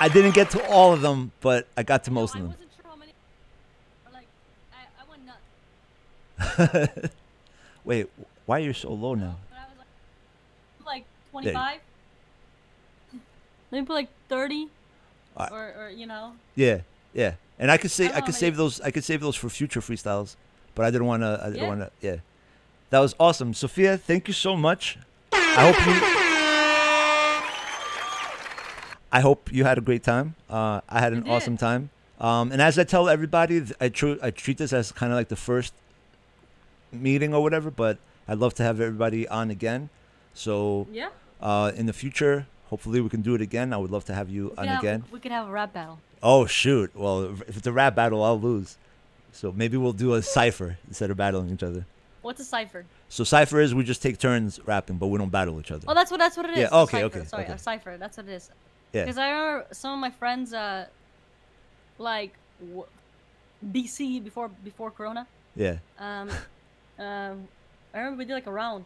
I didn't get to all of them, but I got to most I of them. wasn't sure how many. or, Like, I, I went nuts. Wait, why are you so low now? But I was like, like 25. Maybe put like 30. Uh, or, or, you know. Yeah, yeah. And I could say I I could save those I could save those for future freestyles, but I didn't want to. I didn't Yeah. want to. Yeah, that was awesome, Sofia. Thank you so much. I hope you. I hope you had a great time. Uh, I had an awesome time. Um, and as I tell everybody, I, tr- I treat this as kind of like the first meeting or whatever. But I'd love to have everybody on again. So Yeah. uh, in the future, hopefully we can do it again. I would love to have you on have- again. We could have a rap battle. Oh shoot! Well, if it's a rap battle, I'll lose. So maybe we'll do a cipher instead of battling each other. What's a cipher? So cipher is we just take turns rapping, but we don't battle each other. Oh, that's what that's what it is. Yeah, okay, okay, Sorry, okay. a cipher. That's what it is. Yeah. Because I remember some of my friends, uh, like w- BC before before Corona. Yeah. Um, um, I remember we did like a round,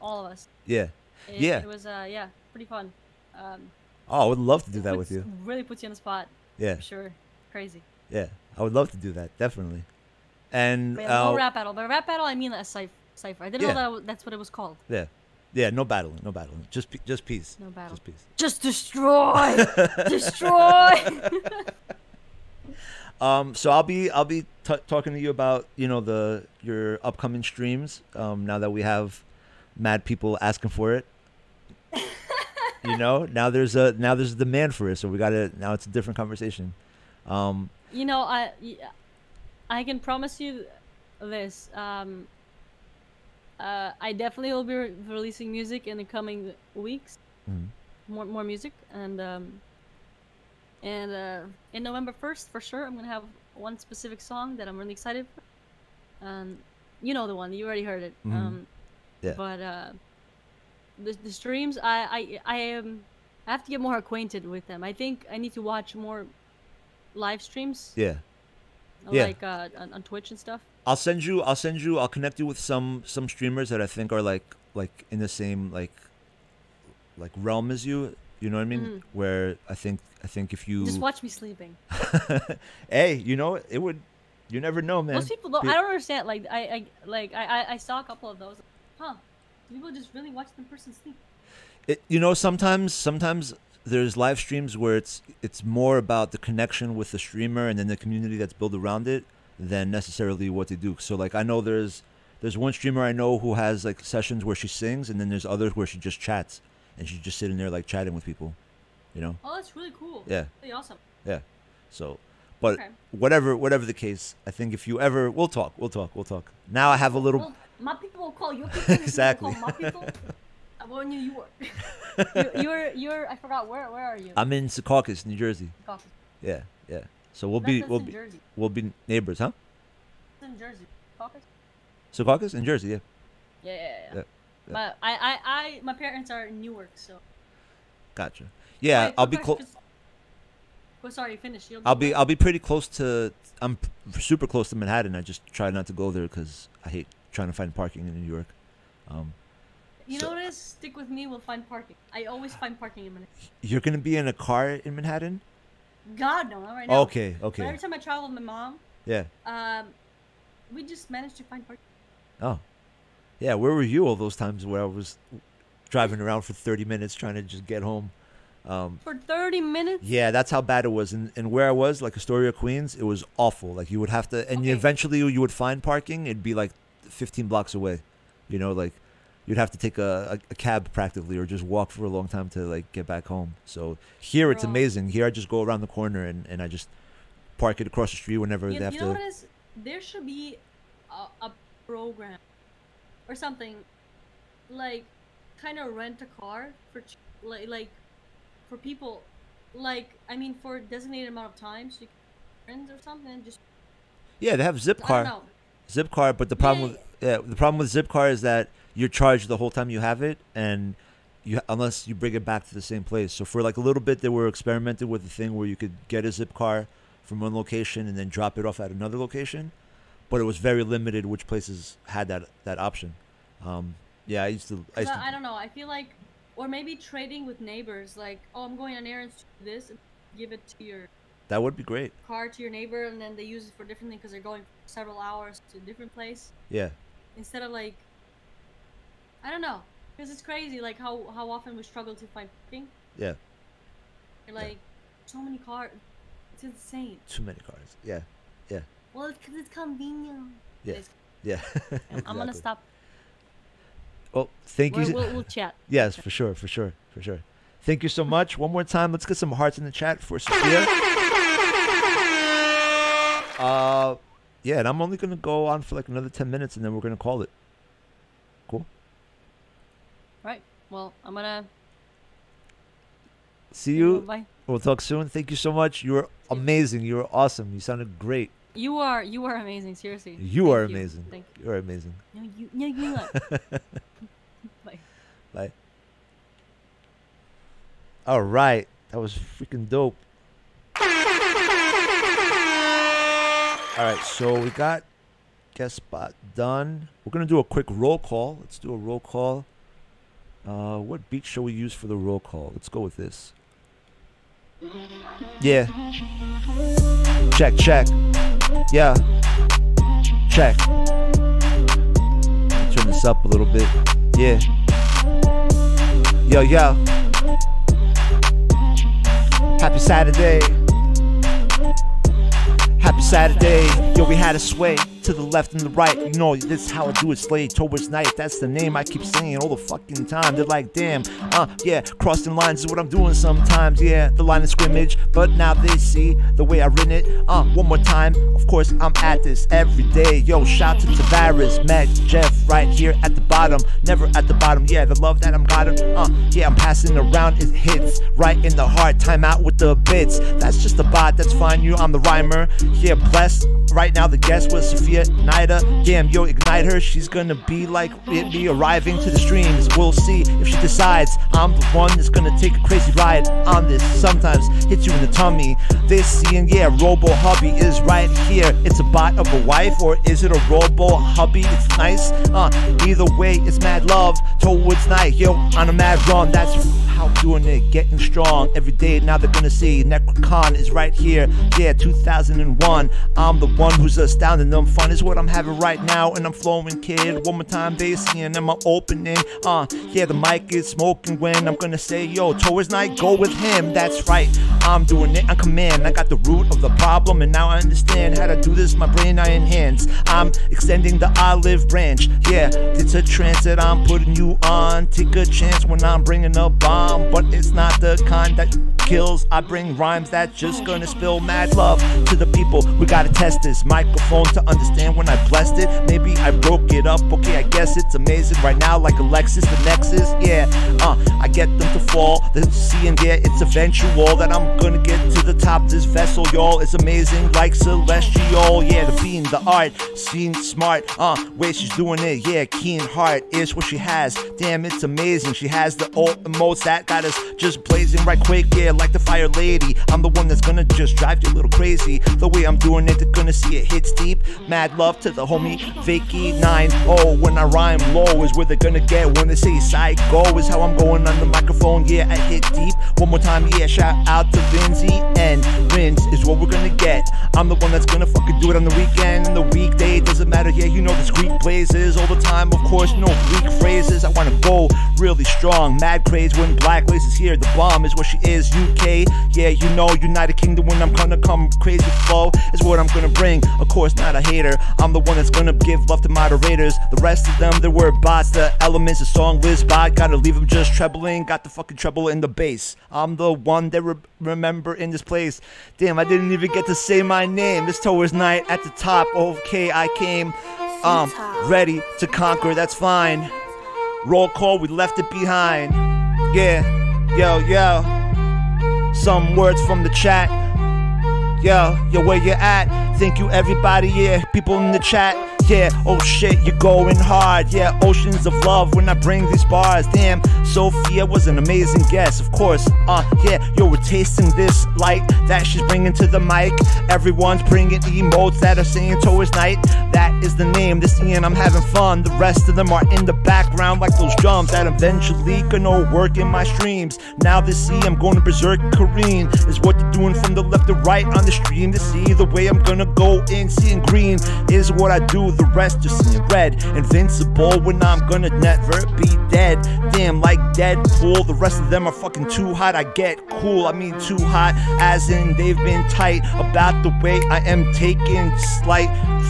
all of us. Yeah. It, Yeah. It was uh yeah pretty fun. Um, Oh, I would love to do that puts- with you. Really puts you on the spot Yeah. for sure. Crazy. Yeah. I would love to do that. Definitely. And But yeah, uh, no rap battle. But rap battle, I mean a cipher. Cipher. I didn't Yeah. know that that's what it was called. yeah. Yeah. No battling. No battling. Just just peace. No battle. Just peace. Just destroy, destroy. Um, so I'll be I'll be t- talking to you about you know the your upcoming streams. Um, now that we have mad people asking for it, you know now there's a now there's a demand for it. So we got to now it's a different conversation. Um, you know, I I can promise you this. Um, uh, I definitely will be re- releasing music in the coming weeks. Mhm. More, more music, and um, and uh, in November first, for sure, I'm gonna have one specific song that I'm really excited for. Um, you know the one you already heard it. Mhm. Um, Yeah. But uh, the the streams, I I I am. I have to get more acquainted with them. I think I need to watch more live streams yeah, Yeah. like uh, on, on Twitch and stuff. I'll send you I'll send you I'll connect you with some some streamers that I think are like like in the same like like realm as you. You know what I mean? Mhm. Where I think I think if you Just watch me sleeping. hey, you know it would you never know, man. Most people don't. Pe- I don't understand. Like I, I like I, I, I saw a couple of those. Huh? People just really watch the person sleep. it, you know sometimes sometimes there's live streams where it's it's more about the connection with the streamer and then the community that's built around it than necessarily what they do so like i know there's there's one streamer i know who has like sessions where she sings and then there's others where she just chats and she's just sitting there like chatting with people you know Oh, that's really cool. yeah Really awesome. yeah so but Okay. whatever whatever the case i think if you ever we'll talk we'll talk we'll talk now i have a little Well, my people will call your people. people Exactly. Call my people. I want you. You were. you, you're. You're. I forgot. Where. Where are you? i'm in secaucus new jersey Caucus. yeah yeah so we'll be we'll be Jersey. we'll be neighbors huh It's in Jersey. Caucus. secaucus in jersey yeah Yeah, yeah, yeah. Yeah, yeah. But I, I, I, my parents are in Newark, so. Gotcha. Yeah, Wait, I'll be close. 'cause- Oh, sorry, finish. You'll I'll be? I'll be pretty close to. I'm super close to Manhattan. I just try not to go there because I hate trying to find parking in New York. Um, You so- know what it is? Stick with me. We'll find parking. I always find parking in Manhattan. you're gonna be in a car in Manhattan? God no, not right now. Okay, But okay, every time I travel with my mom, yeah. um, we just managed to find parking. Oh, yeah. Where were you all those times where I was driving around for 30 minutes trying to just get home? Um, For 30 minutes? yeah, that's how bad it was. And, and where I was, like Astoria, Queens, it was awful. Like you would have to, and you eventually you would find parking. It'd be like 15 blocks away. You know, like you'd have to take a, a, a cab practically, or just walk for a long time to like get back home. So here it's amazing. Here I just go around the corner and, and I just park it across the street whenever You, they have you to. know what it is? There should be a, a program or something like kind of rent a car for like like for people like I mean for a designated amount of time so you can friends or something and just yeah, they have Zipcar. Zipcar, but the problem Yeah, with yeah, the problem with Zipcar is that you're charged the whole time you have it, and you unless you bring it back to the same place. So for like a little bit, they were experimenting with the thing where you could get a Zipcar from one location and then drop it off at another location, but it was very limited which places had that that option. Um, yeah, I used to. I used to I don't know. I feel like or maybe trading with neighbors like oh I'm going on errands to this and give it to your that would be great. car to your neighbor and then they use it for different things because they're going several hours to a different place. Yeah, instead of like I don't know because it's crazy like how how often we struggle to find parking. yeah, You're like so many cars, it's insane. too many cars. Yeah, yeah, Well, it's because it's convenient. Yeah. It's- yeah. I'm, I'm gonna stop. Well, thank We'll, you. we'll, we'll chat. Yes, for sure, for sure, for sure. Thank you so much. One more time, let's get some hearts in the chat for Sofia. Uh, yeah, and I'm only gonna go on for like another ten minutes, and then we're gonna call it. Right. Well, I'm gonna. See you. Bye. We'll talk soon. Thank you so much. You were amazing. You were awesome. You sounded great. You are you are amazing. Seriously. You Thank are amazing. Thank You You are amazing. you. No, you. No, you are. Bye. Bye. All right. That was freaking dope. All right, so we got guest spot done. We're gonna do a quick roll call. Let's do a roll call. Uh, what beat shall we use for the roll call? Let's go with this. Yeah. Check, check. Yeah. Check. Turn this up a little bit. Yeah. Yo, yo. Happy Saturday. Happy Saturday. Yo, we had a sway to the left and the right. You know, this is how I do it. Slay towards night. That's the name I keep saying all the fucking time. They're like, damn, uh, yeah, crossing lines is what I'm doing sometimes. Yeah, the line of scrimmage. But now they see the way I written it. Uh, one more time. Of course, I'm at this every day. Yo, shout to Tavares, Matt, Jeff, right here at the bottom. Never at the bottom. Yeah, the love that I'm got him. Uh, yeah, I'm passing around. It hits right in the heart. Time out with the bits. That's just a bot. That's fine. You, I'm the rhymer. Yeah, blessed. Right now, the guest was Sofia Nayda. Damn, yo, ignite her. She's gonna be like it be arriving to the streams. We'll see if she decides. I'm the one that's gonna take a crazy ride on this. Sometimes hit you in the tummy. This scene, yeah, Robo Hubby is right here. It's a bot of a wife, or is it a Robo Hubby? It's nice. Uh, either way, it's mad love towards night. Yo, on a mad run. That's doing it, getting strong every day. Now they're gonna see Necrocon is right here. Yeah, 2001. I'm the one who's astounding them. Fun is what I'm having right now, and I'm flowing, kid. One more time, seeing them, I'm opening. Uh, yeah, the mic is smoking when I'm gonna say, yo, towards night, go with him. That's right, I'm doing it on command. I got the root of the problem, and now I understand how to do this. My brain I enhance. I'm extending the olive branch. Yeah, it's a trance that I'm putting you on. Take a chance when I'm bringing a bomb, but it's not the kind that kills. I bring rhymes that just gonna spill mad love to the people. We gotta test this microphone to understand when I blessed it. Maybe I broke it up. Okay, I guess it's amazing right now, like Alexis the Nexus. Yeah, uh, I get them to fall. The seeing yeah, it's eventual that I'm gonna get to the top. This vessel, y'all, is amazing, like celestial. Yeah, the being, the art, seeing smart. Uh, way she's doing it. Yeah, keen heart is what she has. Damn, it's amazing. She has the old emotes that got us just blazing right quick. Yeah, like the fire lady. I'm the one that's gonna just drive you a little crazy. The way I'm doing it, they're gonna see it hits deep. Mad love to the homie Vicky 9 Oh, when I rhyme low is where they're gonna get. When they say psycho is how I'm going on the microphone. Yeah, I hit deep. One more time, yeah, shout out to Vinzy and Vince is what we're gonna get. I'm the one that's gonna fucking do it on the weekend the weekday. Doesn't matter, yeah, you know the Greek blazes all the time. Of course, no Greek phrases. I wanna go really strong. Mad craze when Black Lace is here. The bomb is what she is. UK, yeah, you know, United Kingdom when I'm gonna come crazy flow is what I'm gonna bring. Of course, not a hater. I'm the one that's gonna give love to moderators. The rest of them, they were bots. The elements, the song Liz bot. Gotta leave them just trebling. Got the fucking treble in the bass. I'm the one they re- remember in this place. Damn, I didn't even get to say my name. It's towards night at the top. Okay, I came. Um, ready to conquer. That's fine. Roll call, we left it behind. Yeah, yo, yo. Some words from the chat. Yo, yo, where you at? Thank you, everybody. Yeah, people in the chat. Yeah, oh shit, you're going hard. Yeah, oceans of love when I bring these bars. Damn, Sofia was an amazing guest, of course. Uh, yeah, yo, we're tasting this light that she's bringing to the mic. Everyone's bringing emotes that are saying towards night. That is the name. This and I'm having fun. The rest of them are in the background like those drums that eventually gonna work in my streams. Now they see I'm going to berserk. Kareen is what they're doing from the left to right on the stream. To see the way I'm gonna go in, seeing green is what I do. The rest just seeing red. Invincible when I'm gonna never be dead. Damn, like Deadpool. The rest of them are fucking too hot. I get cool. I mean too hot, as in they've been tight about the way I am taking slight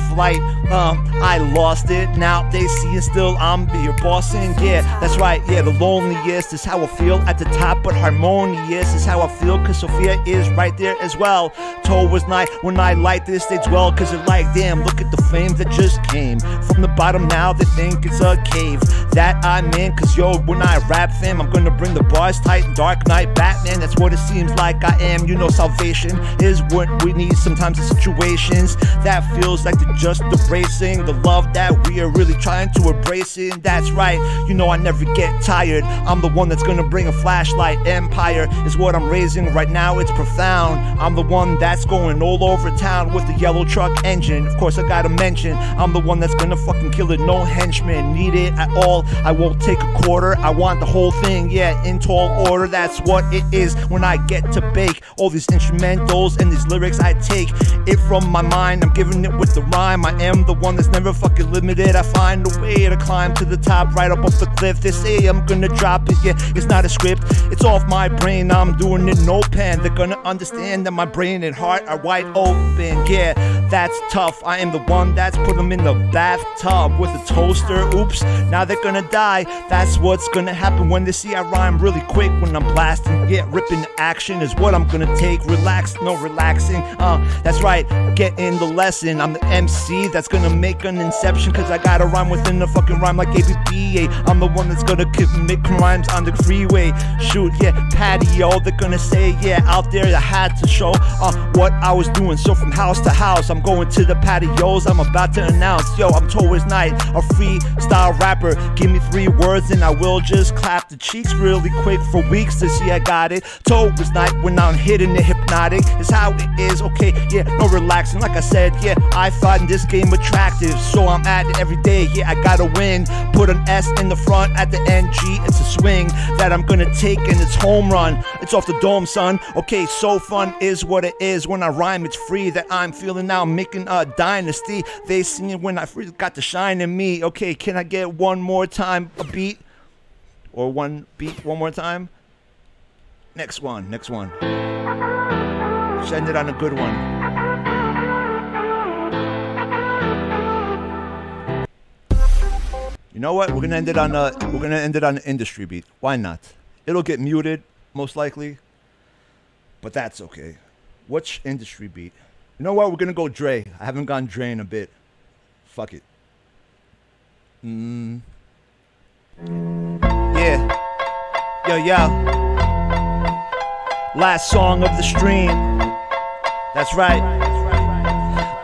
flight. Um, I lost it. Now they see and still I'm your boss. And yeah, that's right. Yeah, the loneliest is how I feel at the top, but harmonious is how I feel. Cause Sofia is right there as well. Was night when I light this stage well. Cause it like, damn, look at the fame that just came. From the bottom now, they think it's a cave that I'm in. Cause yo, when I rap fam, I'm gonna bring the bars tight. Dark Knight, Batman, that's what it seems like I am. You know, salvation is what we need sometimes in situations that feels like they're just embracing the love that we are really trying to embrace. And that's right, you know, I never get tired. I'm the one that's gonna bring a flashlight. Empire is what I'm raising right now, it's profound. I'm the one that's going all over town with the yellow truck engine. Of course, I gotta mention, I'm the one that's gonna fucking kill it. No henchmen need it at all. I won't take a quarter, I want the whole thing, yeah, in tall order. That's what it is when I get to bake. All these instrumentals and these lyrics, I take it from my mind. I'm giving it with the rhyme. I am the one that's never fucking limited. I find a way to climb to the top, right up off the cliff. They say I'm gonna drop it, yeah, it's not a script, it's off my brain. I'm doing it no pen. They're gonna understand that my brain and heart are wide open, yeah, that's tough. I am the one that's put them in the bathtub with a toaster. Oops, now they're gonna die. That's what's gonna happen when they see I rhyme really quick when I'm blasting. Yeah, ripping action is what I'm gonna take. Relax, no relaxing. Uh, that's right, get in the lesson. I'm the MC that's gonna make an inception, cause I gotta rhyme within the fucking rhyme like ABBA. I'm the one that's gonna commit crimes on the freeway. Shoot, yeah, patio. They're gonna say, yeah, out there I had to show uh, what I was doing. So from house to house, I'm going to the patios. I'm about to announce, yo, I'm Towards Night, a freestyle rapper. Give me three words and I will just clap the cheeks really quick for weeks to see I got it. Towards Night when I'm hitting it hypnotic is how it is. Okay, yeah, no relaxing. Like I said, yeah, I find this game attractive, so I'm at it every day. Yeah, I gotta win. Put an S in the front at the NG. It's a swing that I'm gonna take and it's home run. It's off the dome, son. Okay, so fun is what it is. When I rhyme, it's free that I'm feeling now. I'm making a dynasty. They see when I got the shine in me. Okay, can I get one more time a beat? Or one beat one more time? Next one, next one. Let's end it on a good one. You know what? We're gonna end it on a we're gonna end it on an industry beat. Why not? It'll get muted, most likely. But that's okay. Which industry beat? You know what? We're gonna go Dre. I haven't gone Dre in a bit. Fuck it. Mm. Yeah. Yo, yo. Last song of the stream. That's right.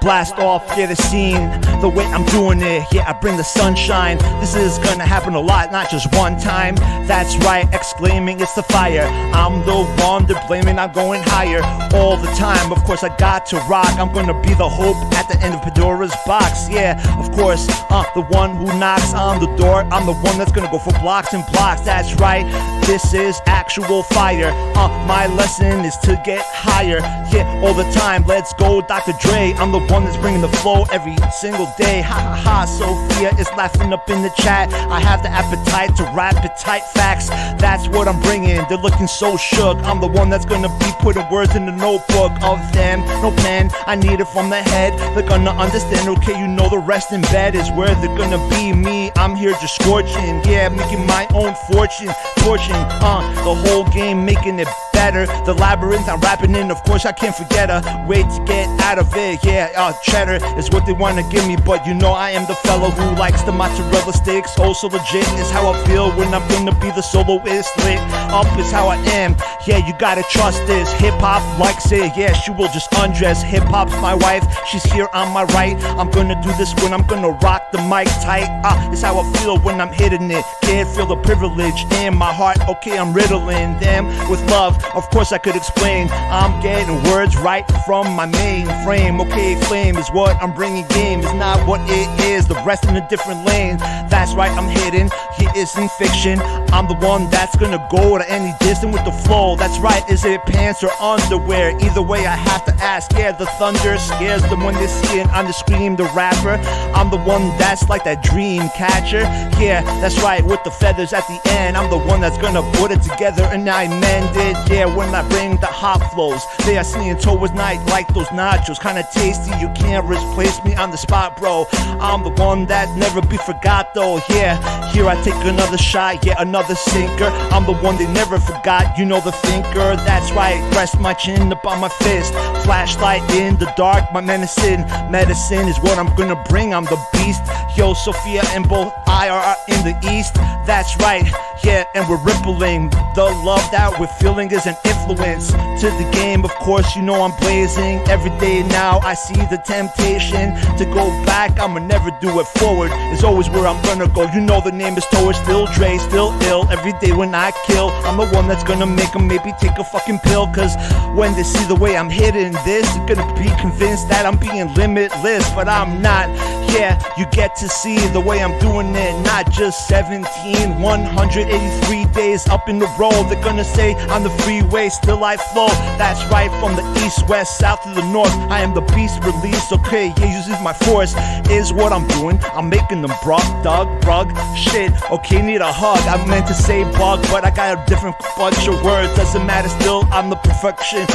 Blast off, get a scene. The way I'm doing it, yeah, I bring the sunshine. This is gonna happen a lot, not just one time. That's right, exclaiming, it's the fire. I'm the one they're blaming, I'm going higher all the time. Of course, I got to rock. I'm gonna be the hope at the end of Pandora's box. Yeah, of course, uh, the one who knocks on the door. I'm the one that's gonna go for blocks and blocks. That's right, this is actual fire. Uh, my lesson is to get higher. Yeah, all the time. Let's go, Dr. Dre. I'm the one that's bringing the flow every single day. Ha ha ha. Sofia is laughing up in the chat. I have the appetite to rap it tight facts. That's what I'm bringing. They're looking so shook. I'm the one that's gonna be putting words in the notebook of them. No pen, I need it from the head. They're gonna understand. Okay, you know the rest in bed is where they're gonna be. Me, I'm here just scorching. Yeah, making my own fortune, fortune, Uh, the whole game, making it better. The labyrinth I'm rapping in, of course I can't forget a way to get out of it. Yeah, uh, cheddar is what they wanna give me, but you know I am the fellow who likes the mozzarella sticks. Also legit is how I feel when I'm gonna be the soloist. Lit up is how I am. Yeah, you gotta trust this. Hip hop likes it. Yeah, she will just undress. Hip hop's my wife. She's here on my right. I'm gonna do this when I'm gonna rock the mic tight. Ah, it's how I feel when I'm hitting it. Can't feel the privilege in my heart. Okay, I'm riddling them with love. Of course, I could explain. I'm getting words right from my main frame. Okay, flame is what I'm bringing. Game not what it is. The rest in a different lane. That's right, I'm hidden. He isn't fiction. I'm the one that's gonna go to any distance with the flow. That's right, is it pants or underwear? Either way, I have to ask. Yeah, the thunder scares them when they see it on the screen. The rapper, I'm the one that's like that dream catcher. Yeah, that's right, with the feathers at the end. I'm the one that's gonna put it together and I mend it. Yeah, when I bring the hot flows, they are seeing towards night like those nachos. Kinda tasty, you can't replace me on the spot, bro. I'm the one that never be forgot, though. Yeah, here I take another shot, yeah, another sinker. I'm the one they never forgot, you know the thinker. That's right, rest my chin up on my fist. Flashlight in the dark, my medicine. Medicine is what I'm gonna bring, I'm the beast. Yo, Sofia and both I are in the east. That's right, yeah, and we're rippling. The love that we're feeling is an influence to the game. Of course, you know I'm blazing. Every day now, I see the temptation to go back. I'ma never do it forward. It's always where I'm gonna go. You know the name is Torres, still Dre, still ill. Every day when I kill, I'm the one that's gonna make them maybe take a fucking pill. Cause when they see the way I'm hitting this, they're gonna be convinced that I'm being limitless, but I'm not. Yeah, you get to see the way I'm doing it, not just 17, 183 days up in the road. They're gonna say on the freeway, still I flow. That's right, from the east, west, south to the north. I am the beast released, okay, yeah, uses my force, is what I'm doing. I'm making them brug, dog, brug, shit, okay, need a hug. I meant to say bug, but I got a different bunch of words. Doesn't matter, still, I'm the perfectionist.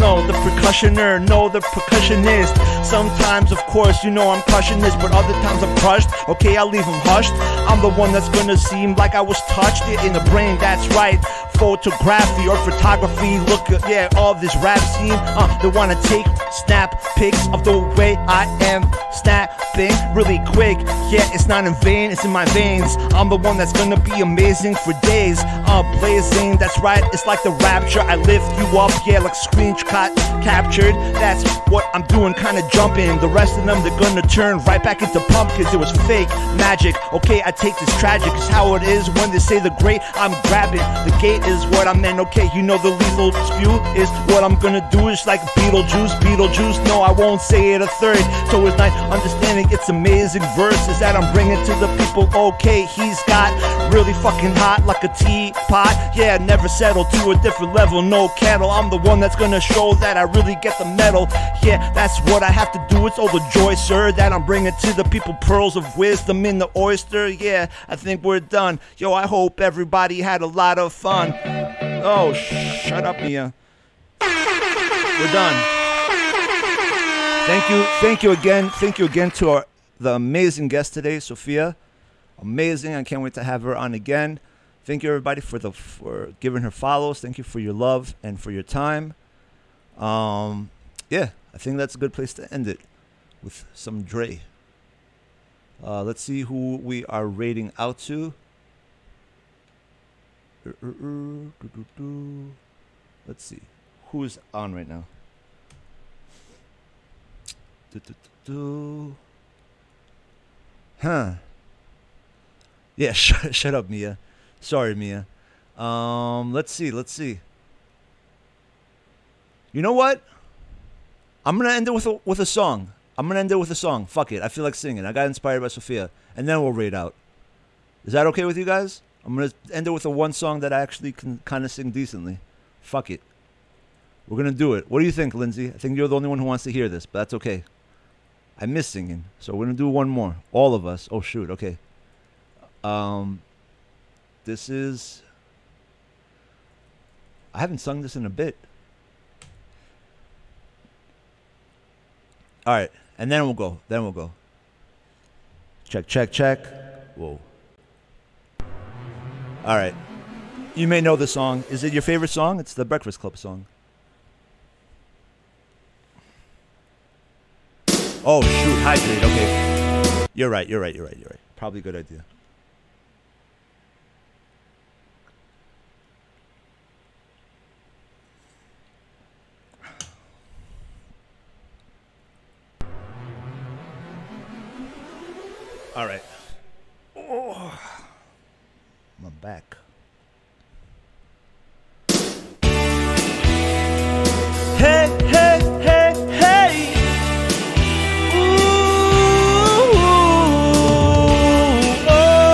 No, the percussioner, no, the percussionist. Sometimes, of course, you know I'm crushing this, but other times I'm crushed. Okay, I'll leave them hushed. I'm the one that's gonna seem like I was touched it in the brain, that's right. Photography or photography, look at, yeah, all this rap scene. Uh, they wanna take snap pics of the way I am snapping really quick. Yeah, it's not in vain, it's in my veins. I'm the one that's gonna be amazing for days. Uh, blazing, that's right, it's like the rapture. I lift you up, yeah, like screenshot captured. That's what I'm doing, kinda jumping. The rest of them, they're gonna turn right back into pumpkins. It was fake magic. Okay, I take this tragic, it's how it is when they say the great. I'm grabbing the gate is what I meant. Okay, you know the lethal spew is what I'm gonna do. It's like Beetlejuice, Beetlejuice. No, I won't say it a third. So it's not understanding it's amazing verses that I'm bringing to the people. Okay, he's got really fucking hot like a teapot. Yeah, never settle to a different level. No cattle. I'm the one that's gonna show that I really get the metal. Yeah, that's what I have to do. It's all the joy, sir, that I'm bringing to the people. Pearls of wisdom in the oyster. Yeah, I think we're done. Yo, I hope everybody had a lot of fun. Oh, shut up, Mia. We're done. Thank you, thank you again, thank you again to our the amazing guest today, Sofia. Amazing. I can't wait to have her on again. Thank you everybody for the for giving her follows. Thank you for your love and for your time. Um, yeah, I think that's a good place to end it with some Dre. Uh, let's see who we are rating out to. Uh, uh, uh, do, do, do. Uh, uh, uh, let's see who's on right now. Huh. Yeah, shut, shut up, Mia. Sorry, Mia. Um, let's see, let's see. You know what? I'm gonna end it with a with a song. I'm gonna end it with a song. Fuck it. I feel like singing. I got inspired by Sofia, and then we'll rate out. Is that okay with you guys? I'm gonna end it with a one song that I actually can kind of sing decently. Fuck it. We're gonna do it. What do you think, Lindsay? I think you're the only one who wants to hear this, but that's okay. I miss singing, so we're gonna do one more. All of us. Oh shoot. Okay. Um, this is. I haven't sung this in a bit. All right, and then we'll go. Then we'll go. Check, check, check. Whoa. All right. You may know the song. Is it your favorite song? It's the Breakfast Club song. Oh shoot, hydrate. Okay. You're right. You're right. You're right. You're right. Probably a good idea. All right. Oh, back. Hey, hey, hey, hey. Ooh, oh.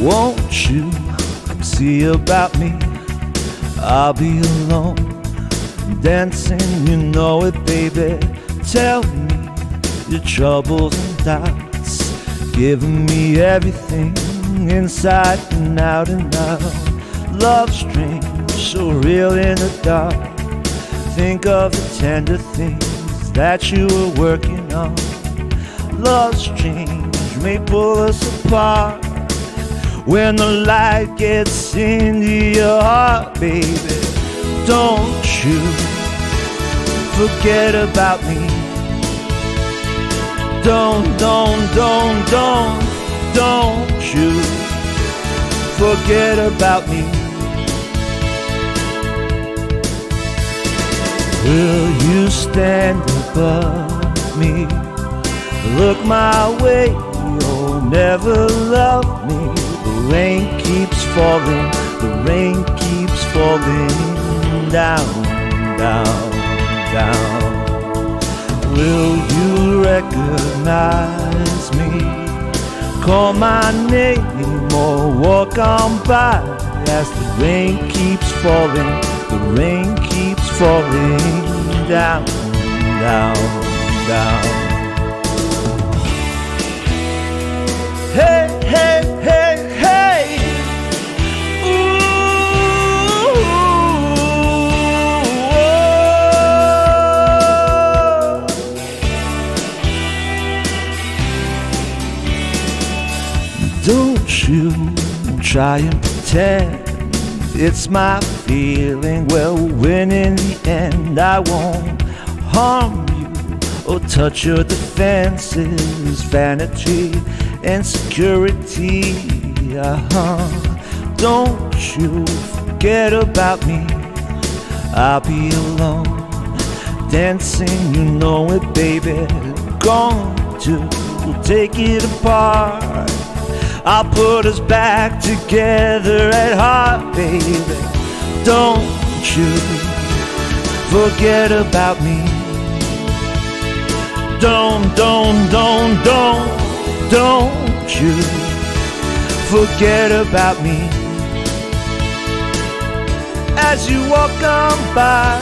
Won't you see about me? I'll be alone, dancing, you know it, baby. Tell me your troubles and doubts. giving me everything inside and out and out. Love strange, so real in the dark. Think of the tender things that you were working on. Love strange may pull us apart when the light gets into your heart, baby. Don't you forget about me. Don't, don't, don't, don't, don't you forget about me. Will you stand above me? Look my way, you'll never love me. The rain keeps falling, the rain keeps falling down, down, down. Will you recognize me? Call my name or walk on by as the rain keeps falling, the rain keeps falling down, down, down. Try and pretend it's my feeling. Well, when in the end I won't harm you or touch your defenses, vanity, insecurity. Uh-huh. Don't you forget about me. I'll be alone, dancing, you know it, baby. Going to take it apart. I'll put us back together at heart, baby. Don't you forget about me. Don't, don't, don't, don't, don't you forget about me. As you walk on by,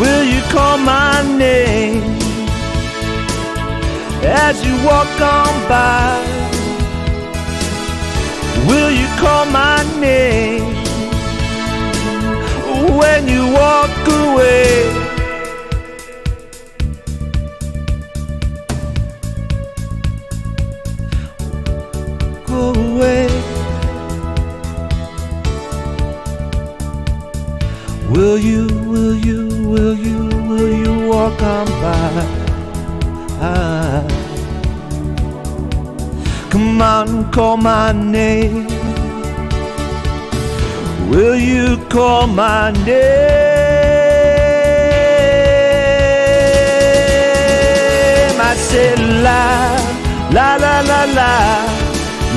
will you call my name? As you walk on by. Will you call my name when you walk away? Go away. Will you, will you, will you, will you walk on by? Come on, call my name. Will you call my name? I said la, la la la la,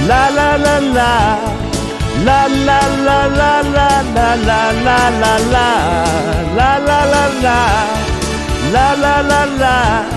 la la la la, la la la la la la la la la la, la la la la, la la la la.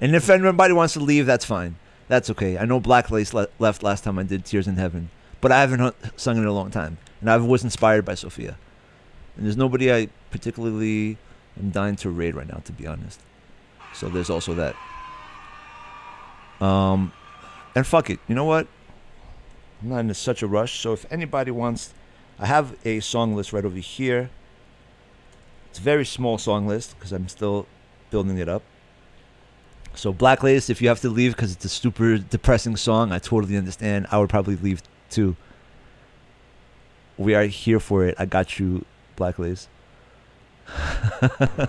And if anybody wants to leave, that's fine. That's okay. I know Black Lace le- left last time I did Tears in Heaven, but I haven't sung it in a long time, and I was inspired by Sofia. And there's nobody I particularly am dying to raid right now, to be honest. So there's also that. Um, and fuck it. You know what? I'm not in such a rush. So if anybody wants, I have a song list right over here. It's a very small song list because I'm still building it up. So Black Blacklist, if you have to leave because it's a super depressing song, I totally understand. I would probably leave too. We are here for it. I got you, Black Blacklist.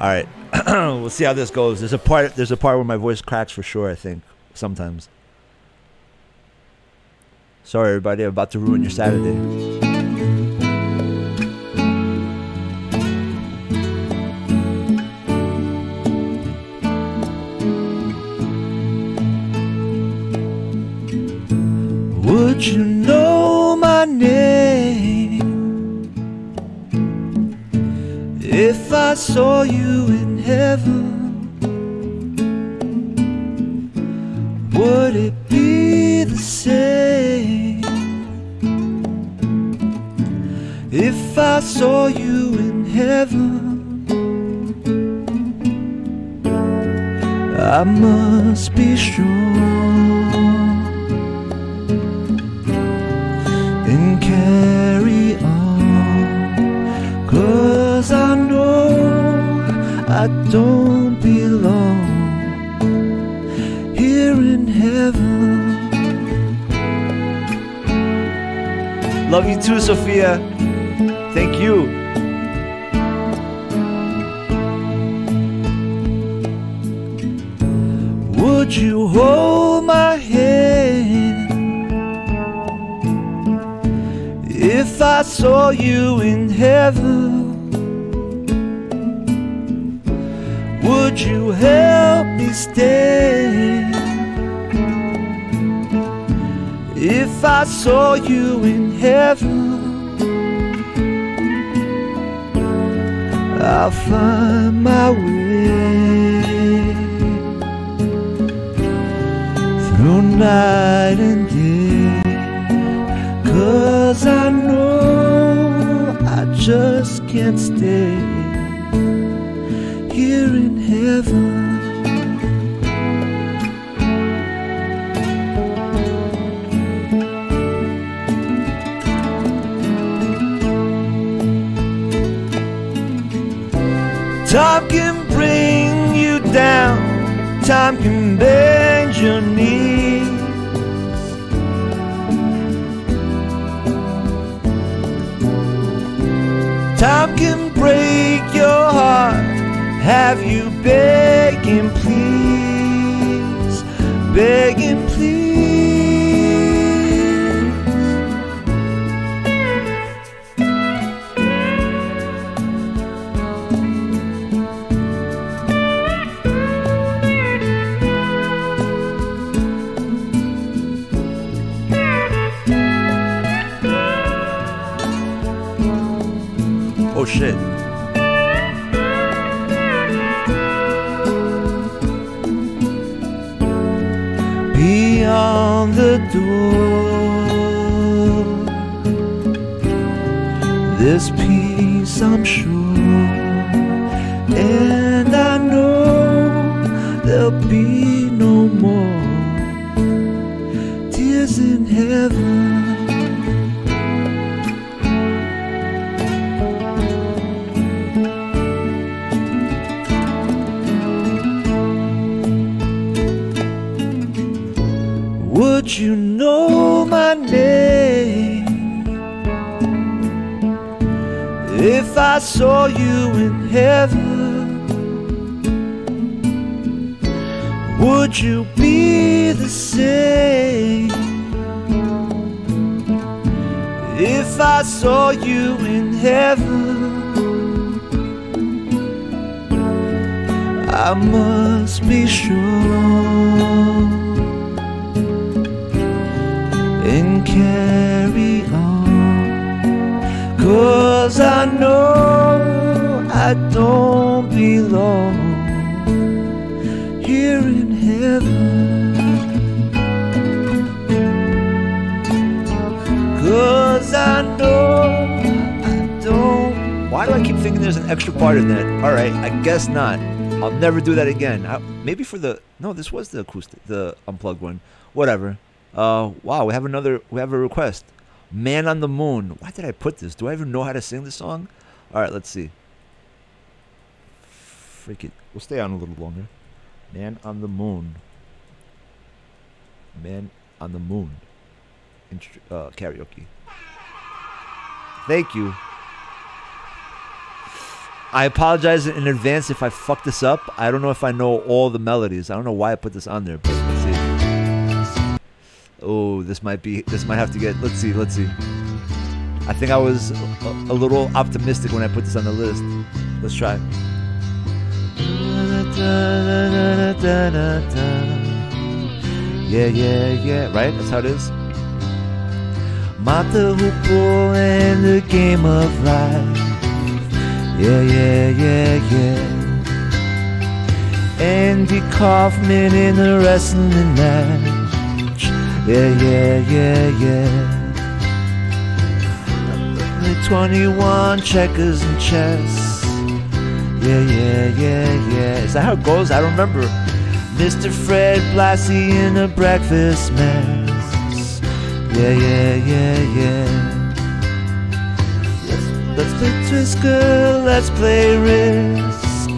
All right, we'll see how this goes. There's a part. There's a part where my voice cracks for sure. I think sometimes. Sorry, everybody. I'm about to ruin your Saturday. but you know my name. If I saw you in heaven, would it be the same? If I saw you in heaven, I must be strong. Don't belong here in heaven. Love you too, Sofia. Thank you. Would you hold my hand if I saw you in heaven? Would you help me stand if I saw you in heaven? I'll find my way through night and day. Cause I know I just can't stay heaven. Time can bring you down, time can bend your knees. Time can break your heart, have you begging, please, begging, please. Oh shit. Peace saw you in heaven? Would you be the same if I saw you in heaven? I must there's an extra part in that? Alright, I guess not. I'll never do that again. I, maybe for the. No, this was the acoustic, the unplugged one. Whatever. Uh, wow, we have another. We have a request. Man on the Moon. Why did I put this? Do I even know how to sing this song? All right, let's see. Freak it. We'll stay on a little longer. Man on the Moon. Man on the Moon. Instru- uh, karaoke. Thank you. I apologize in advance if I fuck this up. I don't know if I know all the melodies. I don't know why I put this on there, but let's see. Oh, this might be. This might have to get. Let's see. Let's see. I think I was a, a little optimistic when I put this on the list. Let's try. Yeah, yeah, yeah. Right? That's how it is. Mott the Hoople and the game of life Yeah, yeah, yeah, yeah. Andy Kaufman in the wrestling match. Yeah, yeah, yeah, yeah. The 21 checkers and chess. Yeah, yeah, yeah, yeah. Is that how it goes? I don't remember. Mr. Fred Blassie in a breakfast mess. Yeah, yeah, yeah, yeah. Let's, play Twister, let's play Risk.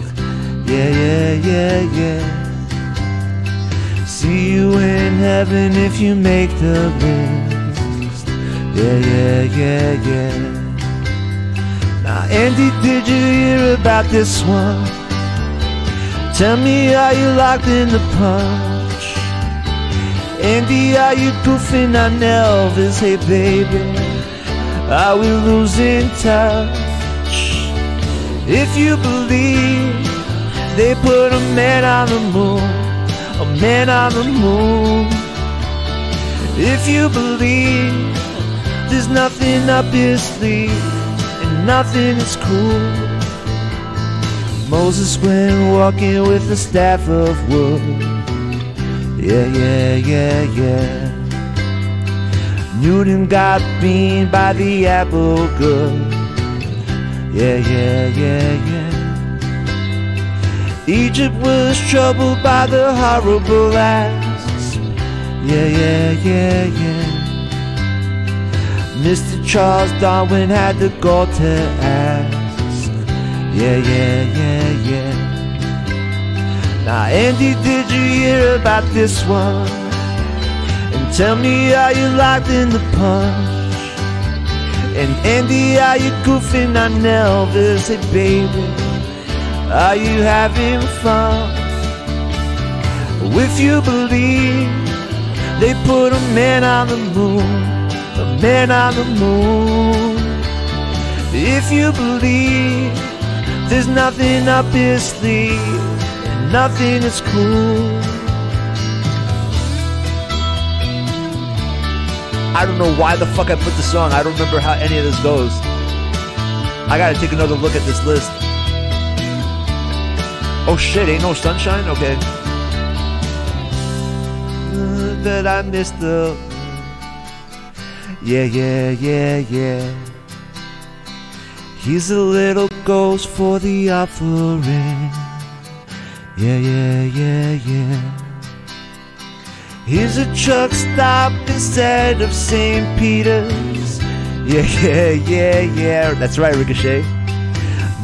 Yeah, yeah, yeah, yeah. See you in heaven if you make the list. Yeah, yeah, yeah, yeah. Now, Andy, did you hear about this one? Tell me, are you locked in the punch? Andy, are you goofing on Elvis? Hey, baby, are we losing touch? If you believe they put a man on the moon, a man on the moon. If you believe there's nothing up your sleeve and nothing is cool. Moses went walking with a staff of wood. Yeah, yeah, yeah, yeah. Newton got beamed by the apple good. Yeah, yeah, yeah, yeah. Egypt was troubled by the horrible acts. Yeah, yeah, yeah, yeah. Mr. Charles Darwin had the gall to ask. Yeah, yeah, yeah, yeah. Now, Andy, did you hear about this one? Tell me, are you locked in the punch? And Andy, are you goofing on Elvis? Hey, baby, are you having fun? If you believe they put a man on the moon, a man on the moon. If you believe there's nothing up his sleeve, and nothing is cool. I don't know why the fuck I put the song. I don't remember how any of this goes. I gotta take another look at this list. Oh shit, ain't no sunshine? Okay. That I missed the. Yeah, yeah, yeah, yeah. He's a little ghost for the offering. Yeah, yeah, yeah, yeah. Here's a truck stop instead of St. Peter's. Yeah, yeah, yeah, yeah. That's right, Ricochet.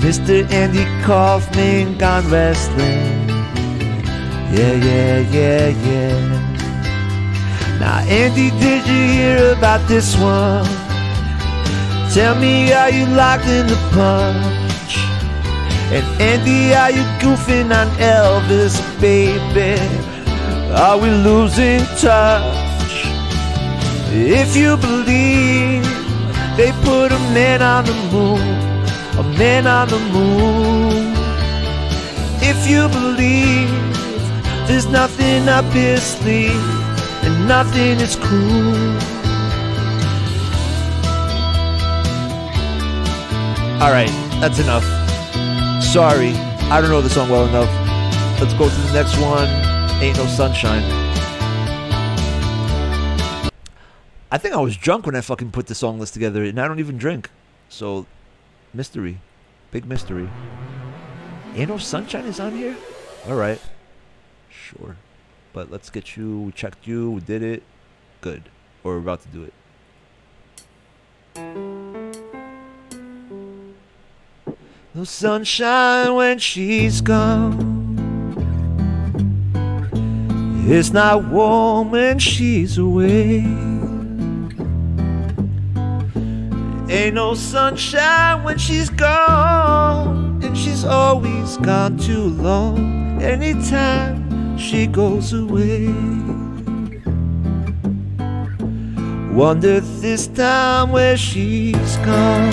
Mr. Andy Kaufman gone wrestling. Yeah, yeah, yeah, yeah. Now, Andy, did you hear about this one? Tell me, are you locked in the punch? And Andy, are you goofing on Elvis, baby? Are we losing touch? If you believe they put a man on the moon, a man on the moon. If you believe there's nothing up his sleeve and nothing is cool. All right, that's enough. Sorry, I don't know the song well enough. Let's go to the next one. Ain't no sunshine. I think I was drunk when I fucking put the song list together, and I don't even drink. So, mystery, big mystery. Ain't no sunshine is on here. All right, sure. But let's get you. We checked you. We did it. Good. Or we're about to do it. No sunshine when she's gone. It's not warm when she's away. Ain't no sunshine when she's gone, and she's always gone too long. Anytime she goes away. Wonder this time where she's gone.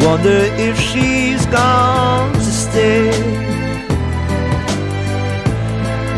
Wonder if she's gone to stay.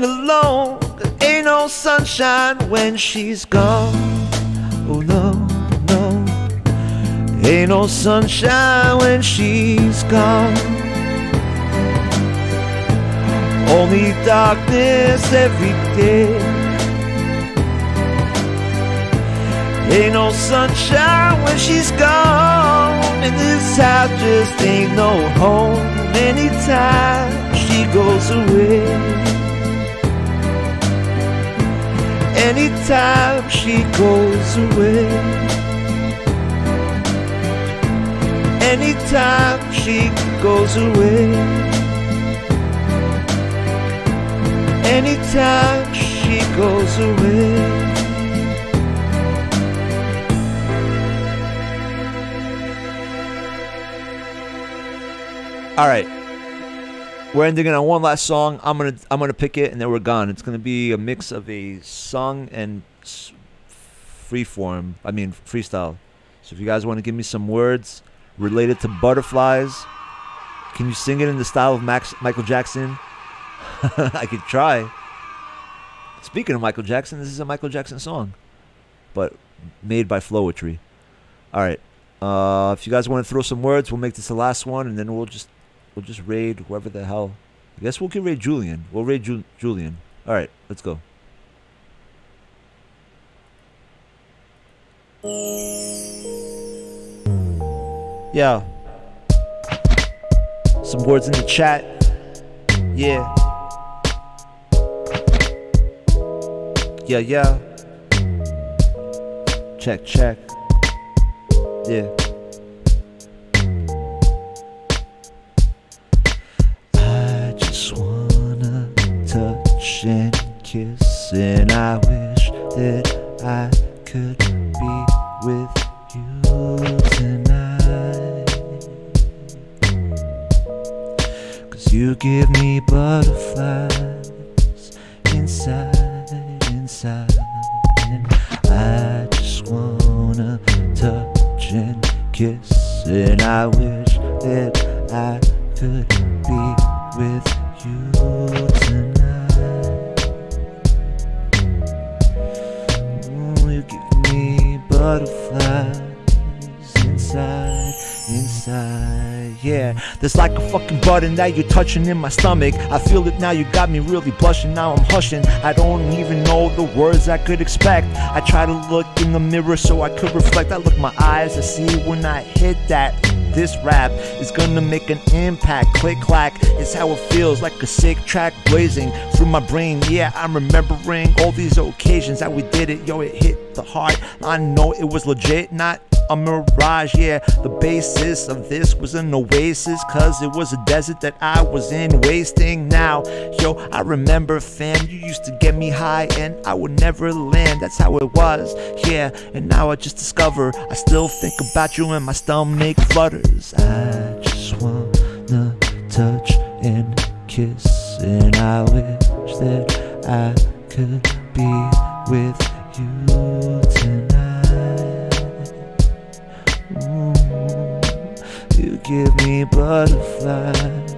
alone. Ain't no sunshine when she's gone. Oh no, no. Ain't no sunshine when she's gone. Only darkness every day. Ain't no sunshine when she's gone. And this house just ain't no home anytime she goes away. Anytime she goes away. Anytime she goes away. anytime she goes away. All right, we're ending it on one last song. I'm gonna I'm gonna pick it, and then we're gone. It's gonna be a mix of a song and freeform. I mean freestyle. So if you guys want to give me some words related to butterflies, can you sing it in the style of Max Michael Jackson? I could try. Speaking of Michael Jackson, this is a Michael Jackson song, but made by Floetry. All right. Uh, if you guys want to throw some words, we'll make this the last one, and then we'll just we'll just raid whoever the hell. I guess we'll get raid Julian. We'll raid Ju- Julian. All right, let's go. Yeah. Some words in the chat. Yeah. Yeah, yeah. Check, check. Yeah. And kiss, and I wish that I could be with you tonight. Cause you give me butterflies inside, inside. And I just wanna touch and kiss, and I wish that I could be with you butterflies inside, inside, yeah. There's like a fucking button that you're touching in my stomach. I feel it now, you got me really blushing. Now I'm hushing. I don't even know the words I could expect. I try to look in the mirror so I could reflect. I look my eyes to see when I hit that. This rap is gonna make an impact. Click clack it's how it feels like a sick track blazing through my brain. Yeah, I'm remembering all these occasions that we did it. Yo, it hit the heart. I know it was legit, not a mirage. Yeah, the basis of this was an oasis, cause it was a desert that I was in, wasting now. Yo, I remember, fam, you used to get me high and I would never land. That's how it was, yeah. And now I just discover I still think about you and my stomach flutters. I just wanna touch and kiss, and I wish that I could be with you tonight. You give me butterflies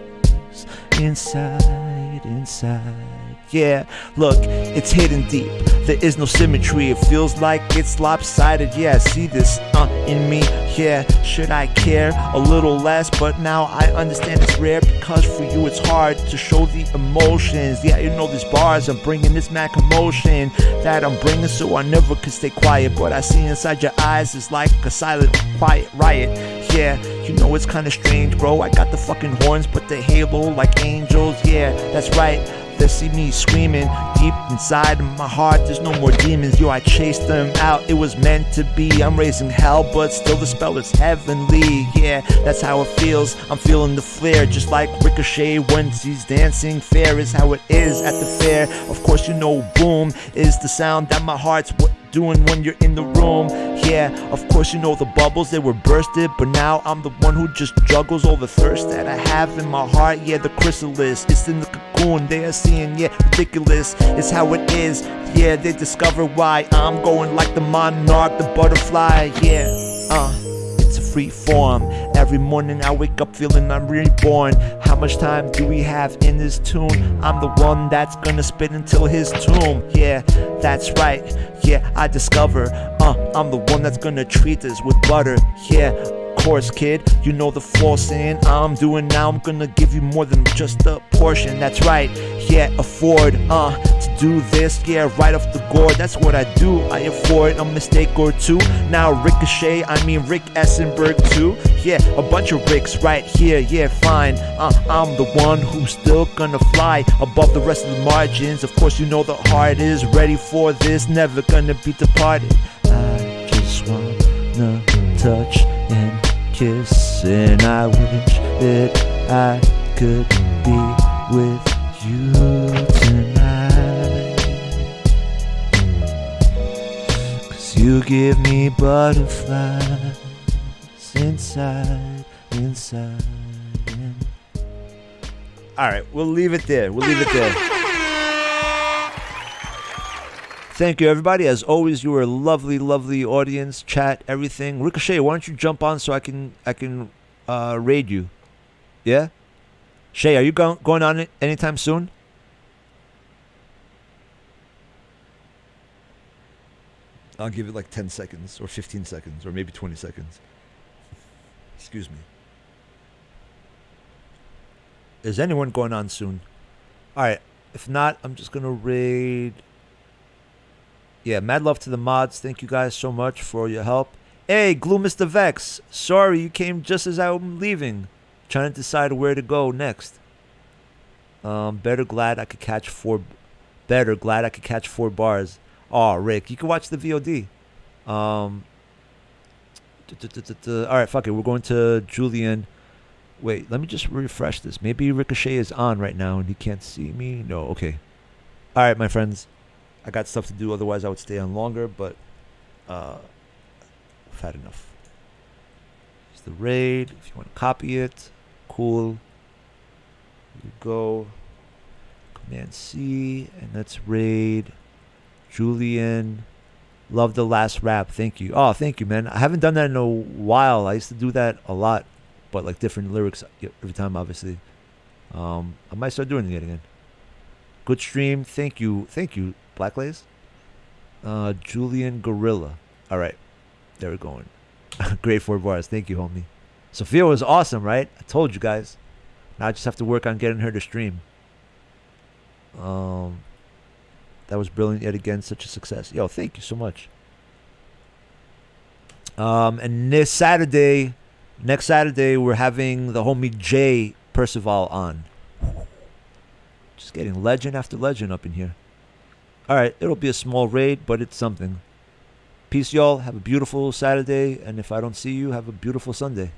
inside, inside. Yeah, look, it's hidden deep. There is no symmetry. It feels like it's lopsided. Yeah, see this uh, in me. Yeah, should I care a little less? But now I understand it's rare because for you it's hard to show the emotions. Yeah, you know these bars I'm bringing this mad commotion that I'm bringing, so I never could stay quiet. But I see inside your eyes is like a silent, quiet riot. Yeah, you know it's kinda strange, bro. I got the fucking horns, but the halo like angels. Yeah, that's right. They see me screaming deep inside of my heart. There's no more demons. Yo, I chased them out. It was meant to be. I'm raising hell, but still the spell is heavenly. Yeah, that's how it feels. I'm feeling the flare, just like Ricochet when he's dancing. Fair is how it is at the fair. Of course, you know, boom is the sound that my heart's. Doing when you're in the room. Yeah, of course you know the bubbles they were bursted, but now I'm the one who just juggles all the thirst that I have in my heart. Yeah, the chrysalis, it's in the cocoon. They are seeing, yeah, ridiculous. It's how it is. Yeah, they discover why I'm going like the monarch, the butterfly. Yeah, uh, free form. Every morning I wake up feeling I'm reborn. How much time do we have in this tune? I'm the one that's gonna spit until his tomb. Yeah, that's right. Yeah, I discover. Uh, I'm the one that's gonna treat this with butter. Yeah, course, kid. You know the forcing I'm doing now. I'm gonna give you more than just a portion. That's right. Yeah, afford. Uh, do this. Yeah, right off the gourd. That's what I do. I afford a mistake or two. Now Ricochet. I mean Rick Essenberg too. Yeah, a bunch of Ricks right here. Yeah, fine. Uh, I'm the one who's still gonna fly above the rest of the margins. Of course, you know the heart is ready for this. Never gonna be departed. I just wanna touch and kiss, and I wish that I could be with you you give me butterflies inside, inside. and- All right, we'll leave it there. We'll leave it there. Thank you, everybody. As always, you are a lovely, lovely audience. Chat, everything. Ricochet, why don't you jump on so I can I can uh, raid you? Yeah. Shay, are you go- going on anytime soon? I'll give it like 10 seconds or 15 seconds or maybe 20 seconds. Excuse me. Is anyone going on soon? All right. If not, I'm just going to raid. Yeah, mad love to the mods. Thank you guys so much for your help. Hey, Glue Mr. Vex. Sorry you came just as I'm leaving. Trying to decide where to go next. Um, better glad I could catch four. Better glad I could catch four bars. Oh, Rick, you can watch the VOD. Um. All right, fuck it. We're going to Julian. Wait, let me just refresh this. Maybe Ricochet is on right now and he can't see me. No, okay. All right, my friends. I got stuff to do. Otherwise, I would stay on longer. But uh, I've had enough. It's the raid. If you want to copy it, cool. Here we go. Command C, and let's raid Julian. Love the last rap. Thank you. Oh, thank you, man. I haven't done that in a while. I used to do that a lot, but like different lyrics every time, obviously. Um, I might start doing it again. Good stream. Thank you. Thank you, Black Lace. Uh, Julian Gorilla. All right. There we're going. Great four bars. Thank you, homie. Sofia was awesome, right? I told you guys. Now I just have to work on getting her to stream. Um, that was brilliant yet again. Such a success. Yo, thank you so much. Um, and this Saturday, next Saturday, we're having the homie Jay Percival on. Just getting legend after legend up in here. All right, it'll be a small raid, but it's something. Peace, y'all. Have a beautiful Saturday, and if I don't see you, have a beautiful Sunday.